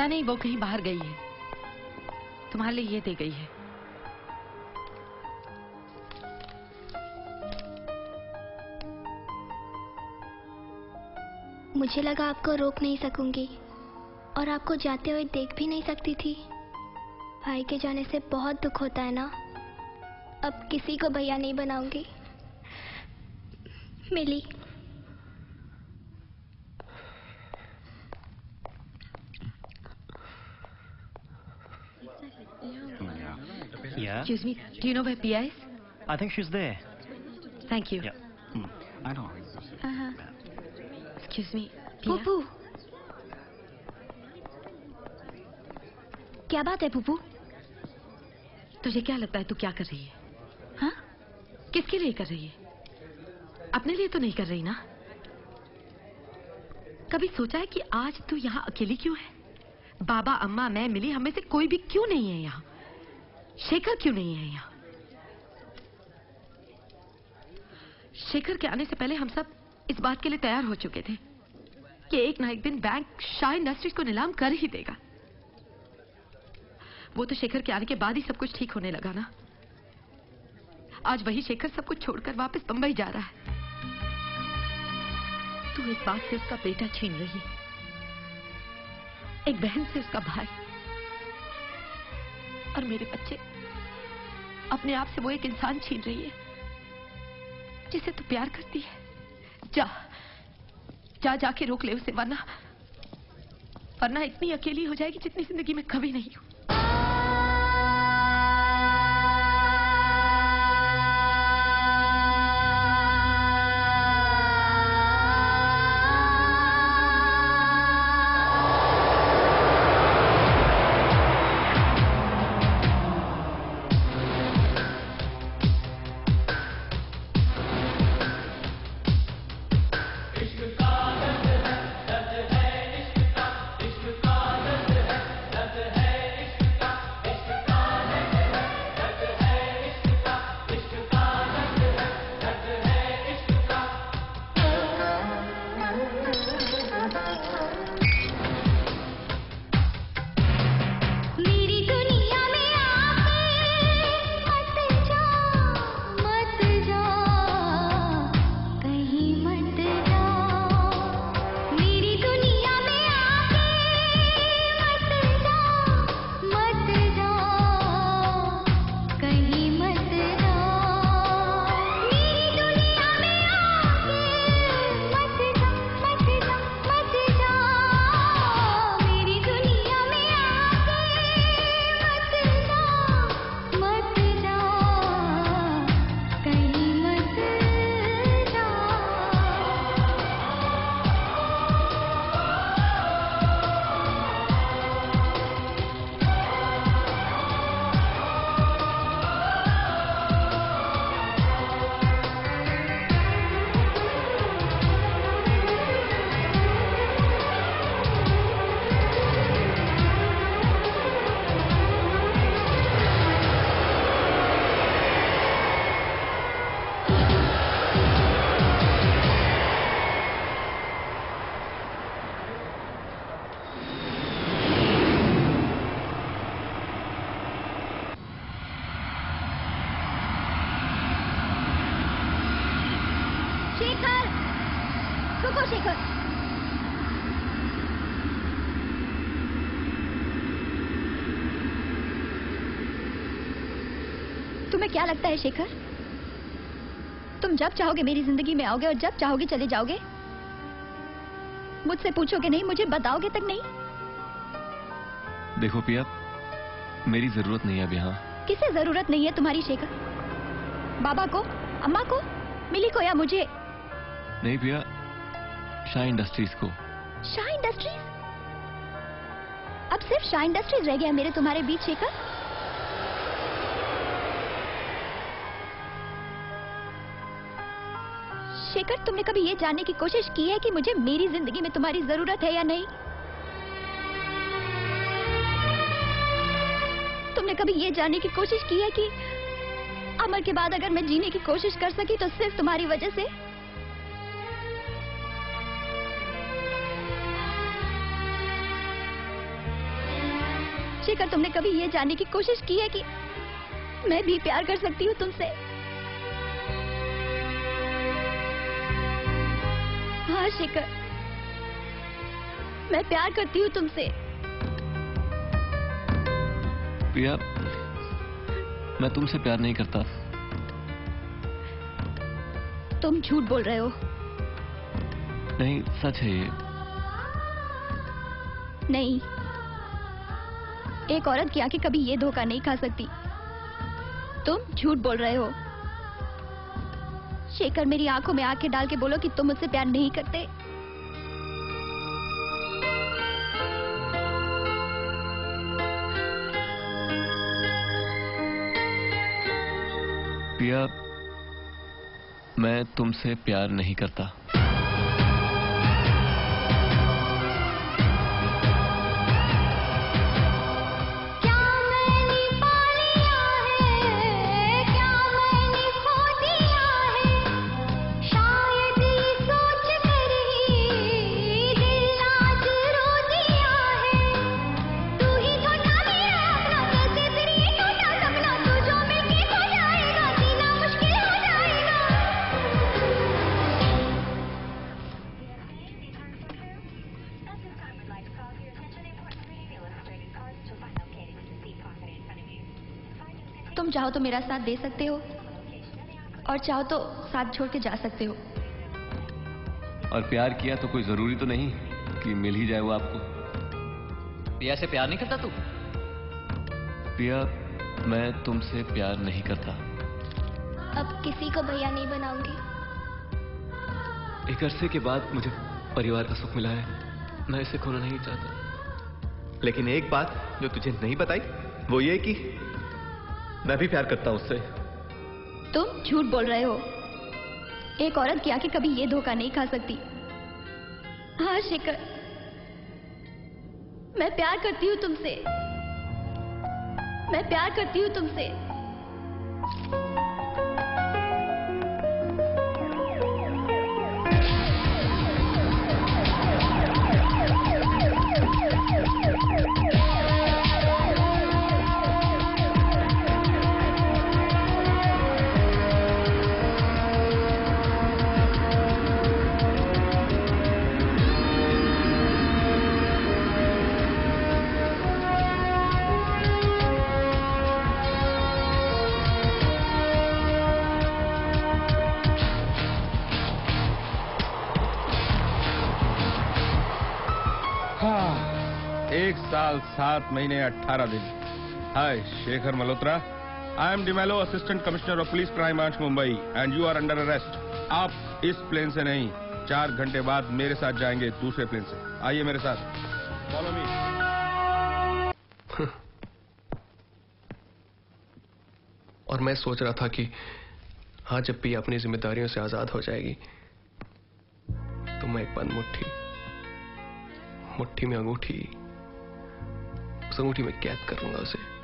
पता नहीं, वो कहीं बाहर गई है। तुम्हारे लिए ये दे गई है। मुझे लगा आपको रोक नहीं सकूँगी, और आपको जाते हुए देख भी नहीं सकती थी। भाई के जाने से बहुत दुख होता है ना? अब किसी को भैया नहीं बनाऊँगी। मिली। Yeah. Excuse me, do you know where Pia is? I think she's there. Thank you. Yeah. I know. Excuse me, Pia. पुप्पू क्या बात है पुप्पू तुझे क्या लगता है तू क्या कर रही है हाँ किसके लिए कर रही है अपने लिए तो नहीं कर रही ना कभी सोचा है कि आज तू यहाँ अकेली क्यों है बाबा अम्मा मैं मिली हमें से कोई भी क्यों नहीं है यहाँ शेखर क्यों नहीं है यहाँ? शेखर के आने से पहले हम सब इस बात के लिए तैयार हो चुके थे कि एक ना एक दिन बैंक शाह इंडस्ट्रीज़ को नीलाम कर ही देगा। वो तो शेखर के आने के बाद ही सब कुछ ठीक होने लगा ना? आज वही शेखर सब कुछ छोड़कर वापस बंबई जा रहा है। तू इस बात से उसका बेटा छीन रही एक बहन से उसका भाई। और मेरे बच्चे। अपने आप से वो एक इंसान छीन रही है, जिसे तू प्यार करती है। जा जा जाके रोक ले उसे, वरना वरना इतनी अकेली हो जाएगी जितनी ज़िंदगी में कभी नहीं हूँ। लगता है शेखर। तुम जब चाहोगे मेरी ज़िंदगी में आओगे और जब चाहोगे चले जाओगे मुझसे पूछोगे नहीं मुझे बताओगे तक नहीं? देखो पिया मेरी ज़रूरत नहीं है अब यहाँ। किसे ज़रूरत नहीं है तुम्हारी शेखर? बाबा को अम्मा को मिली को या मुझे? नहीं पिया शाह इंडस्ट्रीज़ को। शाह इंडस्ट्रीज़? अब सिर्फ़ शाह इंडस्ट्रीज़ रह गया मेरे तुम्हारे बीच शेखर। शेखर तुमने कभी ये जानने की कोशिश की है कि मुझे मेरी ज़िंदगी में तुम्हारी ज़रूरत है या नहीं? तुमने कभी ये जानने की कोशिश की है कि अमर के बाद अगर मैं जीने की कोशिश कर सकी तो सिर्फ़ तुम्हारी वजह से? शेखर, तुमने कभी ये जानने की कोशिश की है कि मैं भी प्यार कर सकती हूँ तुमसे? हाँ शेखर मैं प्यार करती हूँ तुमसे। पिया मैं तुमसे प्यार नहीं करता। तुम झूठ बोल रहे हो। नहीं सच है ये। नहीं एक औरत की आँखें कभी ये धोखा नहीं खा सकती। तुम झूठ बोल रहे हो। शेखर मेरी आँखों में आँखें डाल के बोलो कि तुम मुझसे प्यार नहीं करते। पिया, मैं तुमसे प्यार नहीं करता। तो मेरा साथ दे सकते हो? और चाहो तो साथ छोड़ के जा सकते हो। और प्यार किया तो कोई ज़रूरी तो नहीं कि मिल ही जाए वो आपको। पिया से प्यार नहीं करता तू? पिया मैं तुमसे प्यार नहीं करता। अब किसी को भैया नहीं बनाऊँगी। एक अरसे के बाद मुझे परिवार का सुख मिला है। मैं इसे खोना नहीं चाहता। लेकिन एक बात जो तुझे नहीं बताई वो ये कि मैं भी प्यार करता हूँ उससे। तुम झूठ बोल रहे हो। एक औरत की आँखें कभी ये धोखा नहीं खा सकती। हाँ शेखर। मैं प्यार करती हूँ तुमसे। मैं प्यार करती हूँ तुमसे। महीने अट्ठारह दिन। Hi Shekhar Malhotra I am D'Mello assistant commissioner of police crime branch Mumbai and you are under arrest आप इस प्लेन से नहीं, चार घंटे बाद मेरे साथ जाएँगे दूसरे प्लेन से। आइए मेरे साथ। फॉलो मी और मैं सोच रहा था कि हाँ जब भी अपनी जिम्मेदारियों से आज़ाद हो जाएगी तो मैं एक बंद मुट्ठी मुट्ठी में अंगूठी उस अंगूठी में कैद करूँगा उसे।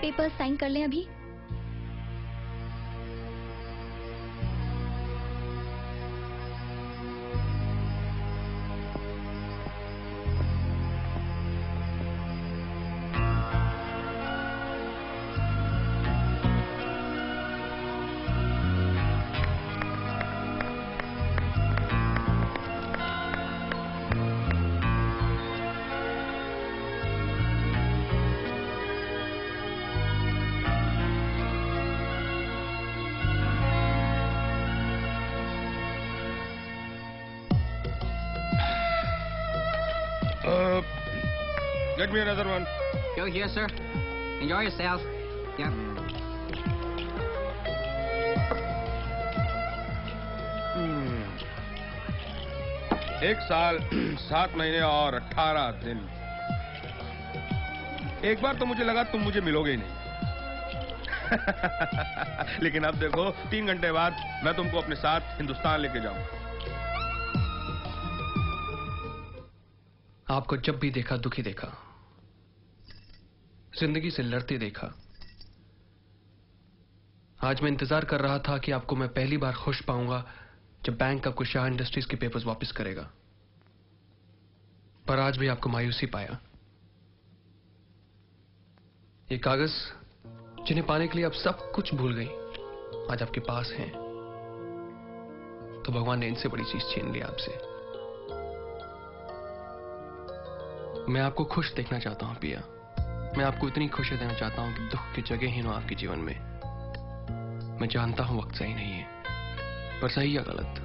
पेपर साइन कर लें अभी। Get me another one. Go here, sir. Enjoy yourself. Yeah. एक साल सात महीने और अठारह दिन एक बार तो मुझे लगा तुम मुझे मिलोगे ही नहीं लेकिन अब देखो तीन घंटे बाद मैं तुमको अपने साथ हिंदुस्तान लेके जाऊँ आपको जब भी देखा दुखी देखा ज़िंदगी से लड़ते देखा। आज मैं इंतज़ार कर रहा था कि आपको मैं पहली बार खुश पाऊँगा जब बैंक आपको शाह इंडस्ट्रीज़ के पेपर्स वापस करेगा। पर आज भी आपको मायूसी पाया। ये कागज़ जिन्हें पाने के लिए आप सब कुछ भूल गई, आज आपके पास हैं। तो भगवान ने इनसे बड़ी चीज़ छीन ली आपसे। मैं आपको खुश देखना चाहता हूँ, पिया। मैं आपको इतनी खुशी देना चाहता हूँ कि दुख की जगह ही ना आपके जीवन में। मैं जानता हूँ वक्त सही नहीं है, पर सही या गलत?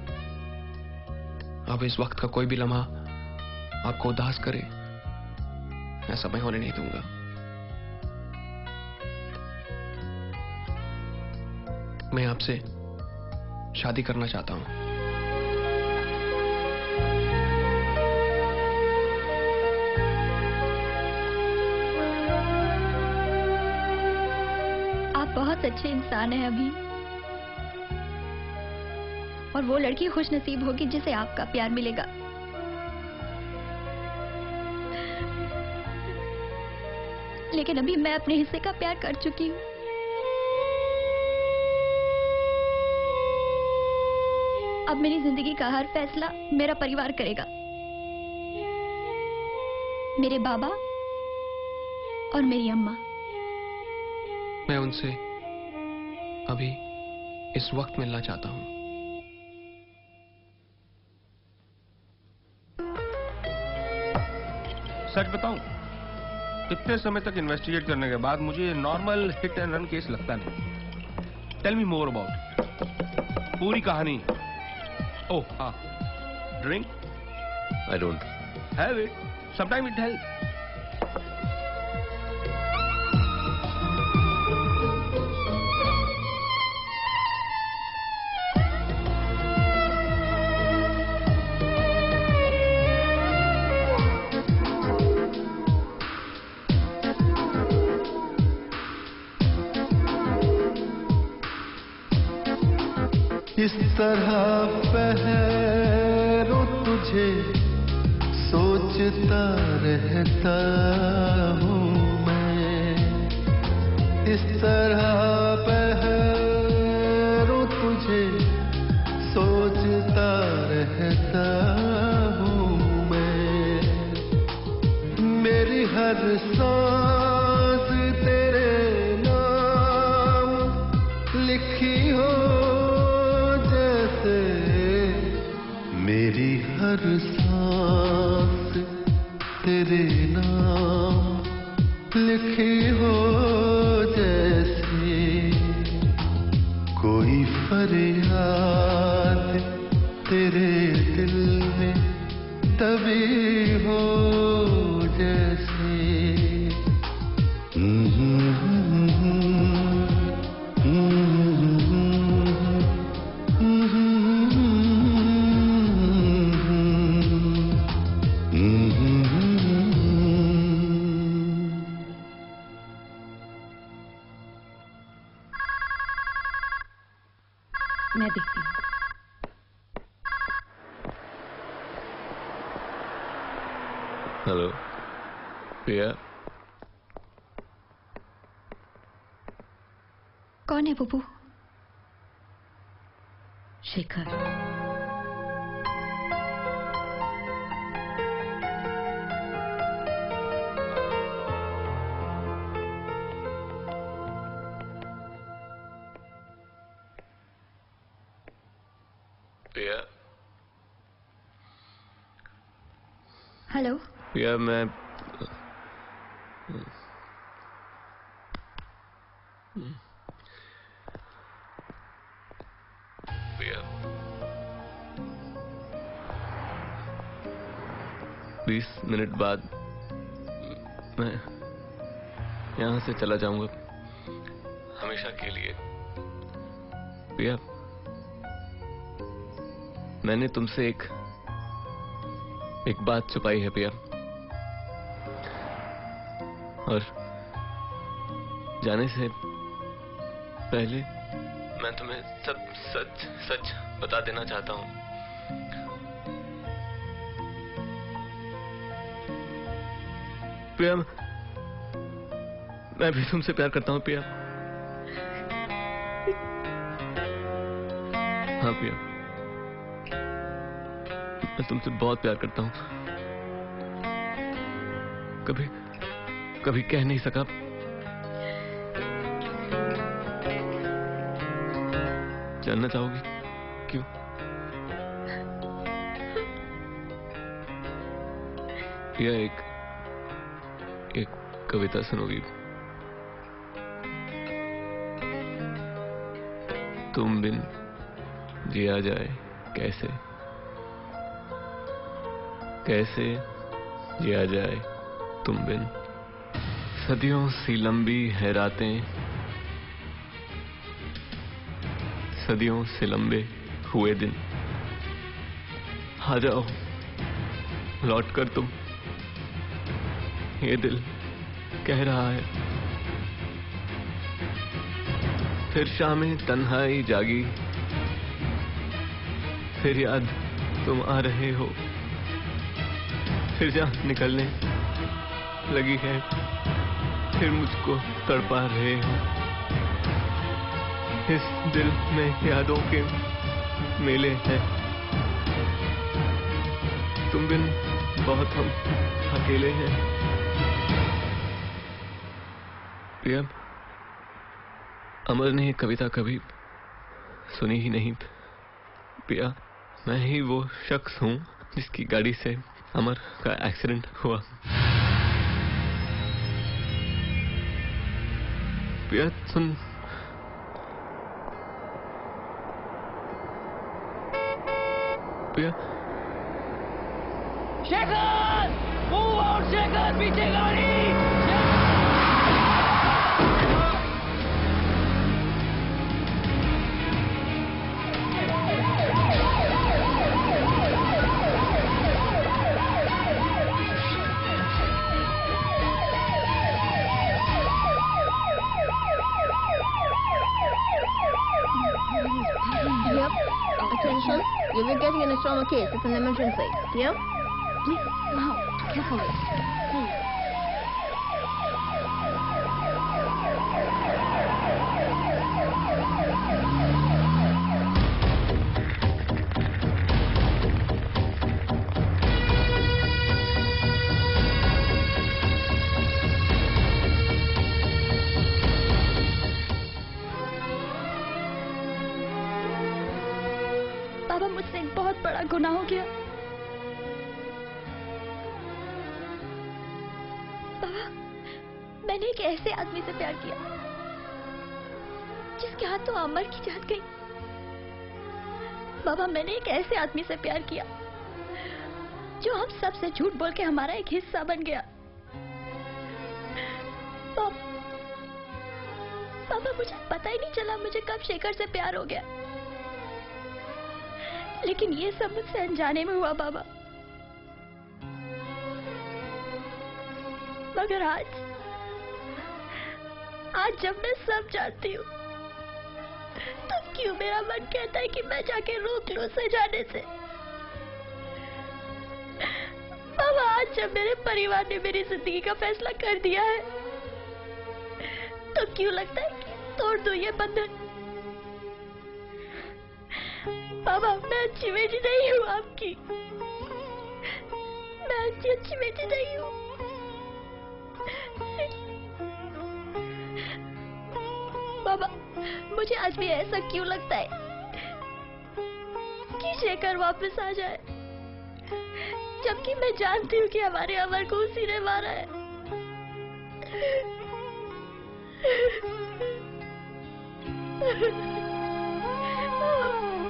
अब इस वक्त का कोई भी लम्हा आपको उदास करे, मैं समय होने नहीं दूँगा। मैं आपसे शादी करना चाहता हूँ। बहुत अच्छे इंसान है अभी। और वो लड़की खुश नसीब होगी जिसे आपका प्यार मिलेगा। लेकिन अभी मैं अपने हिस्से का प्यार कर चुकी हूँ। अब मेरी ज़िंदगी का हर फैसला मेरा परिवार करेगा। मेरे बाबा और मेरी अम्मा। मैं उनसे अभी इस वक्त मिलना चाहता हूँ। सच बताऊँ इतने समय तक इन्वेस्टिगेट करने के बाद मुझे normal hit and run case लगता नहीं। टेल मी मोर अबाउट पूरी कहानी। ओह हाँ। Drink I don't have it sometime it help Priya मैं बीस मिनट बाद मैं यहाँ से चला जाऊँगा। हमेशा के लिए। प्रिया मैंने तुमसे एक एक बात छुपाई है प्रिया और जाने से पहले मैं तुम्हें सब सच सच बता देना चाहता हूँ। प्रिया मैं भी तुमसे प्यार करता हूँ प्रिया हाँ प्रिया मैं तुमसे बहुत प्यार करता हूँ। कभी कभी कह नहीं सका। जानना चाहोगी? क्यों? यह एक एक कविता सुनोगी। तुम बिन जिया जाए कैसे? कैसे जिया जाए तुम बिन? सदियों सी लंबी है रातें। सदियों से लंबे हुए दिन। आ जाओ, लौट कर तुम। ये दिल कह रहा है। फिर शामें तन्हाई जागी। फिर याद तुम आ रहे हो। फिर जान निकलने लगी है। फिर मुझको तड़पा रहे हो। इस दिल में यादों के मेले हैं। तुम बिन बहुत हम अकेले हैं। प्रिया, अमर ने कविता कभी सुनी ही नहीं। प्रिया, मैं ही वो शख्स हूँ जिसकी गाड़ी से अमर का एक्सीडेंट हुआ। Spürzen. Spür. Checkers! Move on, checkers! Beating on case. It's an emergency. Yep. Please, now, carefully. Please. आदमी से प्यार किया, जो हम सबसे झूठ बोल के हमारा एक हिस्सा बन गया। बाबा मुझे पता ही नहीं चला मुझे कब शेखर से प्यार हो गया। लेकिन ये सब मुझसे अनजाने में हुआ बाबा मगर आज आज जब मैं सब जानती हूँ क्यों मेरा मन कहता है कि मैं जाके रोक लू उसे जाने से? आज जब मेरे परिवार ने मेरी ज़िंदगी का फैसला कर दिया है तो क्यों लगता है कि तोड़ दो ये बंधन? बाबा मैं अच्छी बेटी नहीं हूँ आपकी। मैं अच्छी अच्छी बेटी नहीं हूँ। बाबा मुझे आज भी ऐसा क्यों लगता है कि शेखर वापस आ जाए? जबकि मैं जानती हूँ कि हमारे अमर को उसी ने मारा है। बेटे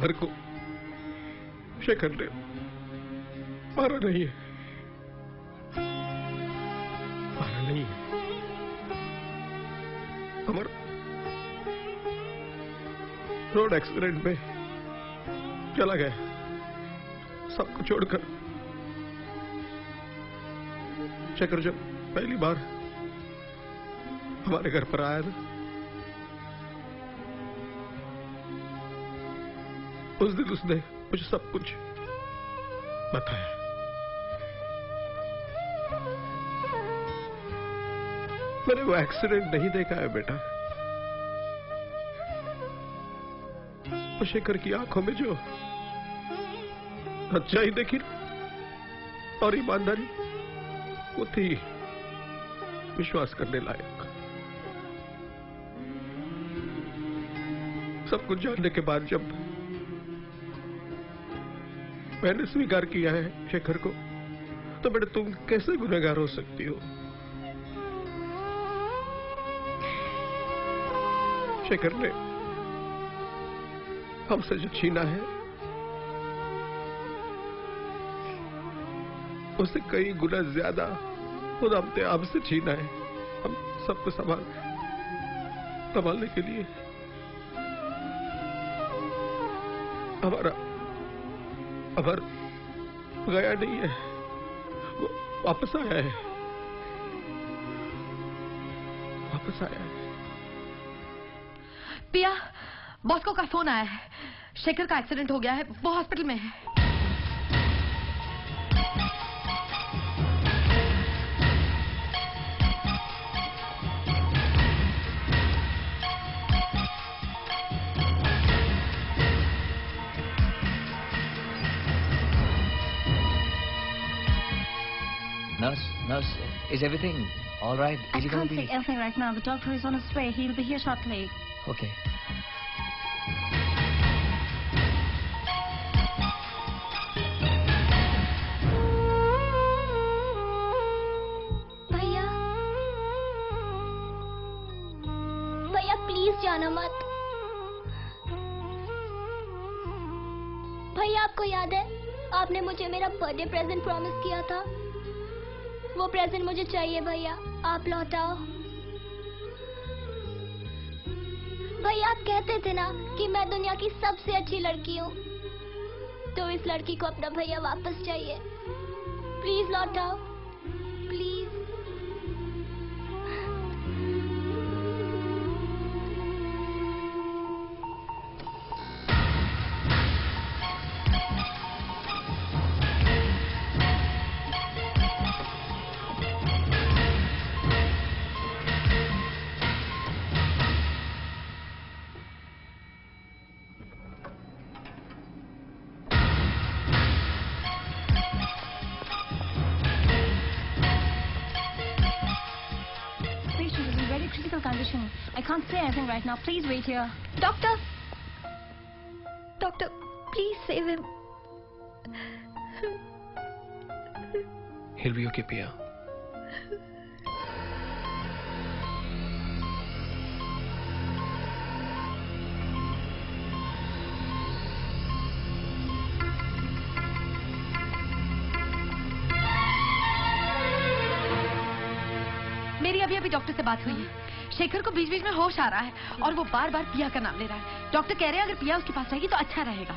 अमर को शेखर ने मारा नहीं है। मारा नहीं है। अमर, रोड एक्सीडेंट में चला गया। सबको छोड़कर शेखर जब पहली बार हमारे घर पर आया था उस दिन उसने मुझे सब कुछ बताया। मैंने वो एक्सीडेंट नहीं देखा है बेटा। शेखर की आँखों में जो सच्चाई देखी और ईमानदारी, वो थी विश्वास करने लायक। सब कुछ जानने के बाद जब मैंने स्वीकार किया है शेखर को। तो बेटे तुम कैसे गुनहगार हो सकती हो? शेखर ने हमसे जो छीना है उससे कई गुना ज़्यादा खुद हमने आपसे छीना है। हम सबको संभाल, संभालने के लिए हमारा अमर गया नहीं है। वो वापस आया है। वापस आया है। पिया बॉस्को का फ़ोन आया है। शेखर का एक्सीडेंट हो गया है। वो हॉस्पिटल में है। Is everything all right? I Is he can't to be say anything right now. The doctor is on his way. He'll be here shortly. okay? भैया भैया प्लीज़ जाना मत भैया आपको याद है आपने मुझे मेरा बर्थडे प्रेजेंट प्रॉमिस प्रेजेंट मुझे चाहिए भैया। आप लौटाओ भैया, आप कहते थे ना कि मैं दुनिया की सबसे अच्छी लड़की हूँ। तो इस लड़की को अपना भैया वापस चाहिए। प्लीज़ लौटाओ wait here. Doctor! Doctor, please save him. He'll be okay, Pia. मेरी अभी अभी डॉक्टर से बात हुई है शेखर को बीच बीच में होश आ रहा है और वो बार बार पिया का नाम ले रहा है। डॉक्टर कह रहे हैं, अगर पिया उसके पास रहेगी तो अच्छा रहेगा।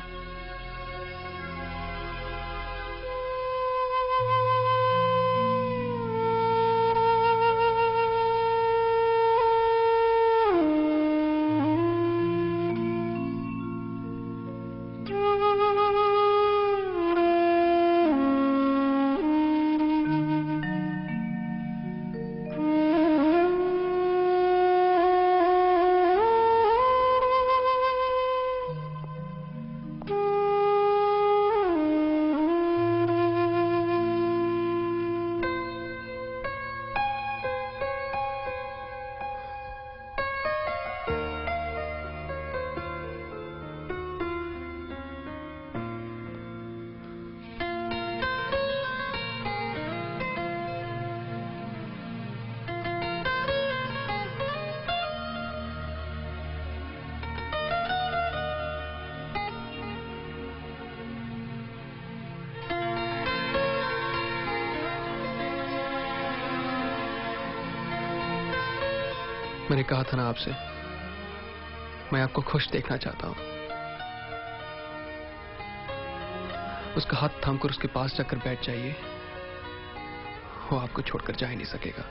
मैंने कहा था ना आपसे, मैं आपको खुश देखना चाहता हूँ। उसका हाथ थामकर उसके पास जाकर बैठ जाइए। वो आपको छोड़कर जा ही नहीं सकेगा।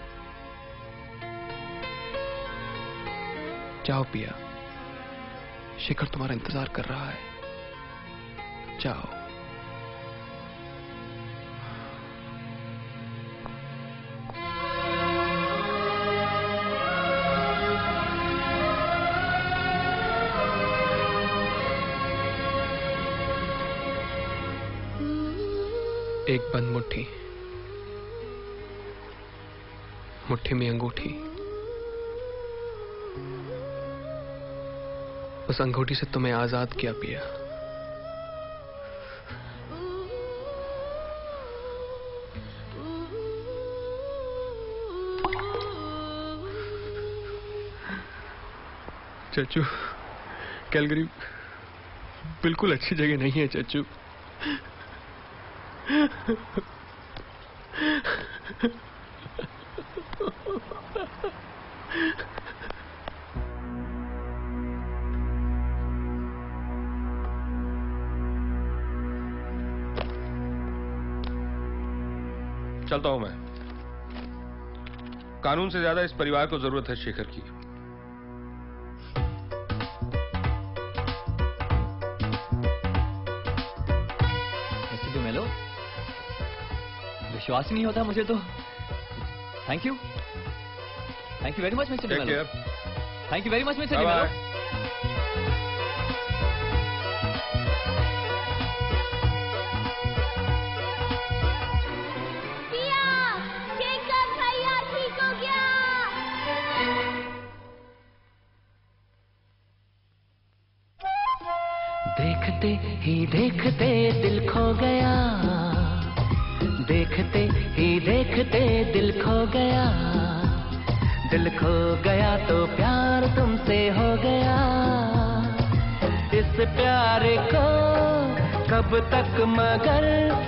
जाओ पिया, शिखर तुम्हारा इंतज़ार कर रहा है। जाओ। एक बंद मुट्ठी। मुट्ठी में अंगूठी। उस अंगूठी से तुम्हें आज़ाद किया पिया। चच्चू, कैलगरी बिल्कुल अच्छी जगह नहीं है, चच्चू। चलता हूँ मैं। कानून से ज़्यादा इस परिवार को ज़रूरत है शेखर की। विश्वास ही नहीं होता मुझे तो thank you thank you very much mister Take D'Mello care. Thank you very much mister. D'Mello हो देखते कब